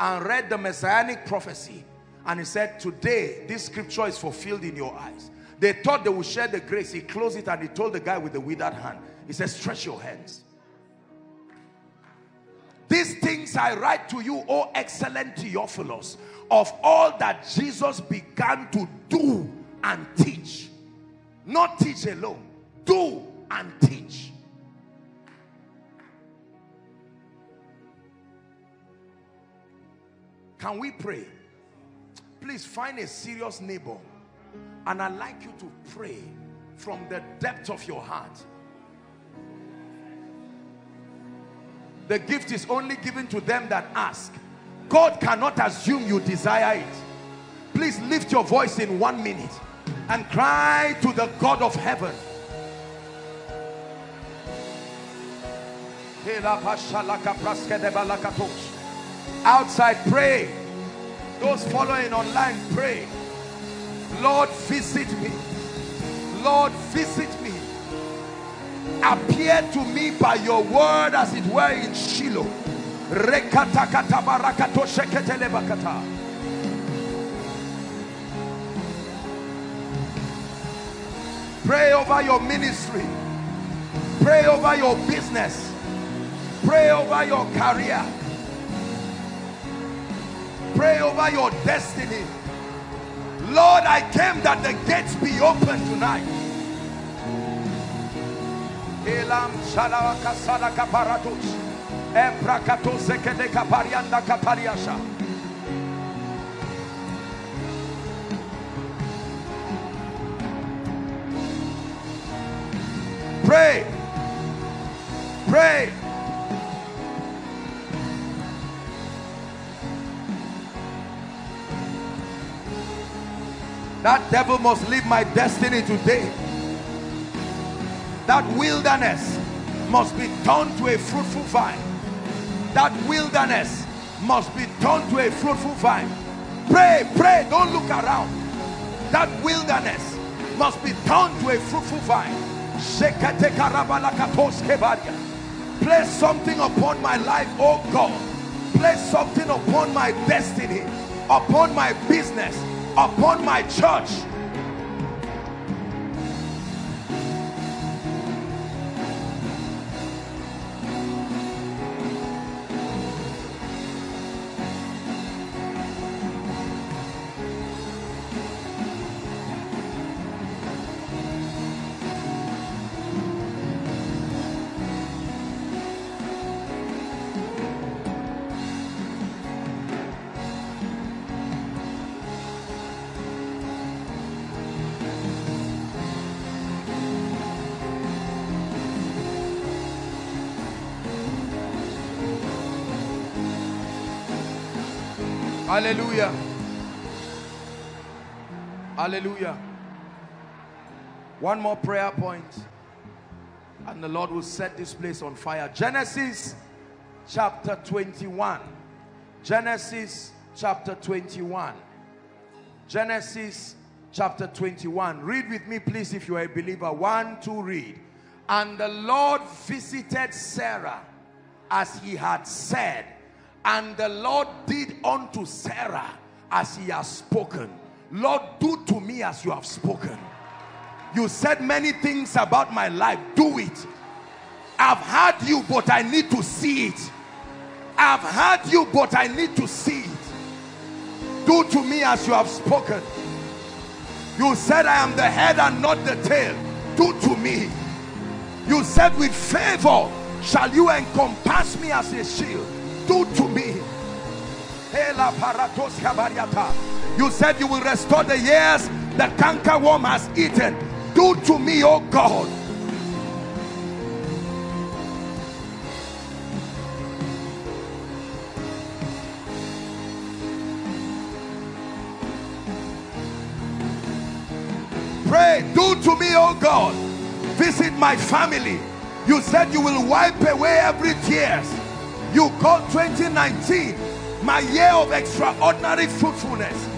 and read the messianic prophecy. And he said, today, this scripture is fulfilled in your eyes. They thought they would share the grace. He closed it and he told the guy with the withered hand. He said, stretch your hands. These things I write to you, O excellent Theophilus, of all that Jesus began to do and teach. Not teach alone. Do and teach. Can we pray? Please find a serious neighbor and I'd like you to pray from the depth of your heart. The gift is only given to them that ask. God cannot assume you desire it. Please lift your voice in one minute and cry to the God of heaven. Outside, pray. Those following online, pray. Lord, visit me. Lord, visit me. Appear to me by your word as it were in Shiloh. Pray over your ministry. Pray over your business. Pray over your career. Pray over your destiny. Lord, I came that the gates be open tonight. Elam sekede kaparianda kapariasha. Pray. Pray. That devil must leave my destiny today. That wilderness must be turned to a fruitful vine. That wilderness must be turned to a fruitful vine. Pray, pray, don't look around. That wilderness must be turned to a fruitful vine. Place something upon my life, oh God. Place something upon my destiny, upon my business, upon my church. Hallelujah. One more prayer point, and the Lord will set this place on fire. Genesis chapter 21. Genesis chapter 21. Genesis chapter 21. Read with me, please, if you are a believer. One, two, read. And the Lord visited Sarah as he had said and the Lord did unto Sarah as he has spoken. Lord, do to me as you have spoken. You said many things about my life. Do it. I've heard you, but I need to see it. I've heard you, but I need to see it. Do to me as you have spoken. You said I am the head and not the tail. Do to me. You said with favor shall you encompass me as a shield do to me. You said you will restore the years the canker worm has eaten. Do to me, oh God. Pray, do to me, oh God. Visit my family. You said you will wipe away every tears you called 2019 my year of extraordinary fruitfulness.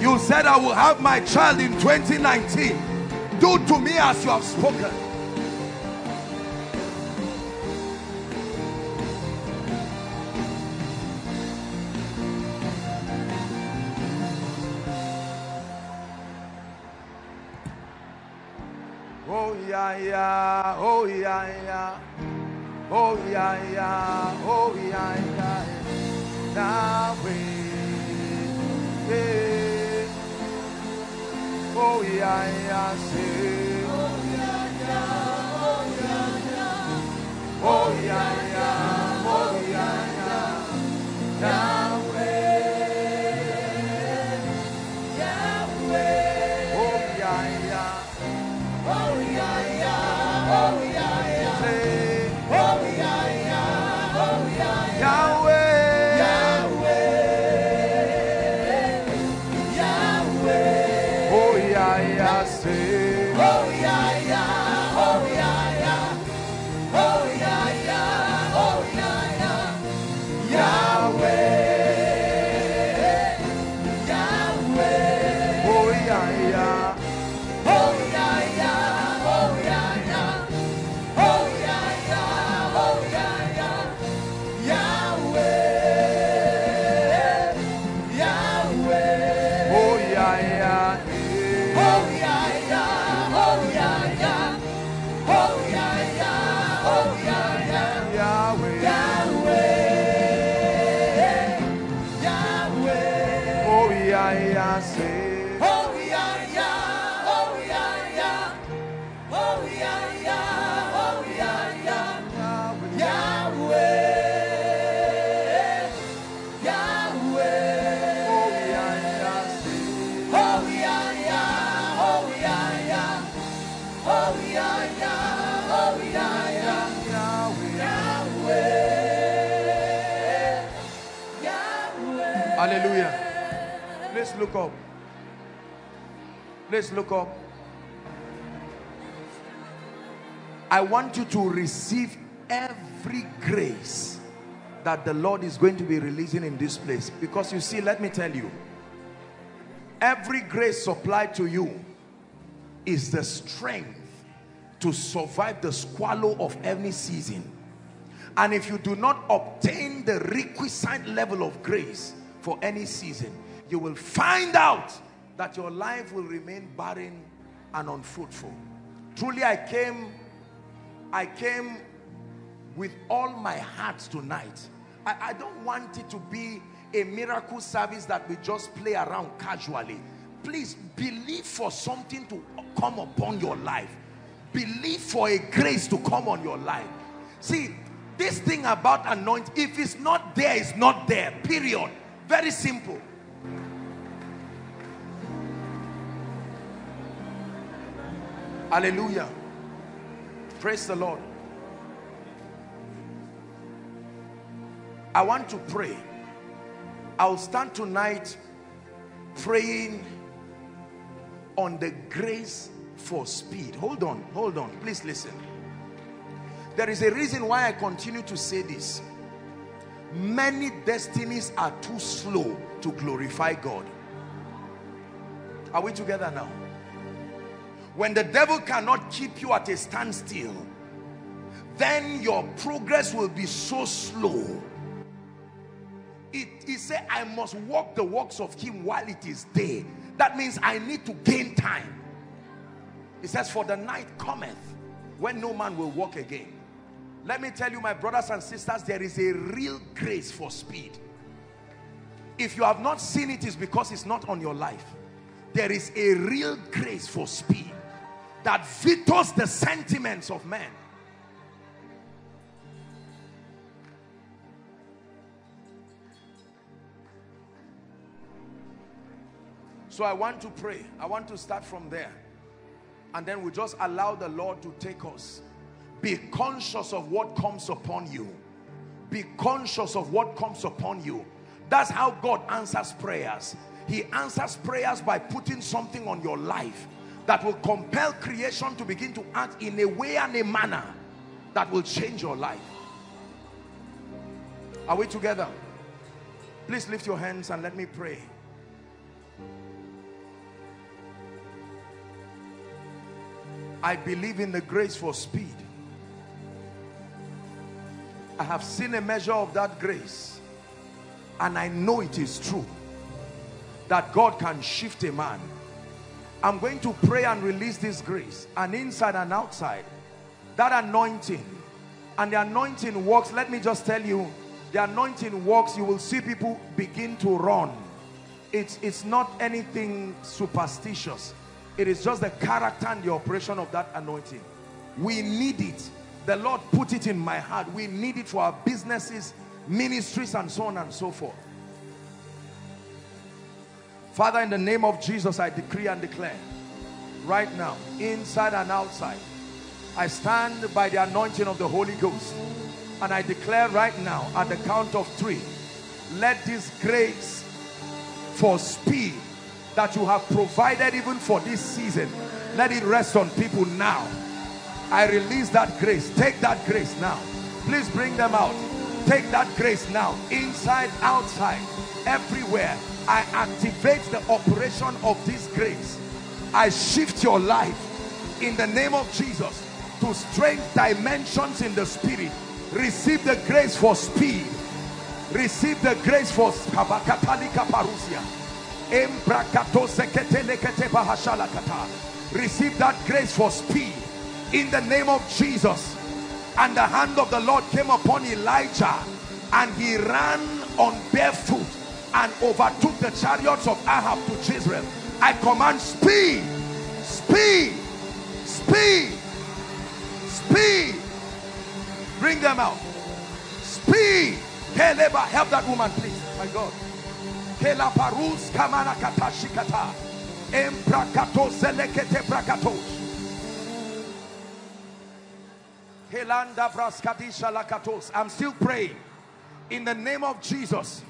You said I will have my child in 2019. Do to me as you have spoken. Oh yeah yeah, oh yeah yeah, oh yeah yeah, oh yeah yeah. Yahweh. Yeah. Oh, yeah, yeah. Oh, yeah, yeah, oh, yeah, yeah. Oh, yeah, yeah. Yahweh. Look up. Let's look up. I want you to receive every grace that the Lord is going to be releasing in this place. Because you see, let me tell you, every grace supplied to you is the strength to survive the squalor of any season. And if you do not obtain the requisite level of grace for any season, you will find out that your life will remain barren and unfruitful. Truly, I came, I came with all my heart tonight. I, I don't want it to be a miracle service that we just play around casually. Please believe for something to come upon your life. Believe for a grace to come on your life. See, this thing about anointing, if it's not there, it's not there. Period. Very simple. Hallelujah. Praise the Lord. I want to pray. I'll stand tonight praying on the grace for speed. Hold on, hold on. Please listen. There is a reason why I continue to say this. Many destinies are too slow to glorify God. Are we together now? When the devil cannot keep you at a standstill, then your progress will be so slow. It, he said, I must walk the works of him while it is day. That means I need to gain time. He says, for the night cometh when no man will walk again. Let me tell you, my brothers and sisters, there is a real grace for speed. If you have not seen it, it's because it's not on your life. There is a real grace for speed that vetoes the sentiments of men. So I want to pray. I want to start from there. And then we just allow the Lord to take us. Be conscious of what comes upon you. Be conscious of what comes upon you. That's how God answers prayers. He answers prayers by putting something on your life that will compel creation to begin to act in a way and a manner that will change your life. Are we together? Please lift your hands and let me pray. I believe in the grace for speed. I have seen a measure of that grace and I know it is true that God can shift a man I'm going to pray and release this grace and inside and outside. That anointing and the anointing works. Let me just tell you the anointing works. You will see people begin to run. It's it's not anything superstitious. It is just the character and the operation of that anointing. We need it. The Lord put it in my heart. We need it for our businesses ministries and so on and so forth Father, in the name of Jesus, I decree and declare right now, inside and outside, I stand by the anointing of the Holy Ghost and I declare right now at the count of three, let this grace for speed that you have provided even for this season, let it rest on people now. I release that grace. Take that grace now. Please bring them out. Take that grace now. Inside, outside, everywhere I activate the operation of this grace. I shift your life in the name of Jesus to strength dimensions in the spirit. Receive the grace for speed. Receive the grace for Receive that grace for speed in the name of Jesus. And the hand of the Lord came upon Elijah and he ran on barefoot and overtook the chariots of Ahab to Jezreel. I command speed, speed, speed, speed. Bring them out. Speed. Keleba, help that woman, please. My God. Kela kamana katashikata. Emprakato selekete prakatos. Helanda braskadisha lakatos. I'm still praying in the name of Jesus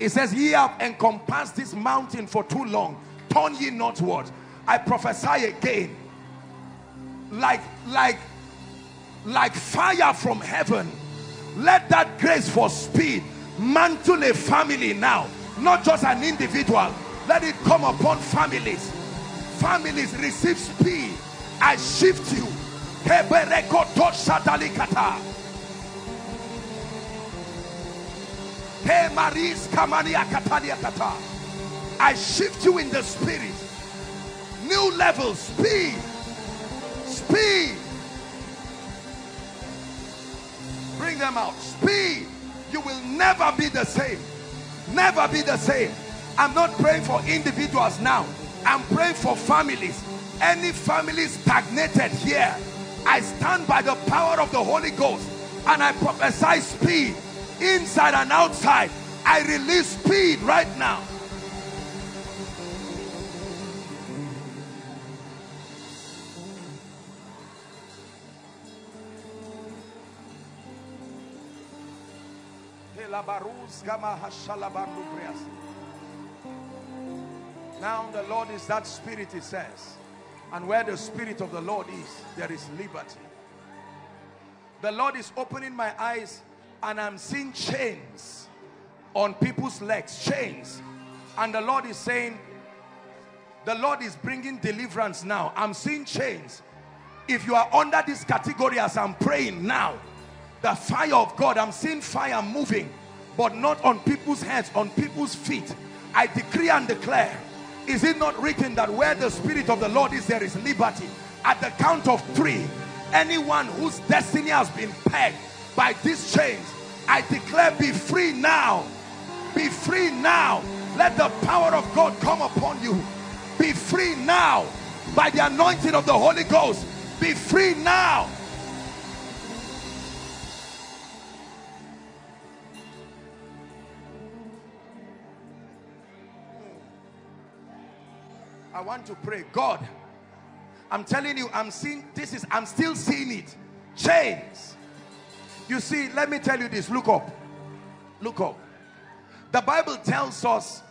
It says, Ye have encompassed this mountain for too long. Turn ye not. northward. I prophesy again. Like, like, like fire from heaven. Let that grace for speed mantle a family now. Not just an individual. Let it come upon families. Families receive speed. I shift you. I shift you in the spirit. New level, speed. Speed. Bring them out. Speed. You will never be the same. Never be the same. I'm not praying for individuals now. I'm praying for families. Any family stagnated here, I stand by the power of the Holy Ghost and I prophesy speed inside and outside. I release speed right now. Now the Lord is that spirit, it says. And where the spirit of the Lord is, there is liberty. The Lord is opening my eyes and I'm seeing chains on people's legs, chains. And the Lord is saying, the Lord is bringing deliverance now. I'm seeing chains. If you are under this category as I'm praying now, the fire of God, I'm seeing fire moving, but not on people's heads, on people's feet. I decree and declare, is it not written that where the Spirit of the Lord is, there is liberty? At the count of three, anyone whose destiny has been pegged by these chains, I declare be free now. Be free now. Let the power of God come upon you. Be free now by the anointing of the Holy Ghost. Be free now. I want to pray. God, I'm telling you, I'm seeing this is I'm still seeing it. Chains. You see, let me tell you this. Look up. Look up. The Bible tells us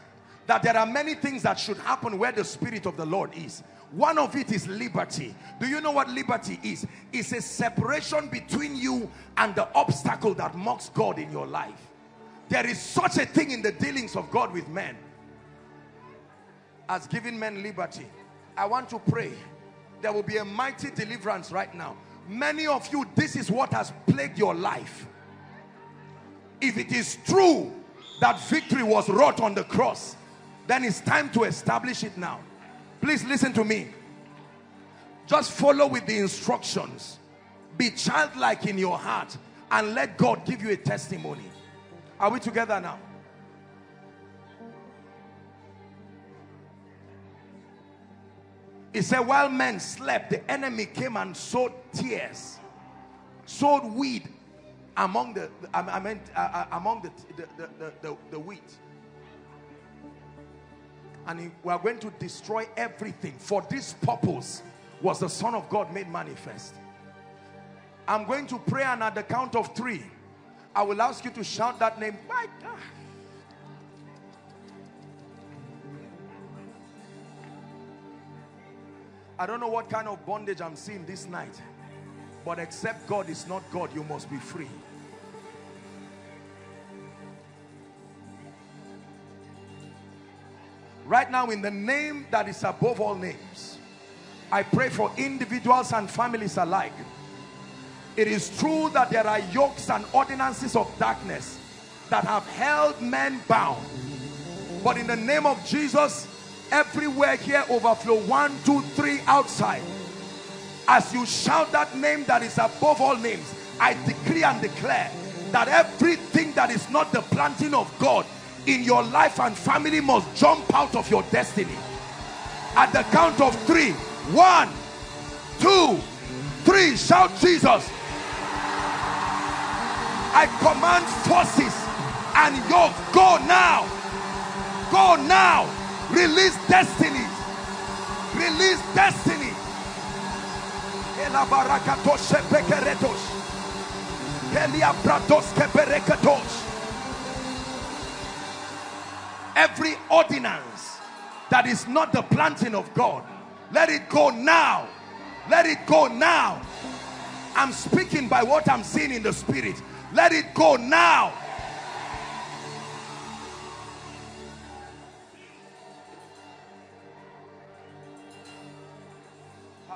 that there are many things that should happen where the Spirit of the Lord is. One of it is liberty. Do you know what liberty is? It's a separation between you and the obstacle that mocks God in your life. There is such a thing in the dealings of God with men as giving men liberty. I want to pray. There will be a mighty deliverance right now. Many of you, this is what has plagued your life. If it is true that victory was wrought on the cross, then it's time to establish it now. Please listen to me. Just follow with the instructions. Be childlike in your heart and let God give you a testimony. Are we together now? He said, while men slept, the enemy came and sowed tares, sowed weed among the, I meant, uh, uh, among the, the, the, the, the wheat. And we are going to destroy everything. For this purpose was the Son of God made manifest. I'm going to pray and at the count of three, I will ask you to shout that name. My God. I don't know what kind of bondage I'm seeing this night. But except God is not God, you must be free. Right now, in the name that is above all names, I pray for individuals and families alike. It is true that there are yokes and ordinances of darkness that have held men bound. But in the name of Jesus, everywhere here overflow. One two three outside. As you shout that name that is above all names i decree and declare that everything that is not the planting of god in your life and family must jump out of your destiny. At the count of three one two three shout jesus. I command forces and yoke. Go now. Go now Release destiny. Release destiny. Every ordinance that is not the planting of God, let it go now. Let it go now. I'm speaking by what I'm seeing in the spirit. Let it go now.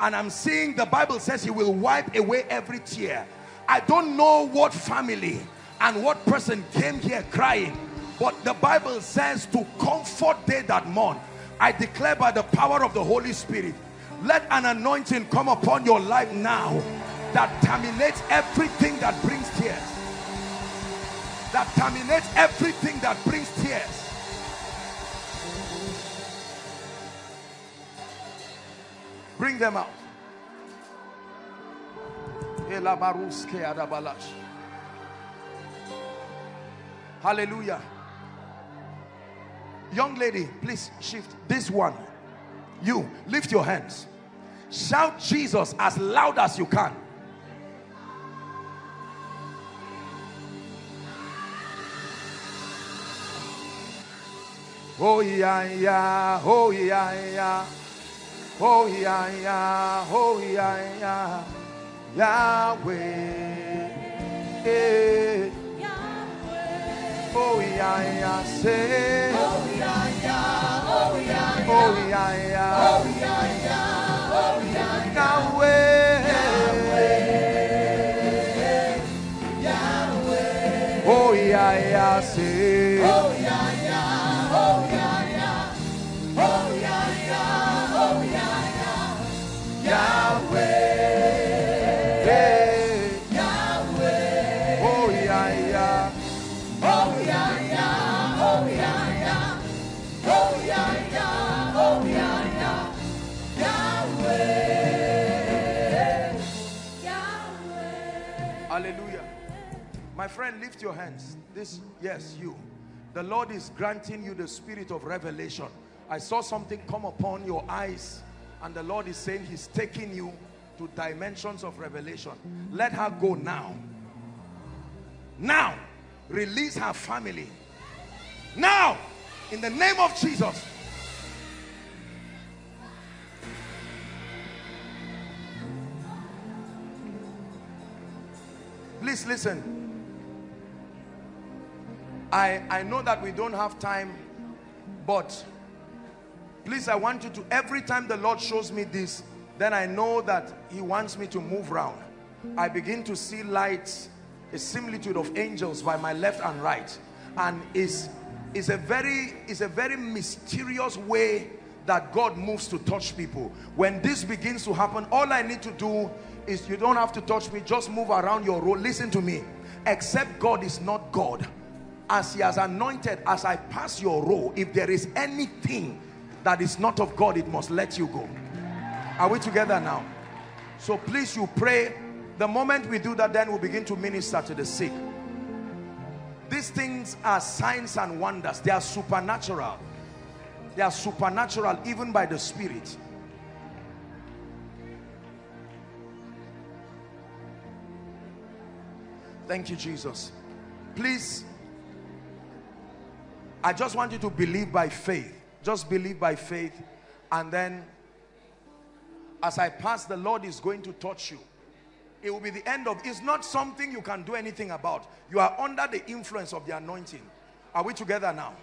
And I'm seeing the Bible says he will wipe away every tear. I don't know what family and what person came here crying but the Bible says to comfort they that mourn. I declare by the power of the Holy Spirit let an anointing come upon your life now that terminates everything that brings tears. That terminates everything that brings tears bring them out Hallelujah. Young lady, please shift this one. You lift your hands. Shout Jesus as loud as you can. Oh yeah yeah, oh yeah yeah, oh yeah yeah, oh yeah yeah, Yahweh. Yeah. Oh yeah yeah say Oh yeah yeah Oh yeah Oh yeah yeah Oh yeah yeah Oh yeah Yahweh Yahweh Oh yeah yeah say Oh yeah yeah Oh My friend, lift your hands. This, yes, you. The Lord is granting you the spirit of revelation. I saw something come upon your eyes and the Lord is saying he's taking you to dimensions of revelation. Let her go now. Now release her family now in the name of Jesus please listen I I know that we don't have time but please I want you to every time the Lord shows me this then I know that he wants me to move around I begin to see lights a similitude of angels by my left and right. And is is a very is a very mysterious way that God moves to touch people. When this begins to happen all I need to do is you don't have to touch me just move around your row listen to me. Except God is not God as he has anointed as I pass your row if there is anything that is not of God it must let you go are we together now so please you pray the moment we do that, then we'll begin to minister to the sick. These things are signs and wonders. They are supernatural. They are supernatural even by the Spirit. Thank you, Jesus. Please, I just want you to believe by faith. Just believe by faith. And then, as I pass, the Lord is going to touch you. It will be the end of it's not something you can do anything about. You are under the influence of the anointing. Are we together now?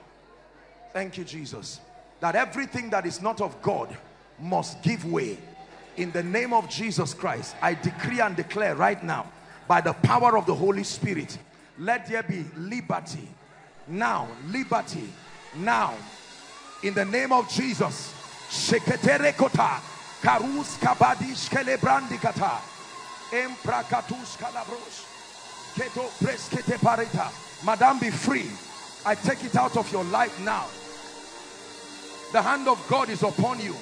Thank you jesus. That everything that is not of god must give way. In the name of jesus christ i decree and declare right now by the power of the holy spirit let there be liberty now liberty now in the name of jesus sheketerekota karus kabadish kelebrandikata Emprakatus calabros. Keto preskete parita. Madam, be free. I take it out of your life now. The hand of God is upon you.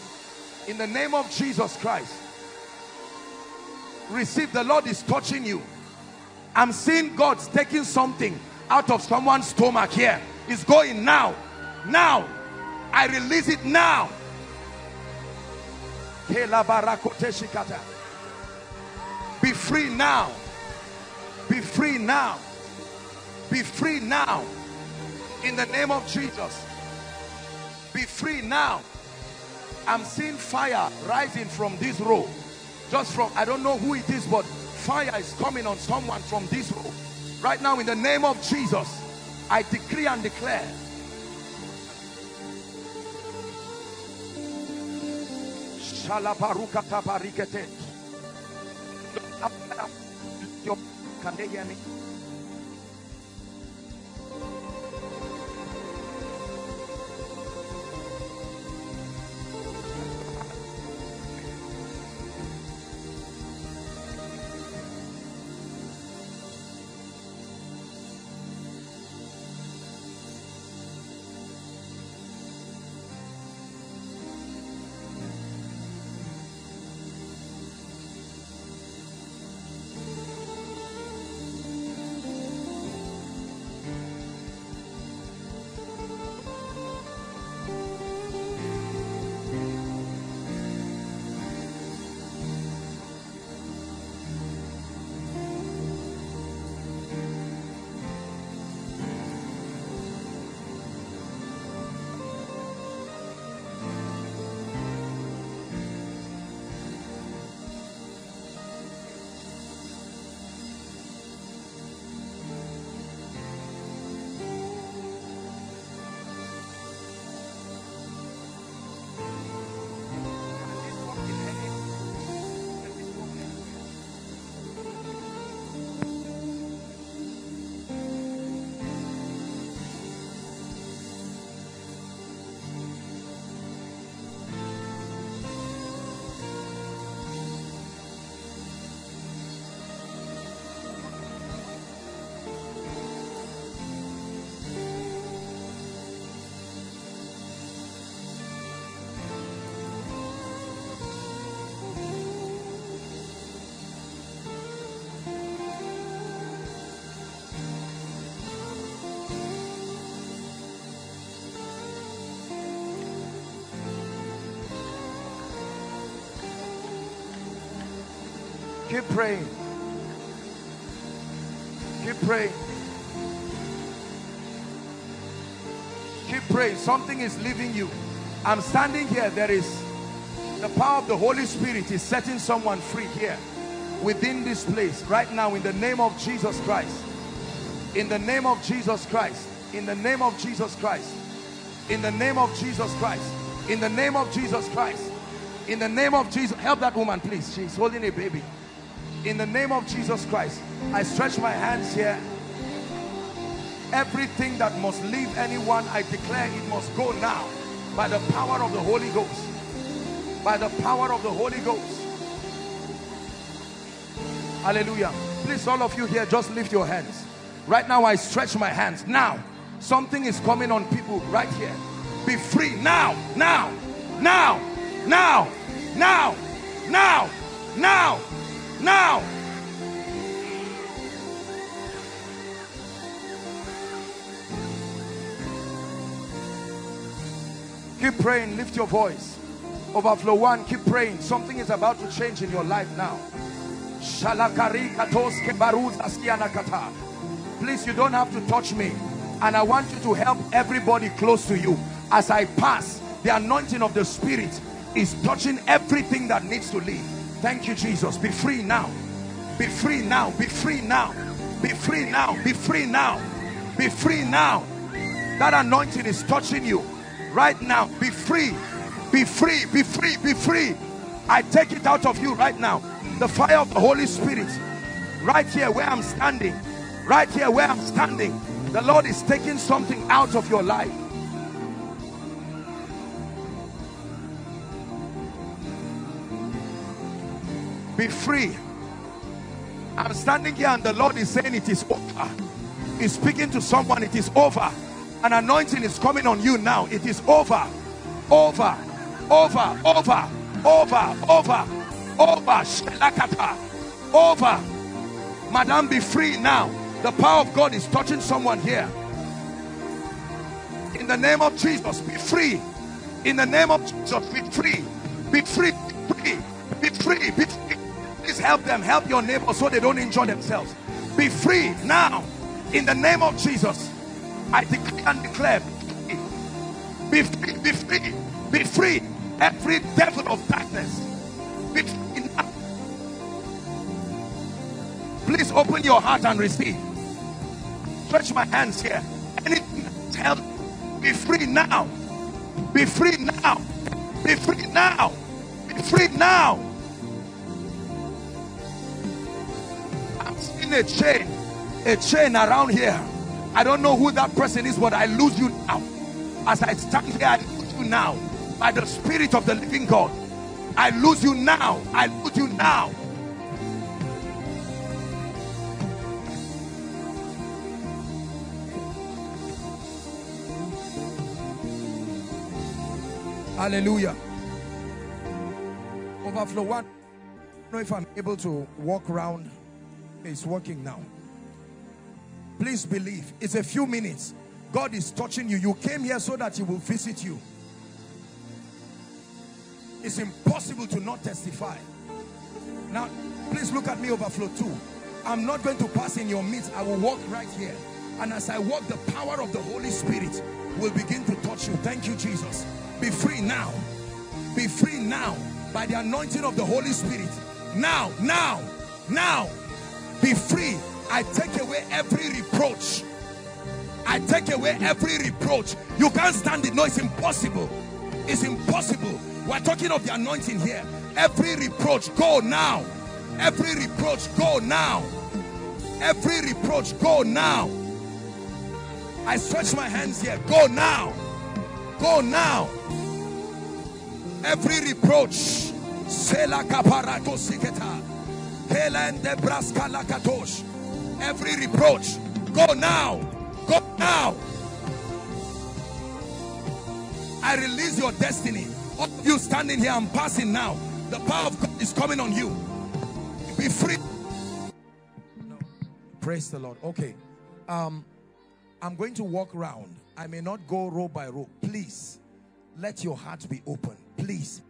In the name of Jesus Christ. Receive, the Lord is touching you. I'm seeing God's taking something out of someone's stomach here. It's going now. Now. I release it now. Be free now. Be free now. Be free now. In the name of Jesus. Be free now. I'm seeing fire rising from this row. Just from, I don't know who it is, but fire is coming on someone from this row. Right now, in the name of Jesus, I decree and declare. Can they hear me? Keep praying. Keep praying. Keep praying. Something is leaving you. I'm standing here. There is the power of the Holy Spirit is setting someone free here within this place right now in the name of Jesus Christ. In the name of Jesus Christ. In the name of Jesus Christ. In the name of Jesus Christ. In the name of Jesus Christ. In the name of Jesus. Help that woman, please. She's holding a baby. In the name of Jesus Christ, I stretch my hands here. Everything that must leave anyone, I declare it must go now by the power of the Holy Ghost. By the power of the Holy Ghost. Hallelujah. Please, all of you here, just lift your hands. Right now, I stretch my hands. Now, something is coming on people right here. Be free now, now, now, now, now, now, now, now. Keep praying, lift your voice. Overflow one, keep praying. Something is about to change in your life now. Please, you don't have to touch me. And I want you to help everybody close to you. As I pass, the anointing of the Spirit is touching everything that needs to leave. Thank you, Jesus. Be free now. Be free now. Be free now. Be free now. Be free now. Be free now. That anointing is touching you right now. Be free. Be free. Be free. Be free. I take it out of you right now. The fire of the Holy Spirit. Right here where I'm standing. Right here where I'm standing. The Lord is taking something out of your life. Be free. I'm standing here and the Lord is saying it is over. He's speaking to someone. It is over. An anointing is coming on you now. It is over. over, over, over, over, over, over, shalakata, over. Madam, be free now. The power of God is touching someone here. In the name of Jesus, be free. In the name of Jesus, be free. Be free. Be free. Be free. Be free. Please help them. Help your neighbor so they don't injure themselves. Be free now. In the name of Jesus, I declare and declare. Be free. Be free. Be free. Every devil of darkness. Be free now. Please open your heart and receive. Stretch my hands here. Anything held, be free now. Be free now. Be free now. Be free now. A chain. A chain around here. I don't know who that person is, but I lose you now. As I stand here, I lose you now. By the Spirit of the living God. I lose you now. I lose you now. Hallelujah. Overflow one. I don't know if I'm able to walk around. It's working now. Please believe. It's a few minutes. God is touching you. You came here so that He will visit you. It's impossible to not testify. Now, please look at me, overflow two. I'm not going to pass in your midst. I will walk right here. And as I walk, the power of the Holy Spirit will begin to touch you. Thank you, Jesus. Be free now. Be free now by the anointing of the Holy Spirit. Now, now, now. Be free. I take away every reproach. I take away every reproach. You can't stand it. No, it's impossible. It's impossible. We're talking of the anointing here. Every reproach, go now. Every reproach, go now. Every reproach, go now. I stretch my hands here. Go now. Go now. Every reproach. Sela kaparato siketa. Every reproach. Go now. Go now. I release your destiny. All of you standing here, I'm passing now. The power of God is coming on you. Be free. No. Praise the Lord. Okay. Um, I'm going to walk around. I may not go row by row. Please, let your heart be open. Please.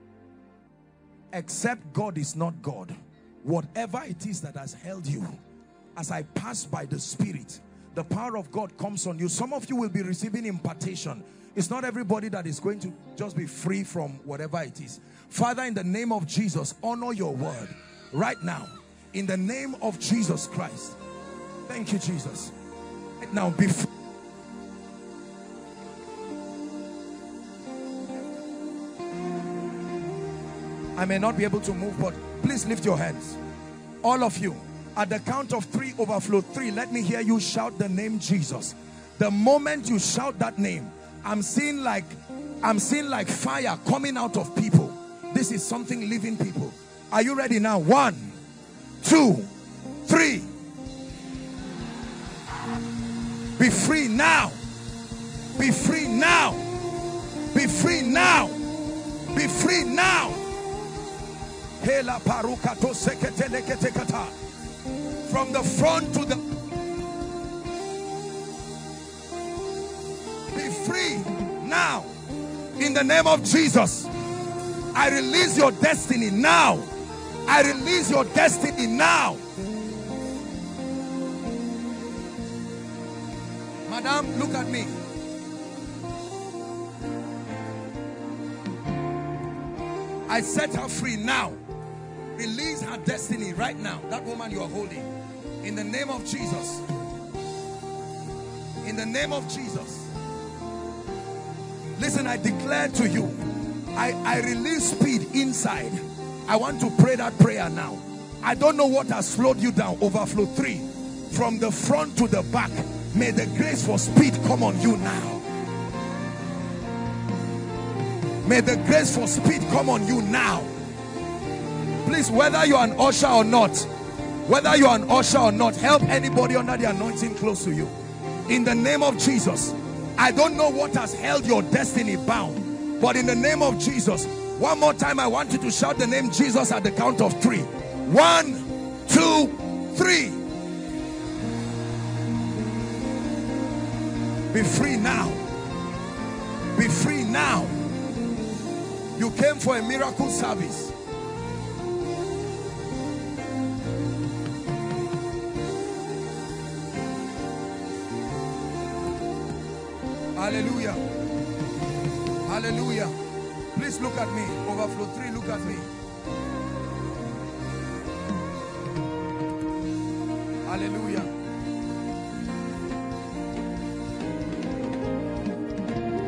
Except God is not God. Whatever it is that has held you, as I pass by the Spirit, the power of God comes on you. Some of you will be receiving impartation. It's not everybody that is going to just be free from whatever it is. Father, in the name of Jesus, honor your word right now. In the name of Jesus Christ. Thank you, Jesus. Now, be I may not be able to move, but please lift your hands. All of you, at the count of three, overflow three, let me hear you shout the name Jesus. The moment you shout that name, I'm seeing like I'm seeing like fire coming out of people. This is something living people. Are you ready now? One, two, three. Be free now. Be free now. Be free now. Be free now. From the front to the be free now. In the name of Jesus I release your destiny now. I release your destiny now. Madam look at me. I set her free now release her destiny right now. That woman you are holding. In the name of Jesus. In the name of Jesus. Listen I declare to you. I, I release speed inside. I want to pray that prayer now. I don't know what has slowed you down. Overflow three. From the front to the back. May the grace for speed come on you now. May the grace for speed come on you now please whether you're an usher or not whether you're an usher or not help anybody under the anointing close to you in the name of Jesus I don't know what has held your destiny bound But in the name of Jesus, one more time, I want you to shout the name Jesus at the count of three. One, two, three. Be free now. Be free now. You came for a miracle service. Hallelujah. Hallelujah. Please look at me. Overflow three, look at me. Hallelujah.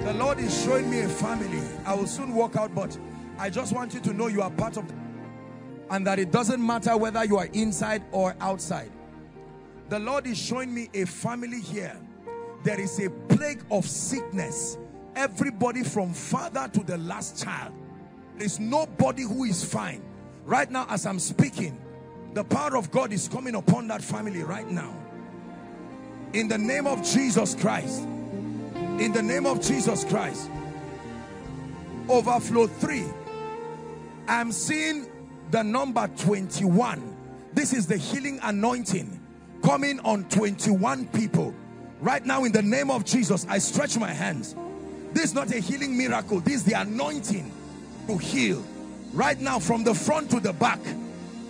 The Lord is showing me a family. I will soon walk out, but I just want you to know you are part of and that it doesn't matter whether you are inside or outside. The Lord is showing me a family here. There is a plague of sickness. Everybody from father to the last child. There is nobody who is fine. Right now as I'm speaking, the power of God is coming upon that family right now. In the name of Jesus Christ. In the name of Jesus Christ. Overflow 3. I'm seeing the number 21. This is the healing anointing coming on 21 people. Right now in the name of Jesus, I stretch my hands. This is not a healing miracle. This is the anointing to heal. Right now from the front to the back.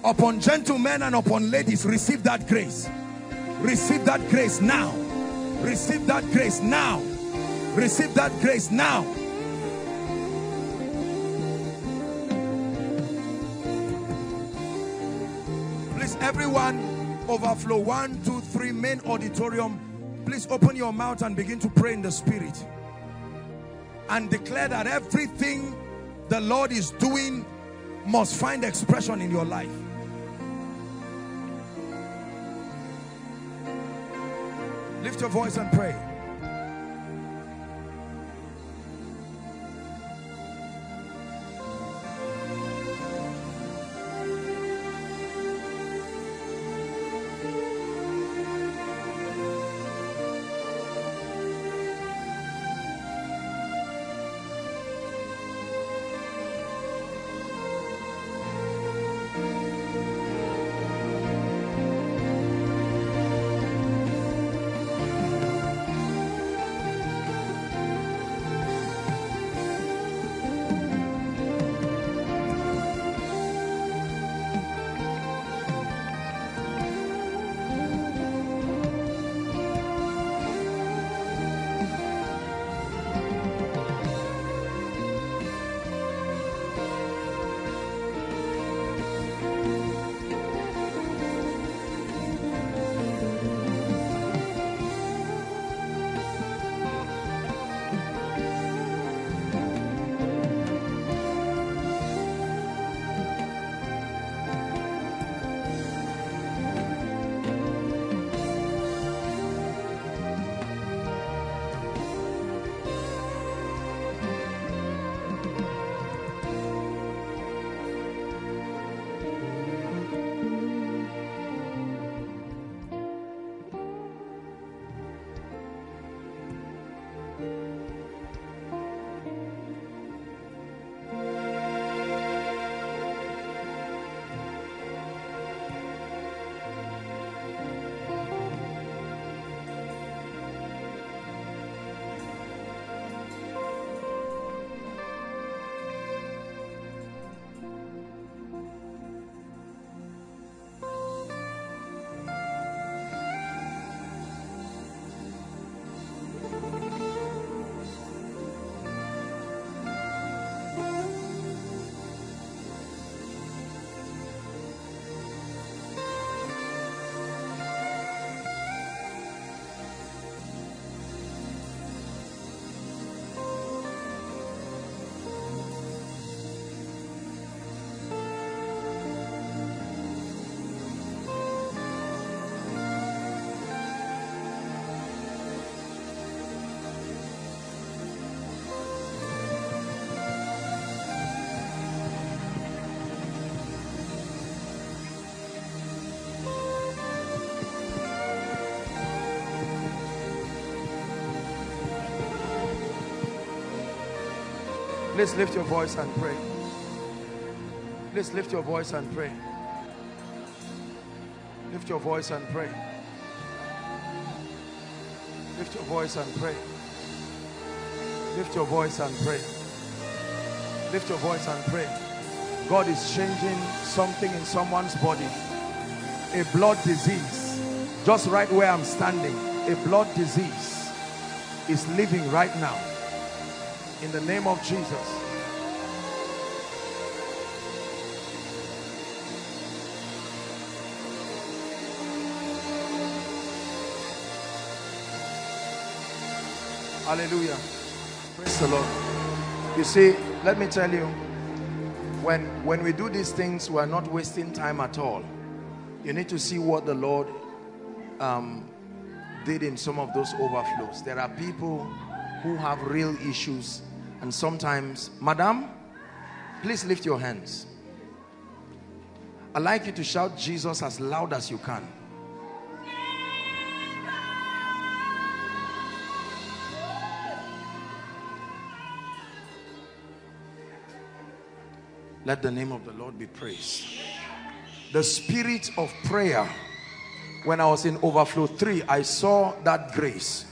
Upon gentlemen and upon ladies, receive that grace. Receive that grace now. Receive that grace now. Receive that grace now. Please, everyone, overflow one, two, three, main auditorium. Please open your mouth and begin to pray in the spirit. And declare that everything the Lord is doing must find expression in your life. Lift your voice and pray. Please lift your voice and pray. Please lift your voice and pray. Lift your voice and pray. Lift your voice and pray. Lift your voice and pray. Lift your voice and pray. God is changing something in someone's body. A blood disease, just right where I'm standing, a blood disease is living right now. In the name of Jesus. Hallelujah. Praise the Lord. You see, let me tell you, when, when we do these things, we are not wasting time at all. You need to see what the Lord um, did in some of those overflows. There are people who have real issues and sometimes, Madam, please lift your hands. I'd like you to shout Jesus as loud as you can. Let the name of the Lord be praised. The spirit of prayer. When I was in overflow three, I saw that grace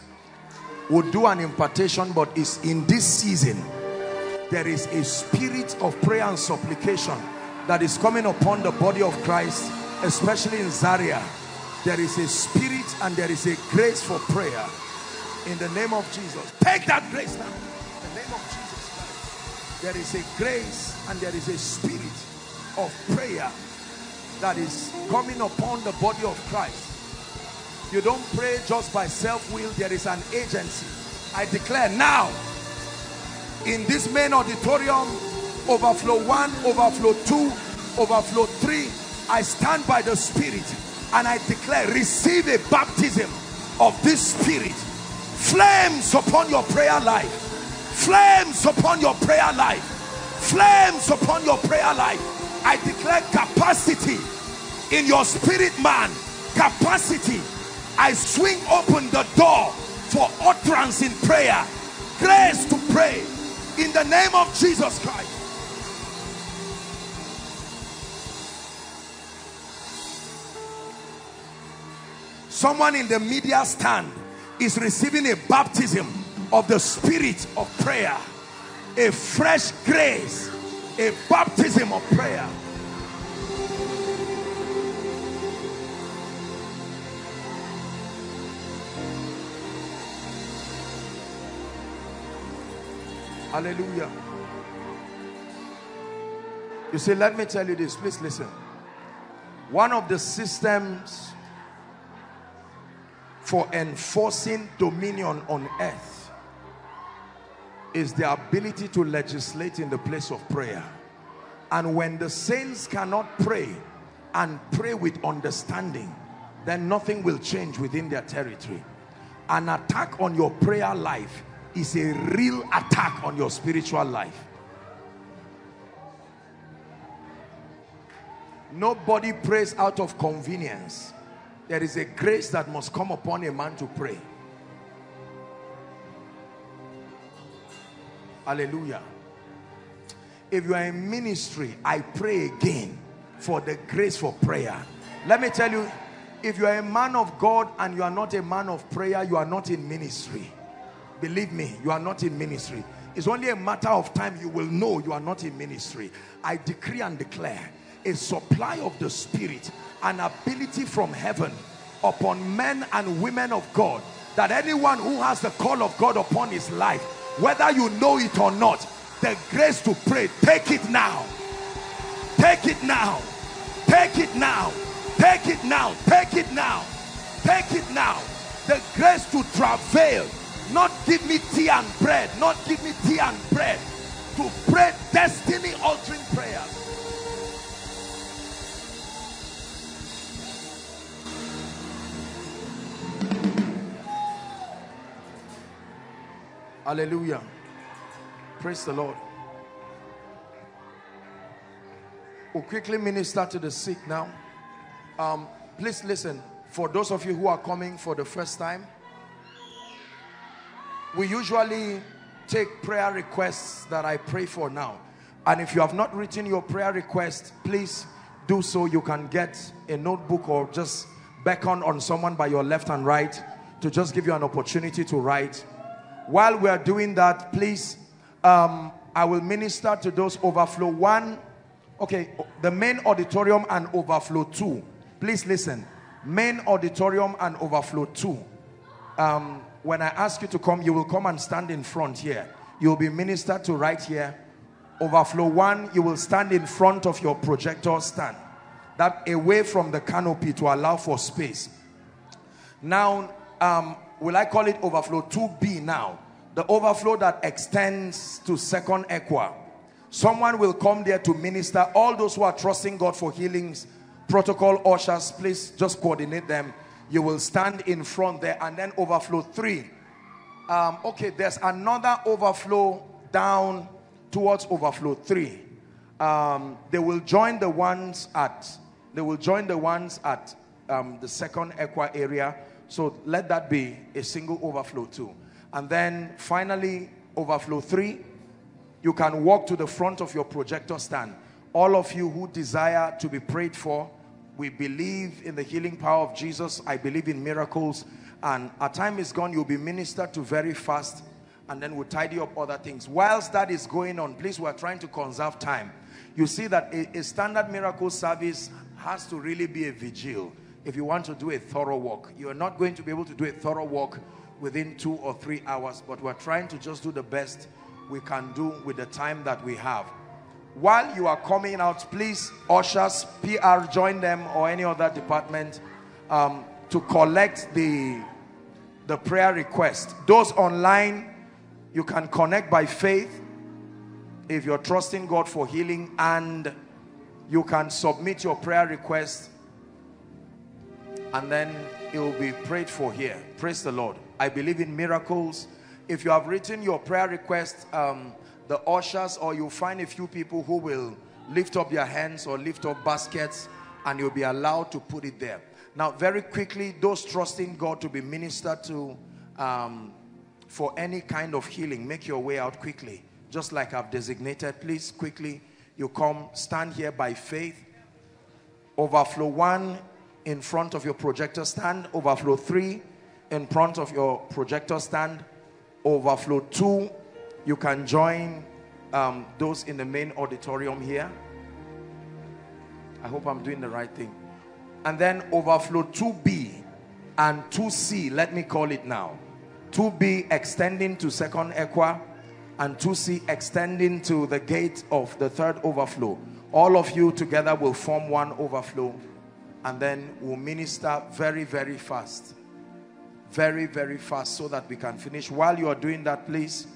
would do an impartation, but is in this season. There is a spirit of prayer and supplication that is coming upon the body of Christ, especially in Zaria. There is a spirit and there is a grace for prayer. In the name of Jesus. Take that grace now. In the name of Jesus Christ. There is a grace and there is a spirit of prayer that is coming upon the body of Christ. You don't pray just by self-will. There is an agency. I declare now, in this main auditorium, overflow one, overflow two, overflow three, I stand by the spirit and I declare, receive a baptism of this spirit. Flames upon your prayer life. Flames upon your prayer life flames upon your prayer life i declare capacity in your spirit man capacity i swing open the door for utterance in prayer grace to pray in the name of jesus christ someone in the media stand is receiving a baptism of the spirit of prayer a fresh grace, a baptism of prayer. Hallelujah. You see, let me tell you this. Please listen. One of the systems for enforcing dominion on earth is the ability to legislate in the place of prayer. And when the saints cannot pray and pray with understanding, then nothing will change within their territory. An attack on your prayer life is a real attack on your spiritual life. Nobody prays out of convenience. There is a grace that must come upon a man to pray. Hallelujah. If you are in ministry, I pray again for the grace for prayer. Let me tell you, if you are a man of God and you are not a man of prayer, you are not in ministry. Believe me, you are not in ministry. It's only a matter of time you will know you are not in ministry. I decree and declare a supply of the spirit, an ability from heaven upon men and women of God that anyone who has the call of God upon his life whether you know it or not the grace to pray take it now. Take it now. Take it now. Take it now. Take it now. Take it now. The grace to travail not give me tea and bread not give me tea and bread to pray destiny altering prayers Hallelujah. Praise the Lord. We'll quickly minister to the sick now. Um, please listen. For those of you who are coming for the first time, we usually take prayer requests that I pray for now. And if you have not written your prayer request, please do so. You can get a notebook or just beckon on someone by your left and right to just give you an opportunity to write. While we are doing that, please, um, I will minister to those overflow one. Okay, the main auditorium and overflow two. Please listen. Main auditorium and overflow two. Um, when I ask you to come, you will come and stand in front here. You'll be ministered to right here. Overflow one, you will stand in front of your projector stand. That away from the canopy to allow for space. Now, um, will I call it overflow 2B now? The overflow that extends to second equa. Someone will come there to minister. All those who are trusting God for healings, protocol ushers, please just coordinate them you will stand in front there and then overflow three. Um, okay there's another overflow down towards overflow three. Um, they will join the ones at they will join the ones at um, the second equa area. So let that be a single overflow too. And then finally overflow three you can walk to the front of your projector stand. All of you who desire to be prayed for we believe in the healing power of Jesus. I believe in miracles. And our time is gone. You'll be ministered to very fast. And then we'll tidy up other things. Whilst that is going on, please, we're trying to conserve time. You see that a, a standard miracle service has to really be a vigil. If you want to do a thorough walk, you're not going to be able to do a thorough walk within two or three hours. But we're trying to just do the best we can do with the time that we have while you are coming out please ushers pr join them or any other department um, to collect the the prayer request. Those online you can connect by faith if you're trusting god for healing and you can submit your prayer request and then it will be prayed for here. Praise the lord. I believe in miracles. If you have written your prayer request um, the ushers or you'll find a few people who will lift up their hands or lift up baskets and you'll be allowed to put it there. Now, very quickly, those trusting God to be ministered to um, for any kind of healing, make your way out quickly. Just like I've designated, please quickly, you come, stand here by faith. Overflow one in front of your projector stand. Overflow three in front of your projector stand. Overflow two you can join um, those in the main auditorium here. I hope I'm doing the right thing. And then overflow 2B and 2C, let me call it now. 2B extending to second equa and 2C extending to the gate of the third overflow. All of you together will form one overflow and then we'll minister very, very fast. Very, very fast so that we can finish. While you are doing that, please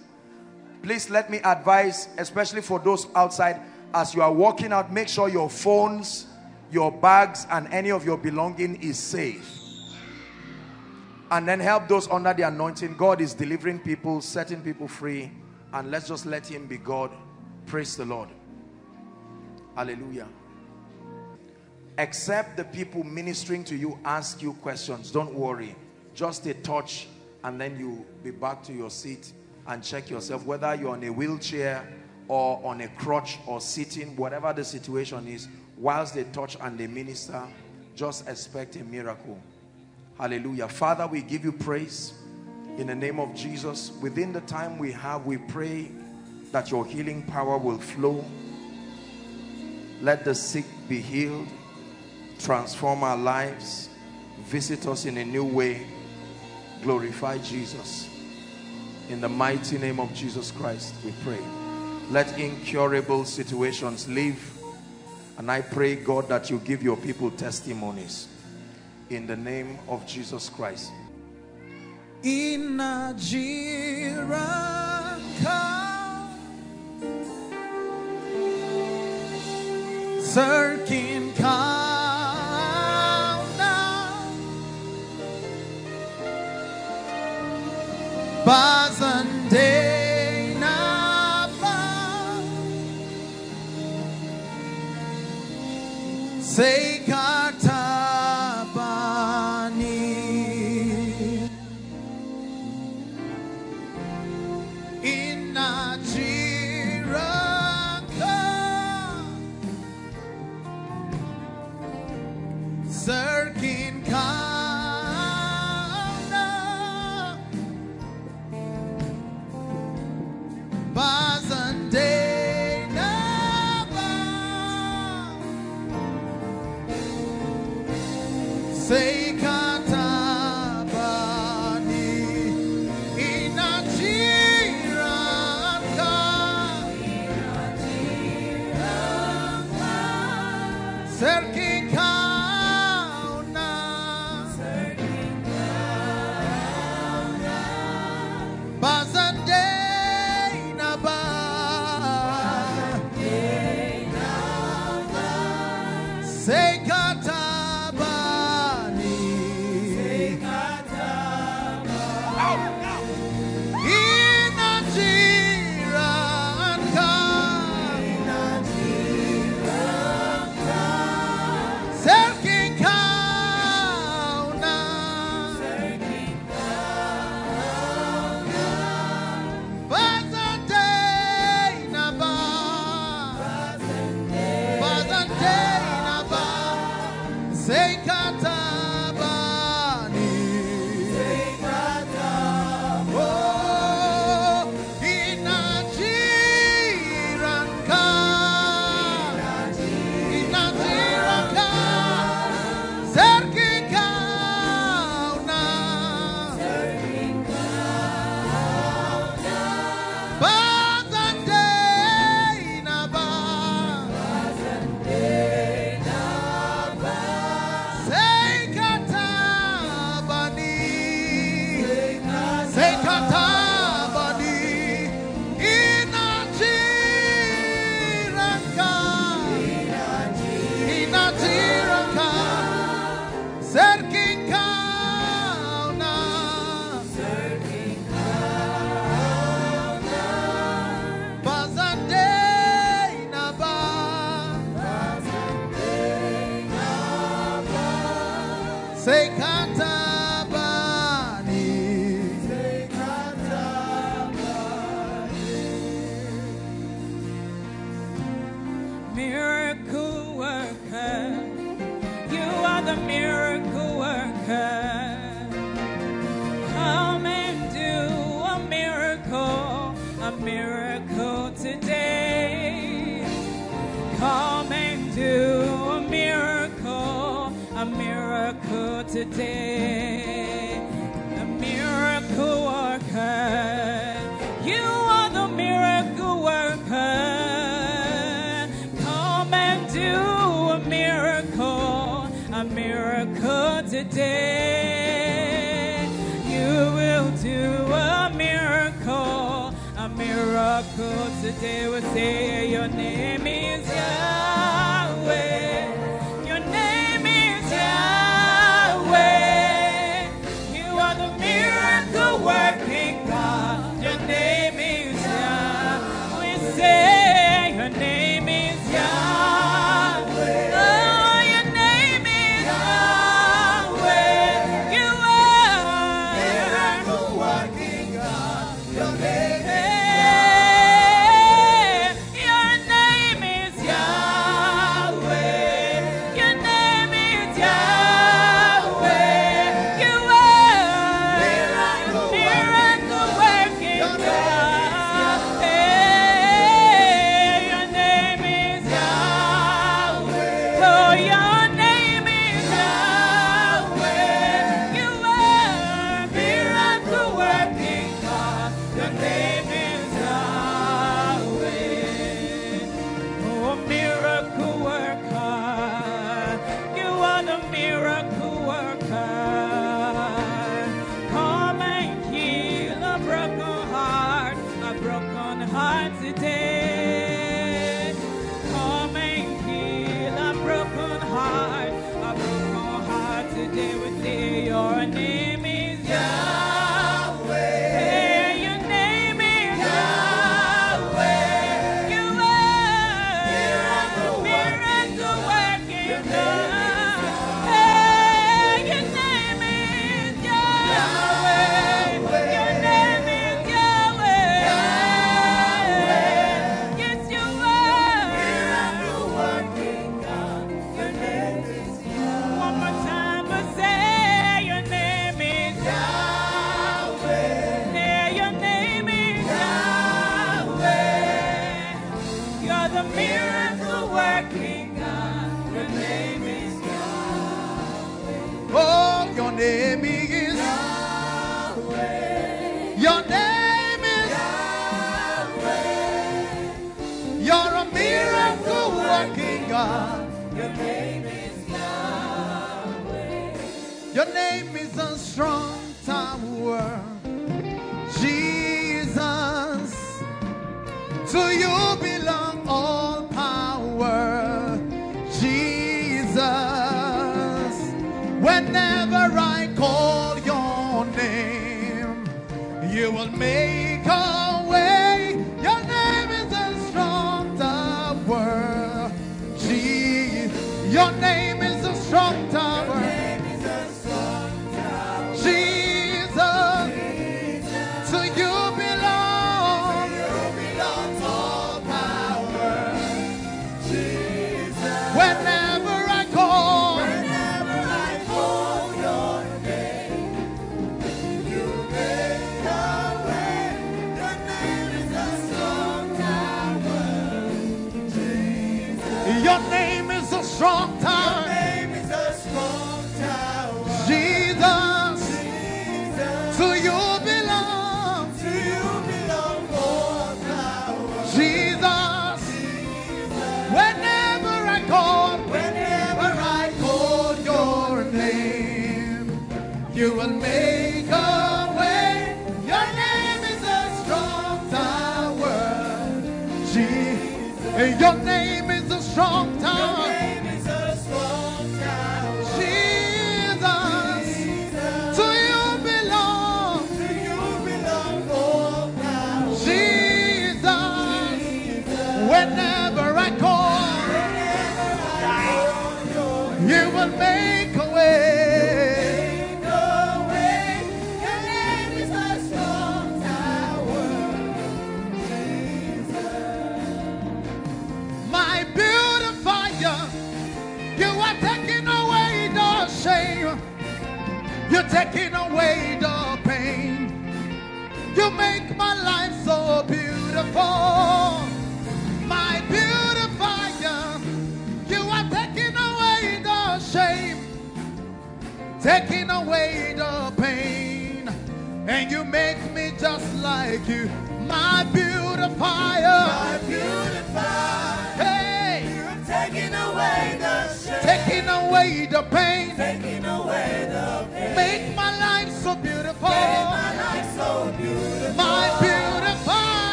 please let me advise especially for those outside as you are walking out make sure your phones your bags and any of your belonging is safe. And then help those under the anointing. God is delivering people setting people free. And let's just let him be god. Praise the lord. Hallelujah. Except the people ministering to you ask you questions. Don't worry. Just a touch and then you be back to your seat and check yourself whether you're on a wheelchair or on a crutch or sitting, whatever the situation is, whilst they touch and they minister, just expect a miracle. Hallelujah. Father, we give you praise in the name of Jesus. Within the time we have, we pray that your healing power will flow. Let the sick be healed, transform our lives, visit us in a new way, glorify Jesus. In the mighty name of Jesus Christ, we pray. Let incurable situations leave. And I pray, God, that you give your people testimonies. In the name of Jesus Christ. In Nigeria, Bazande Nava Sekatabani In miracle day We say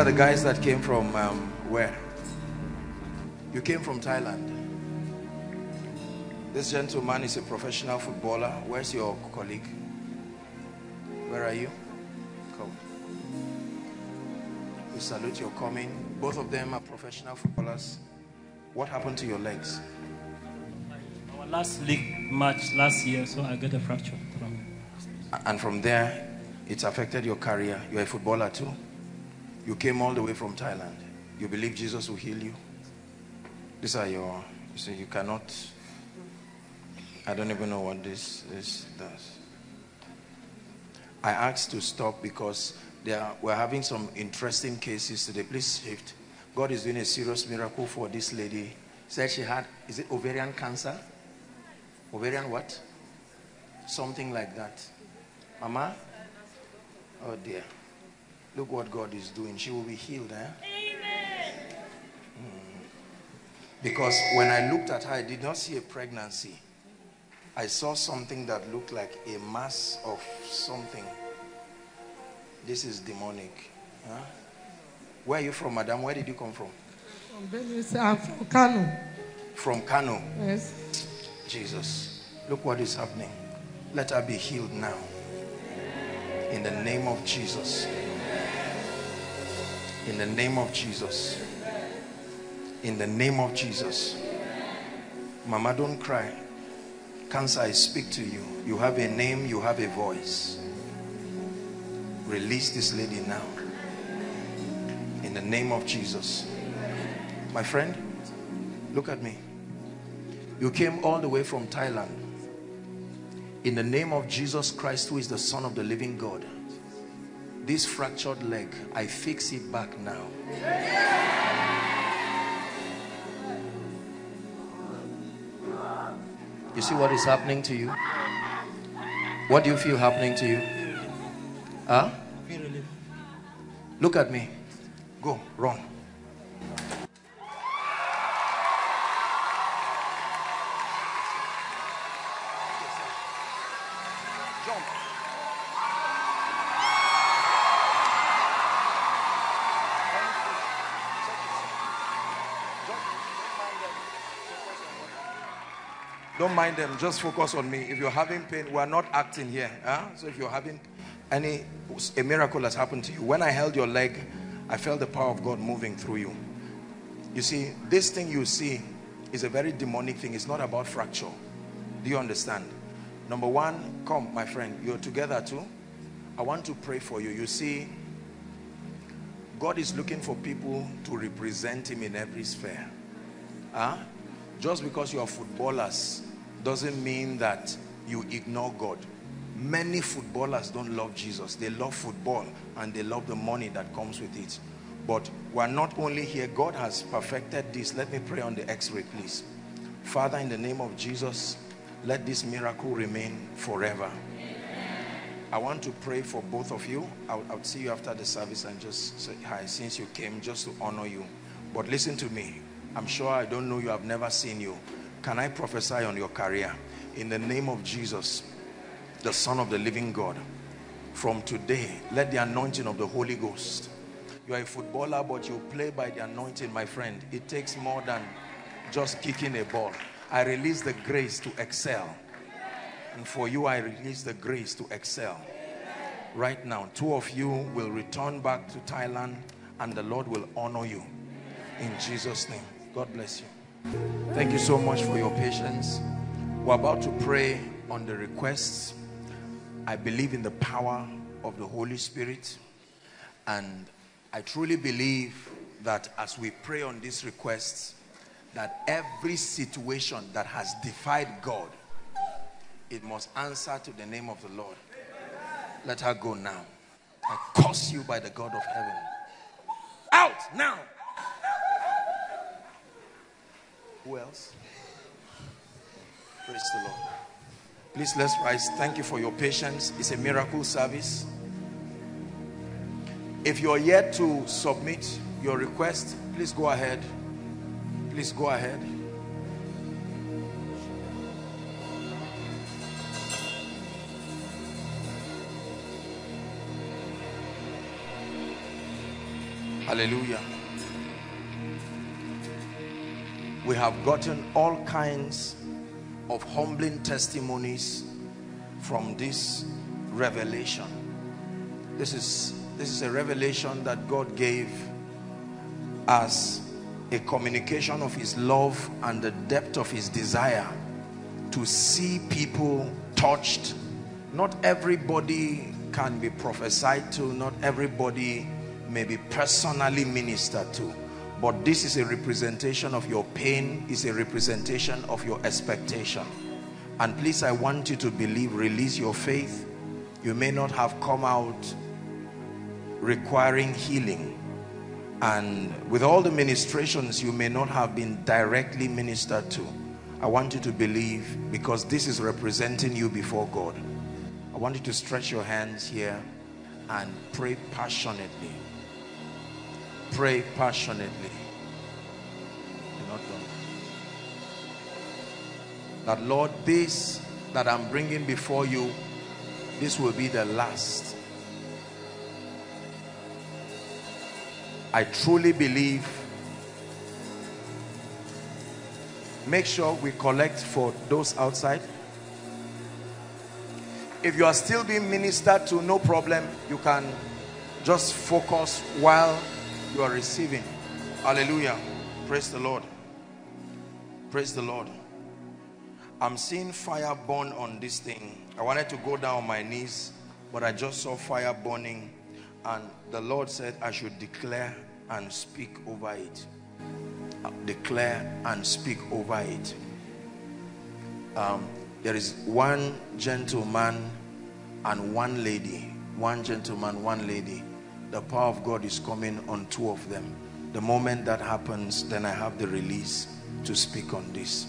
are the guys that came from um, where? You came from Thailand. This gentleman is a professional footballer. Where's your colleague? Where are you? Come. We salute your coming. Both of them are professional footballers. What happened to your legs? Our last league match last year, so I got a fracture from And from there, it's affected your career. You're a footballer too. You came all the way from Thailand. You believe Jesus will heal you. These are your, you see, you cannot, I don't even know what this, this does. I asked to stop because are, we're having some interesting cases today. Please shift. God is doing a serious miracle for this lady. Said she had, is it ovarian cancer? Ovarian what? Something like that. Mama? Oh dear. Look what God is doing. She will be healed, eh? Mm. Because when I looked at her, I did not see a pregnancy. I saw something that looked like a mass of something. This is demonic. Huh? Where are you from, madam? Where did you come from? From Benue, sir. I'm from Kano. From Kano. Yes. Jesus. Look what is happening. Let her be healed now. In the name of Jesus. In the name of Jesus. In the name of Jesus. Mama, don't cry. Cancer, I speak to you. You have a name, you have a voice. Release this lady now. In the name of Jesus. My friend, look at me. You came all the way from Thailand. In the name of Jesus Christ, who is the Son of the living God, this fractured leg, I fix it back now. You see what is happening to you? What do you feel happening to you? Huh? Look at me. Go, run. Mind them, just focus on me. If you're having pain, we're not acting here. Huh? So if you're having any, a miracle has happened to you. When I held your leg, I felt the power of God moving through you. You see, this thing you see is a very demonic thing. It's not about fracture. Do you understand? Number one, come, my friend. You're together too. I want to pray for you. You see, God is looking for people to represent him in every sphere. Huh? Just because you are footballers doesn't mean that you ignore God. Many footballers don't love Jesus. They love football and they love the money that comes with it. But we're not only here. God has perfected this. Let me pray on the x-ray, please. Father, in the name of Jesus, let this miracle remain forever. I want to pray for both of you. I'll, I'll see you after the service and just say hi since you came just to honor you. But listen to me. I'm sure I don't know you. I've never seen you. Can I prophesy on your career? In the name of Jesus, the Son of the living God, from today, let the anointing of the Holy Ghost. You are a footballer, but you play by the anointing, my friend. It takes more than just kicking a ball. I release the grace to excel. And for you, I release the grace to excel. Right now, two of you will return back to Thailand and the Lord will honor you. In Jesus' name. God bless you. Thank you so much for your patience. We're about to pray on the requests. I believe in the power of the Holy Spirit. And I truly believe that as we pray on these requests, that every situation that has defied God, it must answer to the name of the Lord. Let her go now. I curse you by the God of heaven. Out now. Who else? Praise the Lord. Please let's rise. Thank you for your patience. It's a miracle service. If you're yet to submit your request, please go ahead. Please go ahead. Hallelujah. We have gotten all kinds of humbling testimonies from this revelation. This is this is a revelation that God gave as a communication of his love and the depth of his desire to see people touched. Not everybody can be prophesied to, not everybody may be personally ministered to. But this is a representation of your pain, is a representation of your expectation. And please, I want you to believe, release your faith. You may not have come out requiring healing. And with all the ministrations, you may not have been directly ministered to. I want you to believe because this is representing you before God. I want you to stretch your hands here and pray passionately. Pray passionately. You're not done. That Lord, this that I'm bringing before you, this will be the last. I truly believe make sure we collect for those outside if you are still being ministered to no problem you can just focus while you are receiving hallelujah Praise the Lord. Praise the Lord. I'm seeing fire burn on this thing. I wanted to go down on my knees, but I just saw fire burning. And the Lord said I should declare and speak over it. Uh, declare and speak over it. Um, there is one gentleman and one lady. One gentleman, one lady. The power of God is coming on two of them. The moment that happens, then I have the release to speak on this.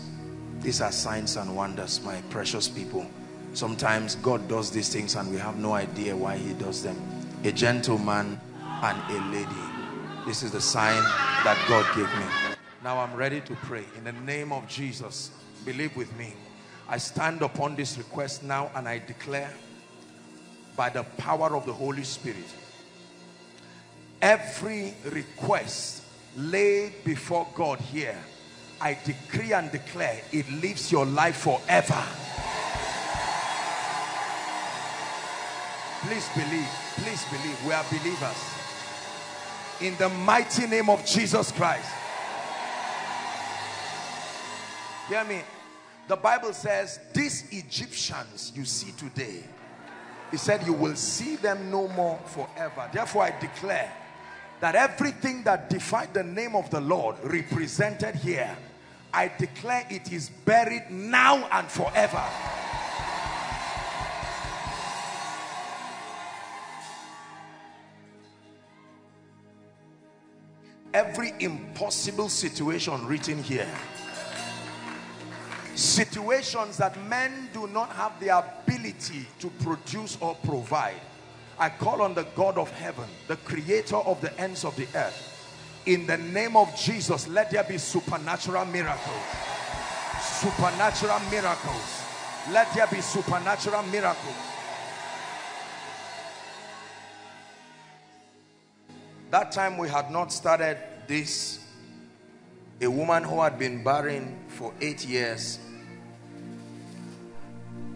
These are signs and wonders, my precious people. Sometimes God does these things and we have no idea why he does them. A gentleman and a lady. This is the sign that God gave me. Now I'm ready to pray. In the name of Jesus, believe with me. I stand upon this request now and I declare by the power of the Holy Spirit every request laid before God here I decree and declare it lives your life forever. Please believe please believe. We are believers. In the mighty name of Jesus Christ. Hear me. The Bible says these Egyptians you see today he said you will see them no more forever. Therefore I declare that everything that defied the name of the Lord represented here I declare it is buried now and forever. Every impossible situation written here situations that men do not have the ability to produce or provide I call on the God of heaven the creator of the ends of the earth. In the name of Jesus let there be supernatural miracles. Supernatural miracles. Let there be supernatural miracles. That time we had not started this a woman who had been barren for eight years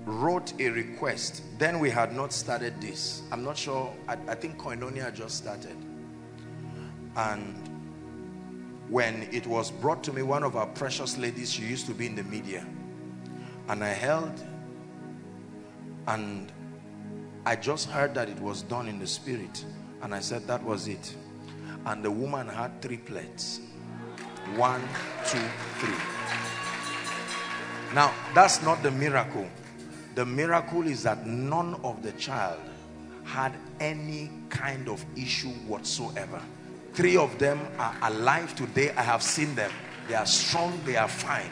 wrote a request then we had not started this. I'm not sure i, I think koinonia just started. And when it was brought to me one of our precious ladies she used to be in the media. And i held and i just heard that it was done in the spirit. And i said that was it. And the woman had triplets. One two three. Now that's not the miracle the miracle is that none of the child had any kind of issue whatsoever. Three of them are alive today. I have seen them. They are strong. They are fine.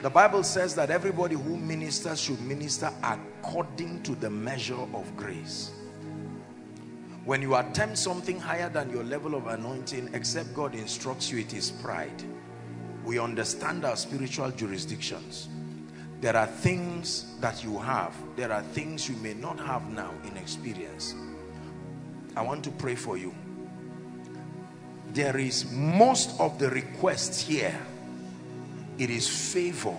The bible says that everybody who ministers should minister according to the measure of grace. When you attempt something higher than your level of anointing, except God instructs you, it is pride. We understand our spiritual jurisdictions. There are things that you have. There are things you may not have now in experience. I want to pray for you. There is most of the requests here. It is favor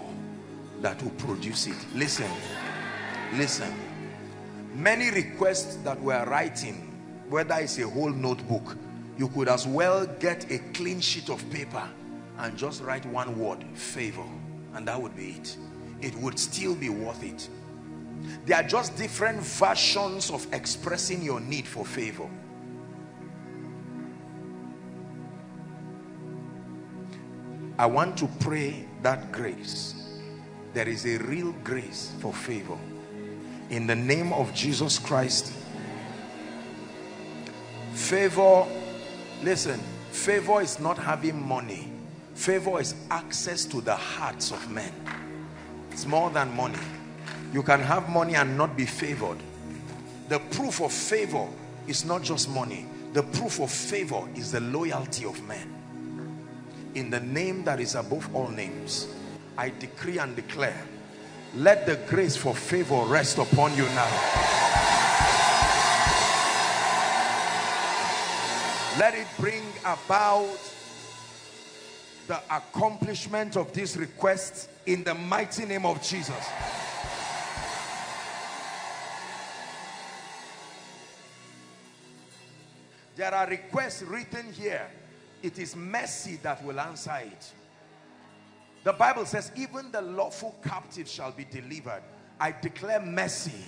that will produce it. Listen, listen. Many requests that we're writing whether it's a whole notebook you could as well get a clean sheet of paper and just write one word favor and that would be it it would still be worth it. There are just different versions of expressing your need for favor. I want to pray that grace. There is a real grace for favor. In the name of Jesus Christ. Favor listen favor is not having money. Favor is access to the hearts of men it's more than money. You can have money and not be favored. The proof of favor is not just money. The proof of favor is the loyalty of men. In the name that is above all names I decree and declare let the grace for favor rest upon you now. Let it bring about the accomplishment of this request in the mighty name of Jesus there are requests written here It is mercy that will answer it. The Bible says, even the lawful captive shall be delivered. I declare mercy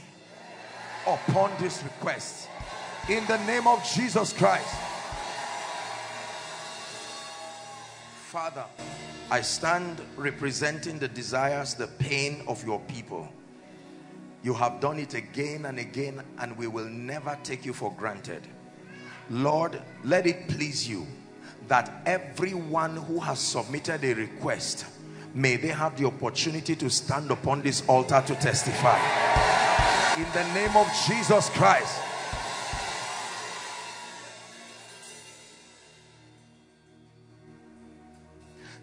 upon this request. In the name of Jesus Christ. Father, I stand representing the desires, the pain of your people. You have done it again and again and we will never take you for granted. Lord, let it please you that everyone who has submitted a request, may they have the opportunity to stand upon this altar to testify. In the name of Jesus Christ.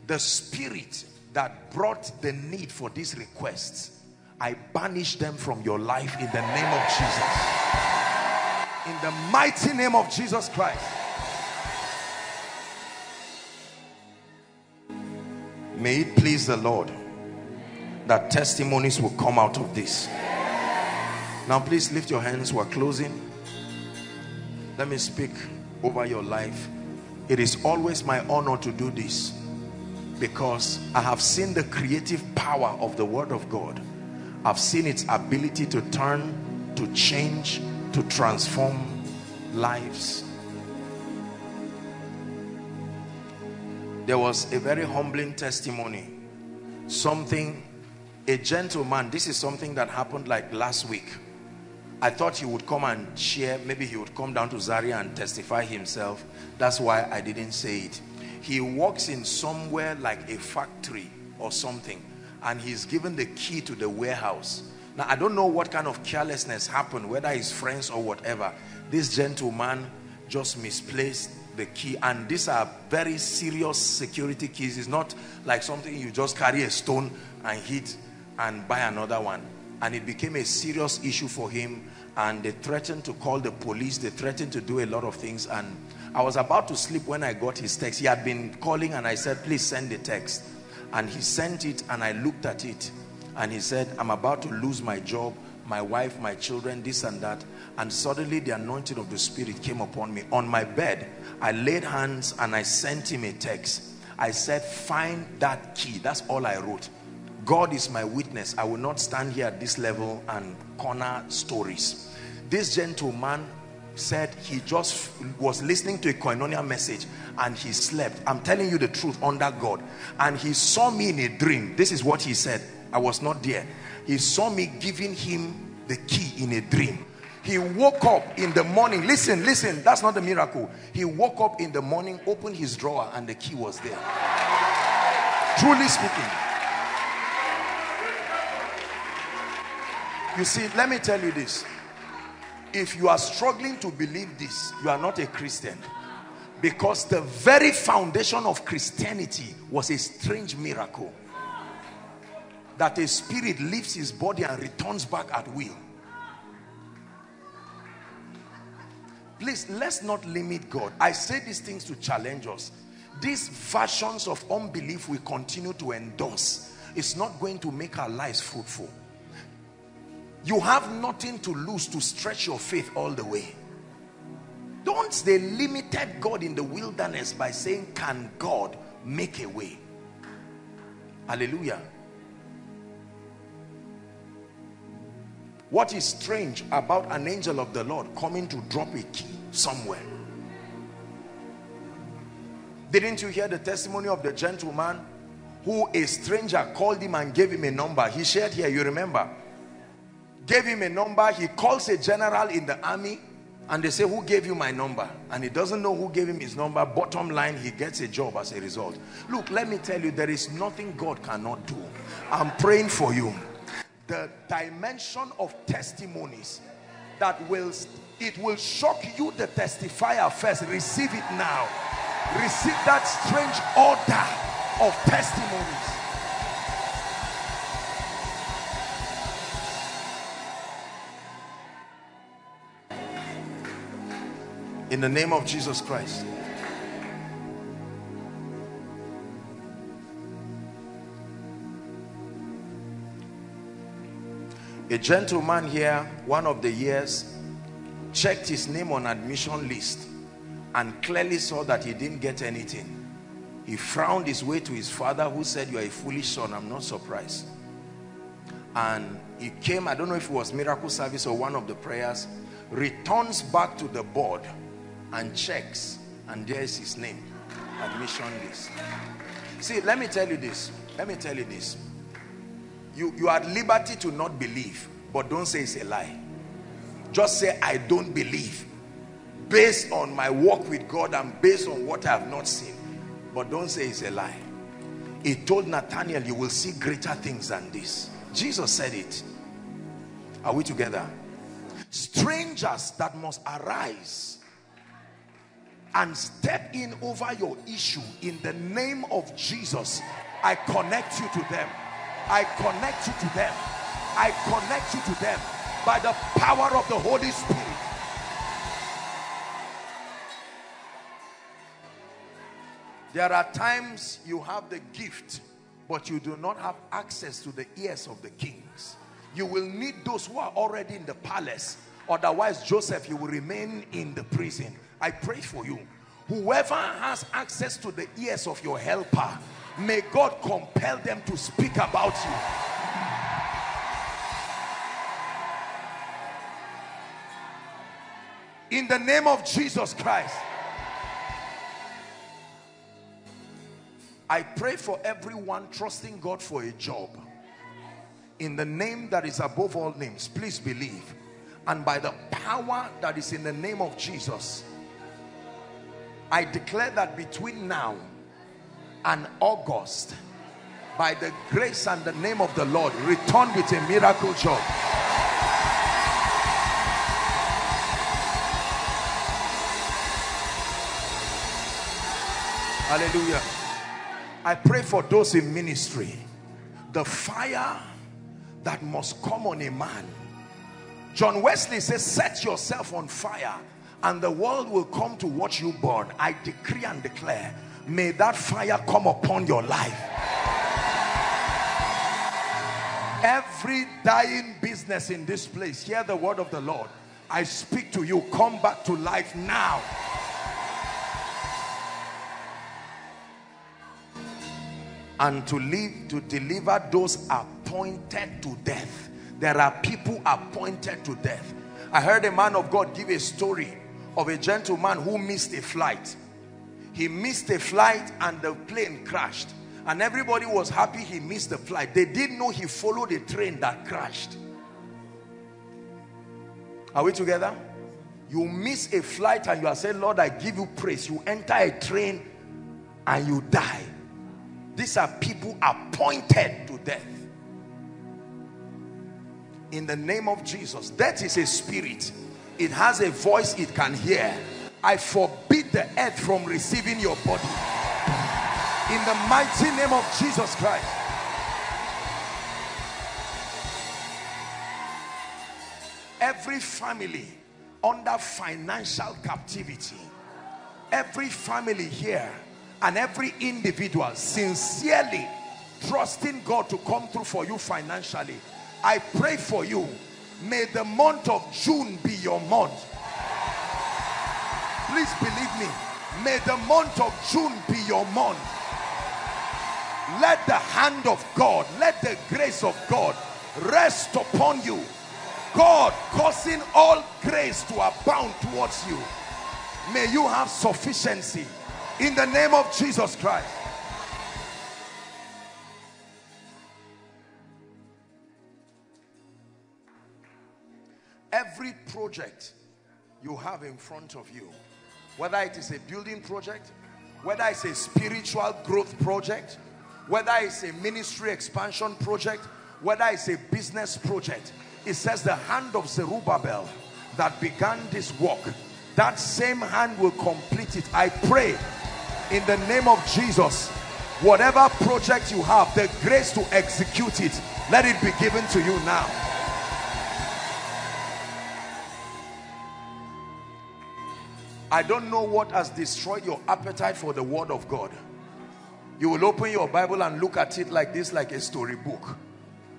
The spirit that brought the need for these requests, I banish them from your life in the name of Jesus. In the mighty name of Jesus Christ. May it please the Lord that testimonies will come out of this. Now please lift your hands. We're closing. Let me speak over your life. It is always my honor to do this because I have seen the creative power of the word of God. I've seen its ability to turn, to change, to transform lives. There was a very humbling testimony. Something, a gentleman, this is something that happened like last week. I thought he would come and share, maybe he would come down to Zaria and testify himself. That's why I didn't say it. He walks in somewhere like a factory or something and he's given the key to the warehouse. Now, I don't know what kind of carelessness happened, whether his friends or whatever. This gentleman just misplaced the key and these are very serious security keys. It's not like something you just carry a stone and hit and buy another one. And it became a serious issue for him and they threatened to call the police. They threatened to do a lot of things and I was about to sleep when I got his text. He had been calling and I said, please send the text. And he sent it and I looked at it. And he said, I'm about to lose my job, my wife, my children, this and that. And suddenly the anointing of the Spirit came upon me. On my bed, I laid hands and I sent him a text. I said, find that key. That's all I wrote. God is my witness. I will not stand here at this level and corner stories. This gentleman said he just was listening to a koinonia message and he slept. I'm telling you the truth under God. And he saw me in a dream. This is what he said. I was not there. He saw me giving him the key in a dream. He woke up in the morning. Listen, listen, that's not a miracle. He woke up in the morning, opened his drawer, and the key was there. Truly speaking. You see, let me tell you this if you are struggling to believe this you are not a christian. Because the very foundation of christianity was a strange miracle. That a spirit leaves his body and returns back at will. Please let's not limit god. I say these things to challenge us. These versions of unbelief we continue to endorse. It's not going to make our lives fruitful you have nothing to lose to stretch your faith all the way. Don't they limited God in the wilderness by saying can God make a way? Hallelujah. What is strange about an angel of the Lord coming to drop a key somewhere? Didn't you hear the testimony of the gentleman who a stranger called him and gave him a number? He shared here you remember gave him a number. He calls a general in the army and they say who gave you my number? And he doesn't know who gave him his number. Bottom line he gets a job as a result. Look let me tell you there is nothing god cannot do. I'm praying for you. The dimension of testimonies that will it will shock you the testifier first. Receive it now. Receive that strange order of testimonies in the name of Jesus Christ. A gentleman here, one of the years, checked his name on admission list and clearly saw that he didn't get anything. He frowned his way to his father who said, you are a foolish son. I'm not surprised. And he came, I don't know if it was miracle service or one of the prayers, returns back to the board and checks and there is his name, admission list. See, let me tell you this. Let me tell you this. You, you are at liberty to not believe, but don't say it's a lie. Just say, I don't believe. Based on my walk with God and based on what I have not seen. But don't say it's a lie. He told Nathaniel, you will see greater things than this. Jesus said it. Are we together? Strangers that must arise and step in over your issue in the name of Jesus. I connect you to them. I connect you to them. I connect you to them by the power of the Holy Spirit. There are times you have the gift, but you do not have access to the ears of the kings. You will need those who are already in the palace. Otherwise, Joseph, you will remain in the prison. I pray for you. Whoever has access to the ears of your helper, may God compel them to speak about you. In the name of Jesus Christ. I pray for everyone trusting God for a job. In the name that is above all names, please believe. And by the power that is in the name of Jesus, I declare that between now and August, by the grace and the name of the Lord, return with a miracle job. Hallelujah. I pray for those in ministry. The fire that must come on a man. John Wesley says, set yourself on fire and the world will come to watch you burn. I decree and declare, may that fire come upon your life. Every dying business in this place, hear the word of the Lord. I speak to you, come back to life now. and to live to deliver those appointed to death there are people appointed to death i heard a man of god give a story of a gentleman who missed a flight. He missed a flight and the plane crashed. And everybody was happy he missed the flight. They didn't know he followed a train that crashed. Are we together? You miss a flight and you are saying lord i give you praise. You enter a train and you die. These are people appointed to death. In the name of Jesus death is a spirit it has a voice it can hear. I forbid the earth from receiving your body. In the mighty name of Jesus Christ. Every family under financial captivity every family here and every individual sincerely trusting God to come through for you financially I pray for you may the month of June be your month. Please believe me. May the month of June be your month. Let the hand of God let the grace of God rest upon you. God causing all grace to abound towards you. May you have sufficiency. In the name of Jesus Christ every project you have in front of you whether it is a building project whether it's a spiritual growth project whether it's a ministry expansion project whether it's a business project it says the hand of Zerubbabel that began this work that same hand will complete it. I pray in the name of Jesus whatever project you have the grace to execute it let it be given to you now I don't know what has destroyed your appetite for the word of God. You will open your Bible and look at it like this, like a storybook.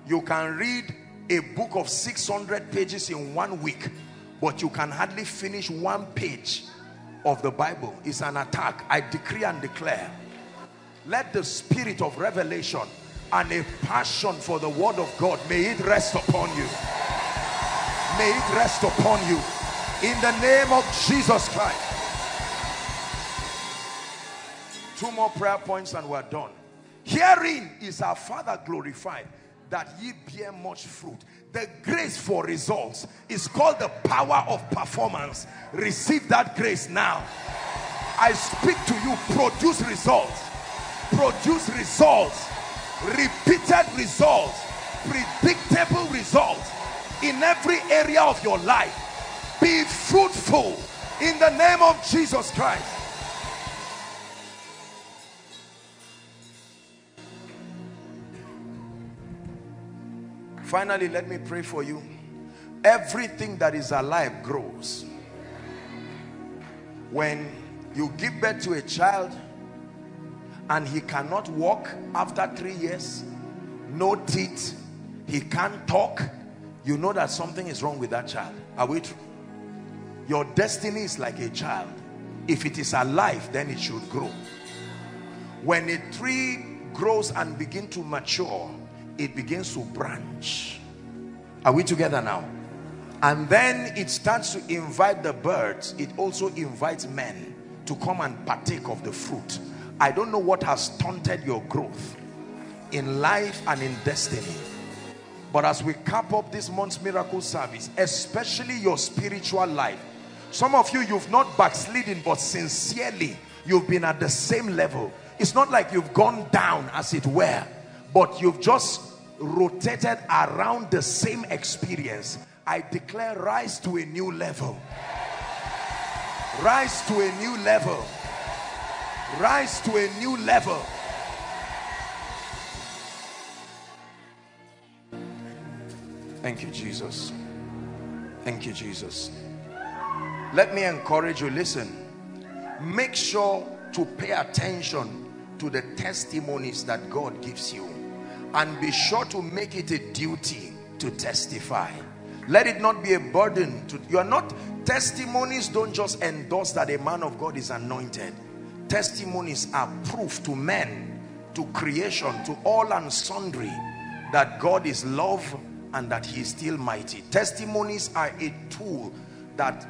You can read a book of 600 pages in one week, but you can hardly finish one page of the Bible It's an attack. I decree and declare. Let the spirit of revelation and a passion for the word of God, may it rest upon you. May it rest upon you. In the name of Jesus Christ. Two more prayer points and we're done. Herein is our Father glorified that ye bear much fruit. The grace for results is called the power of performance. Receive that grace now. I speak to you, produce results. Produce results. Repeated results. Predictable results in every area of your life. Be fruitful in the name of Jesus Christ. Finally, let me pray for you. Everything that is alive grows. When you give birth to a child and he cannot walk after three years, no teeth, he can't talk, you know that something is wrong with that child. Are we true? Your destiny is like a child. If it is alive, then it should grow. When a tree grows and begin to mature, it begins to branch. Are we together now? And then it starts to invite the birds. It also invites men to come and partake of the fruit. I don't know what has stunted your growth in life and in destiny. But as we cap up this month's miracle service, especially your spiritual life, some of you, you've not backslidden, but sincerely, you've been at the same level. It's not like you've gone down as it were, but you've just rotated around the same experience. I declare rise to a new level. Rise to a new level. Rise to a new level. Thank you, Jesus. Thank you, Jesus. Let me encourage you. Listen, make sure to pay attention to the testimonies that God gives you and be sure to make it a duty to testify. Let it not be a burden to you are not testimonies don't just endorse that a man of God is anointed. Testimonies are proof to men, to creation, to all and sundry that God is love and that he is still mighty. Testimonies are a tool that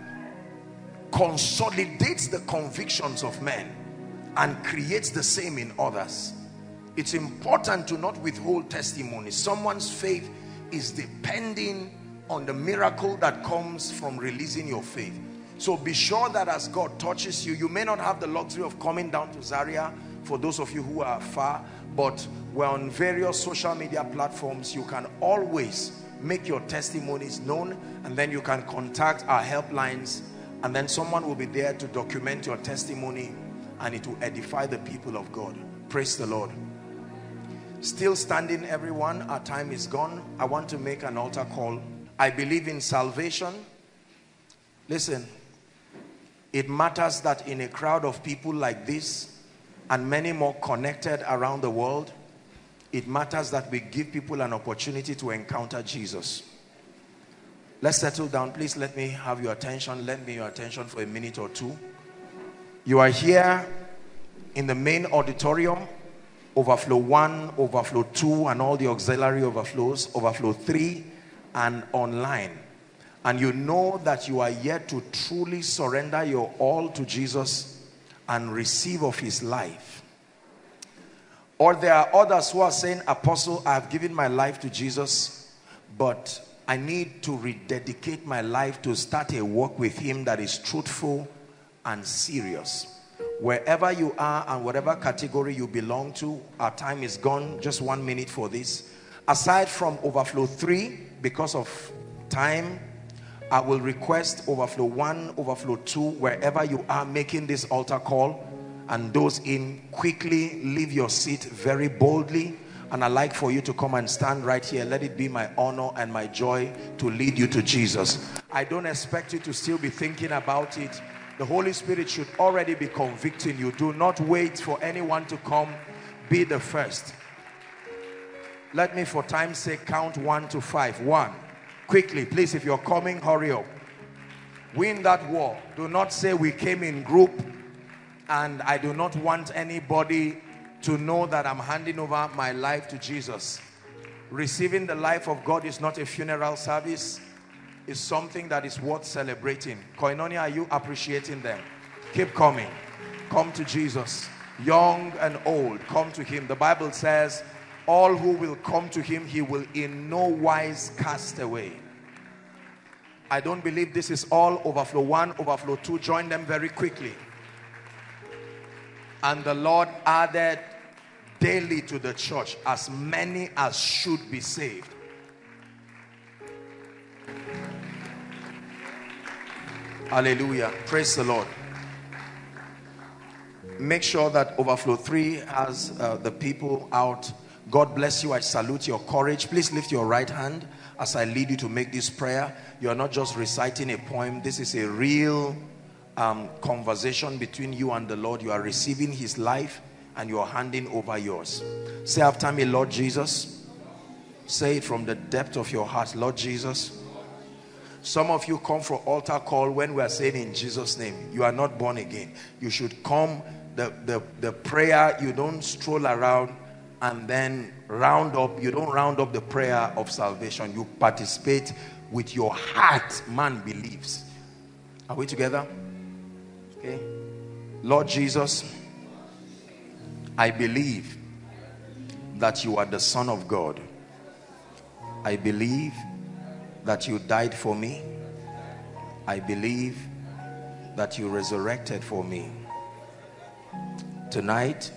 consolidates the convictions of men and creates the same in others. It's important to not withhold testimony. Someone's faith is depending on the miracle that comes from releasing your faith. So be sure that as God touches you, you may not have the luxury of coming down to Zaria for those of you who are far, but we're on various social media platforms. You can always make your testimonies known and then you can contact our helplines and then someone will be there to document your testimony and it will edify the people of God. Praise the Lord. Still standing everyone, our time is gone. I want to make an altar call. I believe in salvation. Listen, it matters that in a crowd of people like this and many more connected around the world, it matters that we give people an opportunity to encounter Jesus. Let's settle down. Please let me have your attention. Lend me your attention for a minute or two. You are here in the main auditorium, overflow one, overflow two, and all the auxiliary overflows, overflow three, and online. And you know that you are yet to truly surrender your all to Jesus and receive of his life. Or there are others who are saying, Apostle, I have given my life to Jesus, but I need to rededicate my life to start a walk with him that is truthful and serious. Wherever you are and whatever category you belong to, our time is gone. Just one minute for this. Aside from overflow three, because of time, I will request overflow one, overflow two, wherever you are making this altar call. And those in, quickly leave your seat very boldly. And I'd like for you to come and stand right here. Let it be my honor and my joy to lead you to Jesus. I don't expect you to still be thinking about it the Holy Spirit should already be convicting you. Do not wait for anyone to come. Be the first. Let me, for time's sake, count one to five. One. Quickly, please, if you're coming, hurry up. Win that war. Do not say we came in group and I do not want anybody to know that I'm handing over my life to Jesus. Receiving the life of God is not a funeral service. It's something that is worth celebrating. Koinonia, are you appreciating them? Keep coming. Come to Jesus. Young and old, come to him. The Bible says, all who will come to him, he will in no wise cast away. I don't believe this is all overflow one, overflow two. Join them very quickly. And the Lord added daily to the church as many as should be saved. Hallelujah. Praise the Lord. Make sure that Overflow 3 has uh, the people out. God bless you. I salute your courage. Please lift your right hand as I lead you to make this prayer. You are not just reciting a poem. This is a real um, conversation between you and the Lord. You are receiving his life and you are handing over yours. Say after me, Lord Jesus. Say it from the depth of your heart, Lord Jesus. Some of you come for altar call when we are saying in Jesus' name, you are not born again. You should come, the, the, the prayer, you don't stroll around and then round up, you don't round up the prayer of salvation. You participate with your heart, man believes. Are we together? Okay. Lord Jesus, I believe that you are the Son of God. I believe that you died for me. I believe that you resurrected for me. Tonight,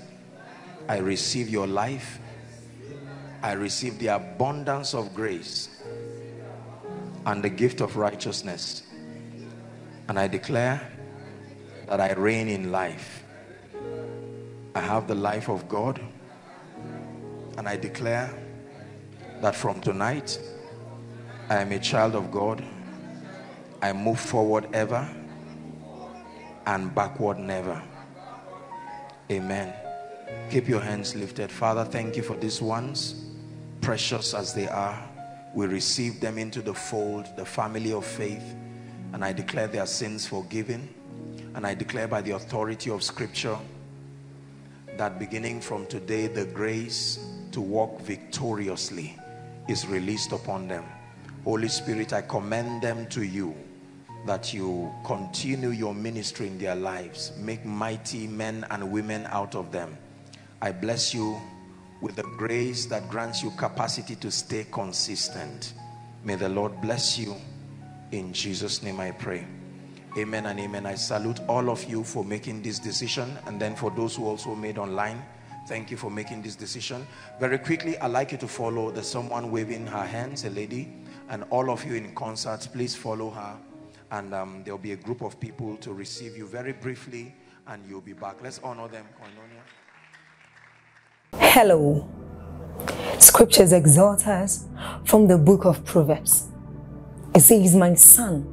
I receive your life. I receive the abundance of grace and the gift of righteousness. And I declare that I reign in life. I have the life of God. And I declare that from tonight, I am a child of God. I move forward ever and backward never. Amen. Keep your hands lifted. Father, thank you for these ones, precious as they are. We receive them into the fold, the family of faith, and I declare their sins forgiven. And I declare by the authority of Scripture that beginning from today, the grace to walk victoriously is released upon them. Holy Spirit, I commend them to you that you continue your ministry in their lives. Make mighty men and women out of them. I bless you with the grace that grants you capacity to stay consistent. May the Lord bless you. In Jesus' name I pray. Amen and amen. I salute all of you for making this decision and then for those who also made online. Thank you for making this decision. Very quickly, I'd like you to follow. There's someone waving her hands, a lady and all of you in concert please follow her and um, there'll be a group of people to receive you very briefly and you'll be back let's honor them hello scriptures exhort us from the book of proverbs it says my son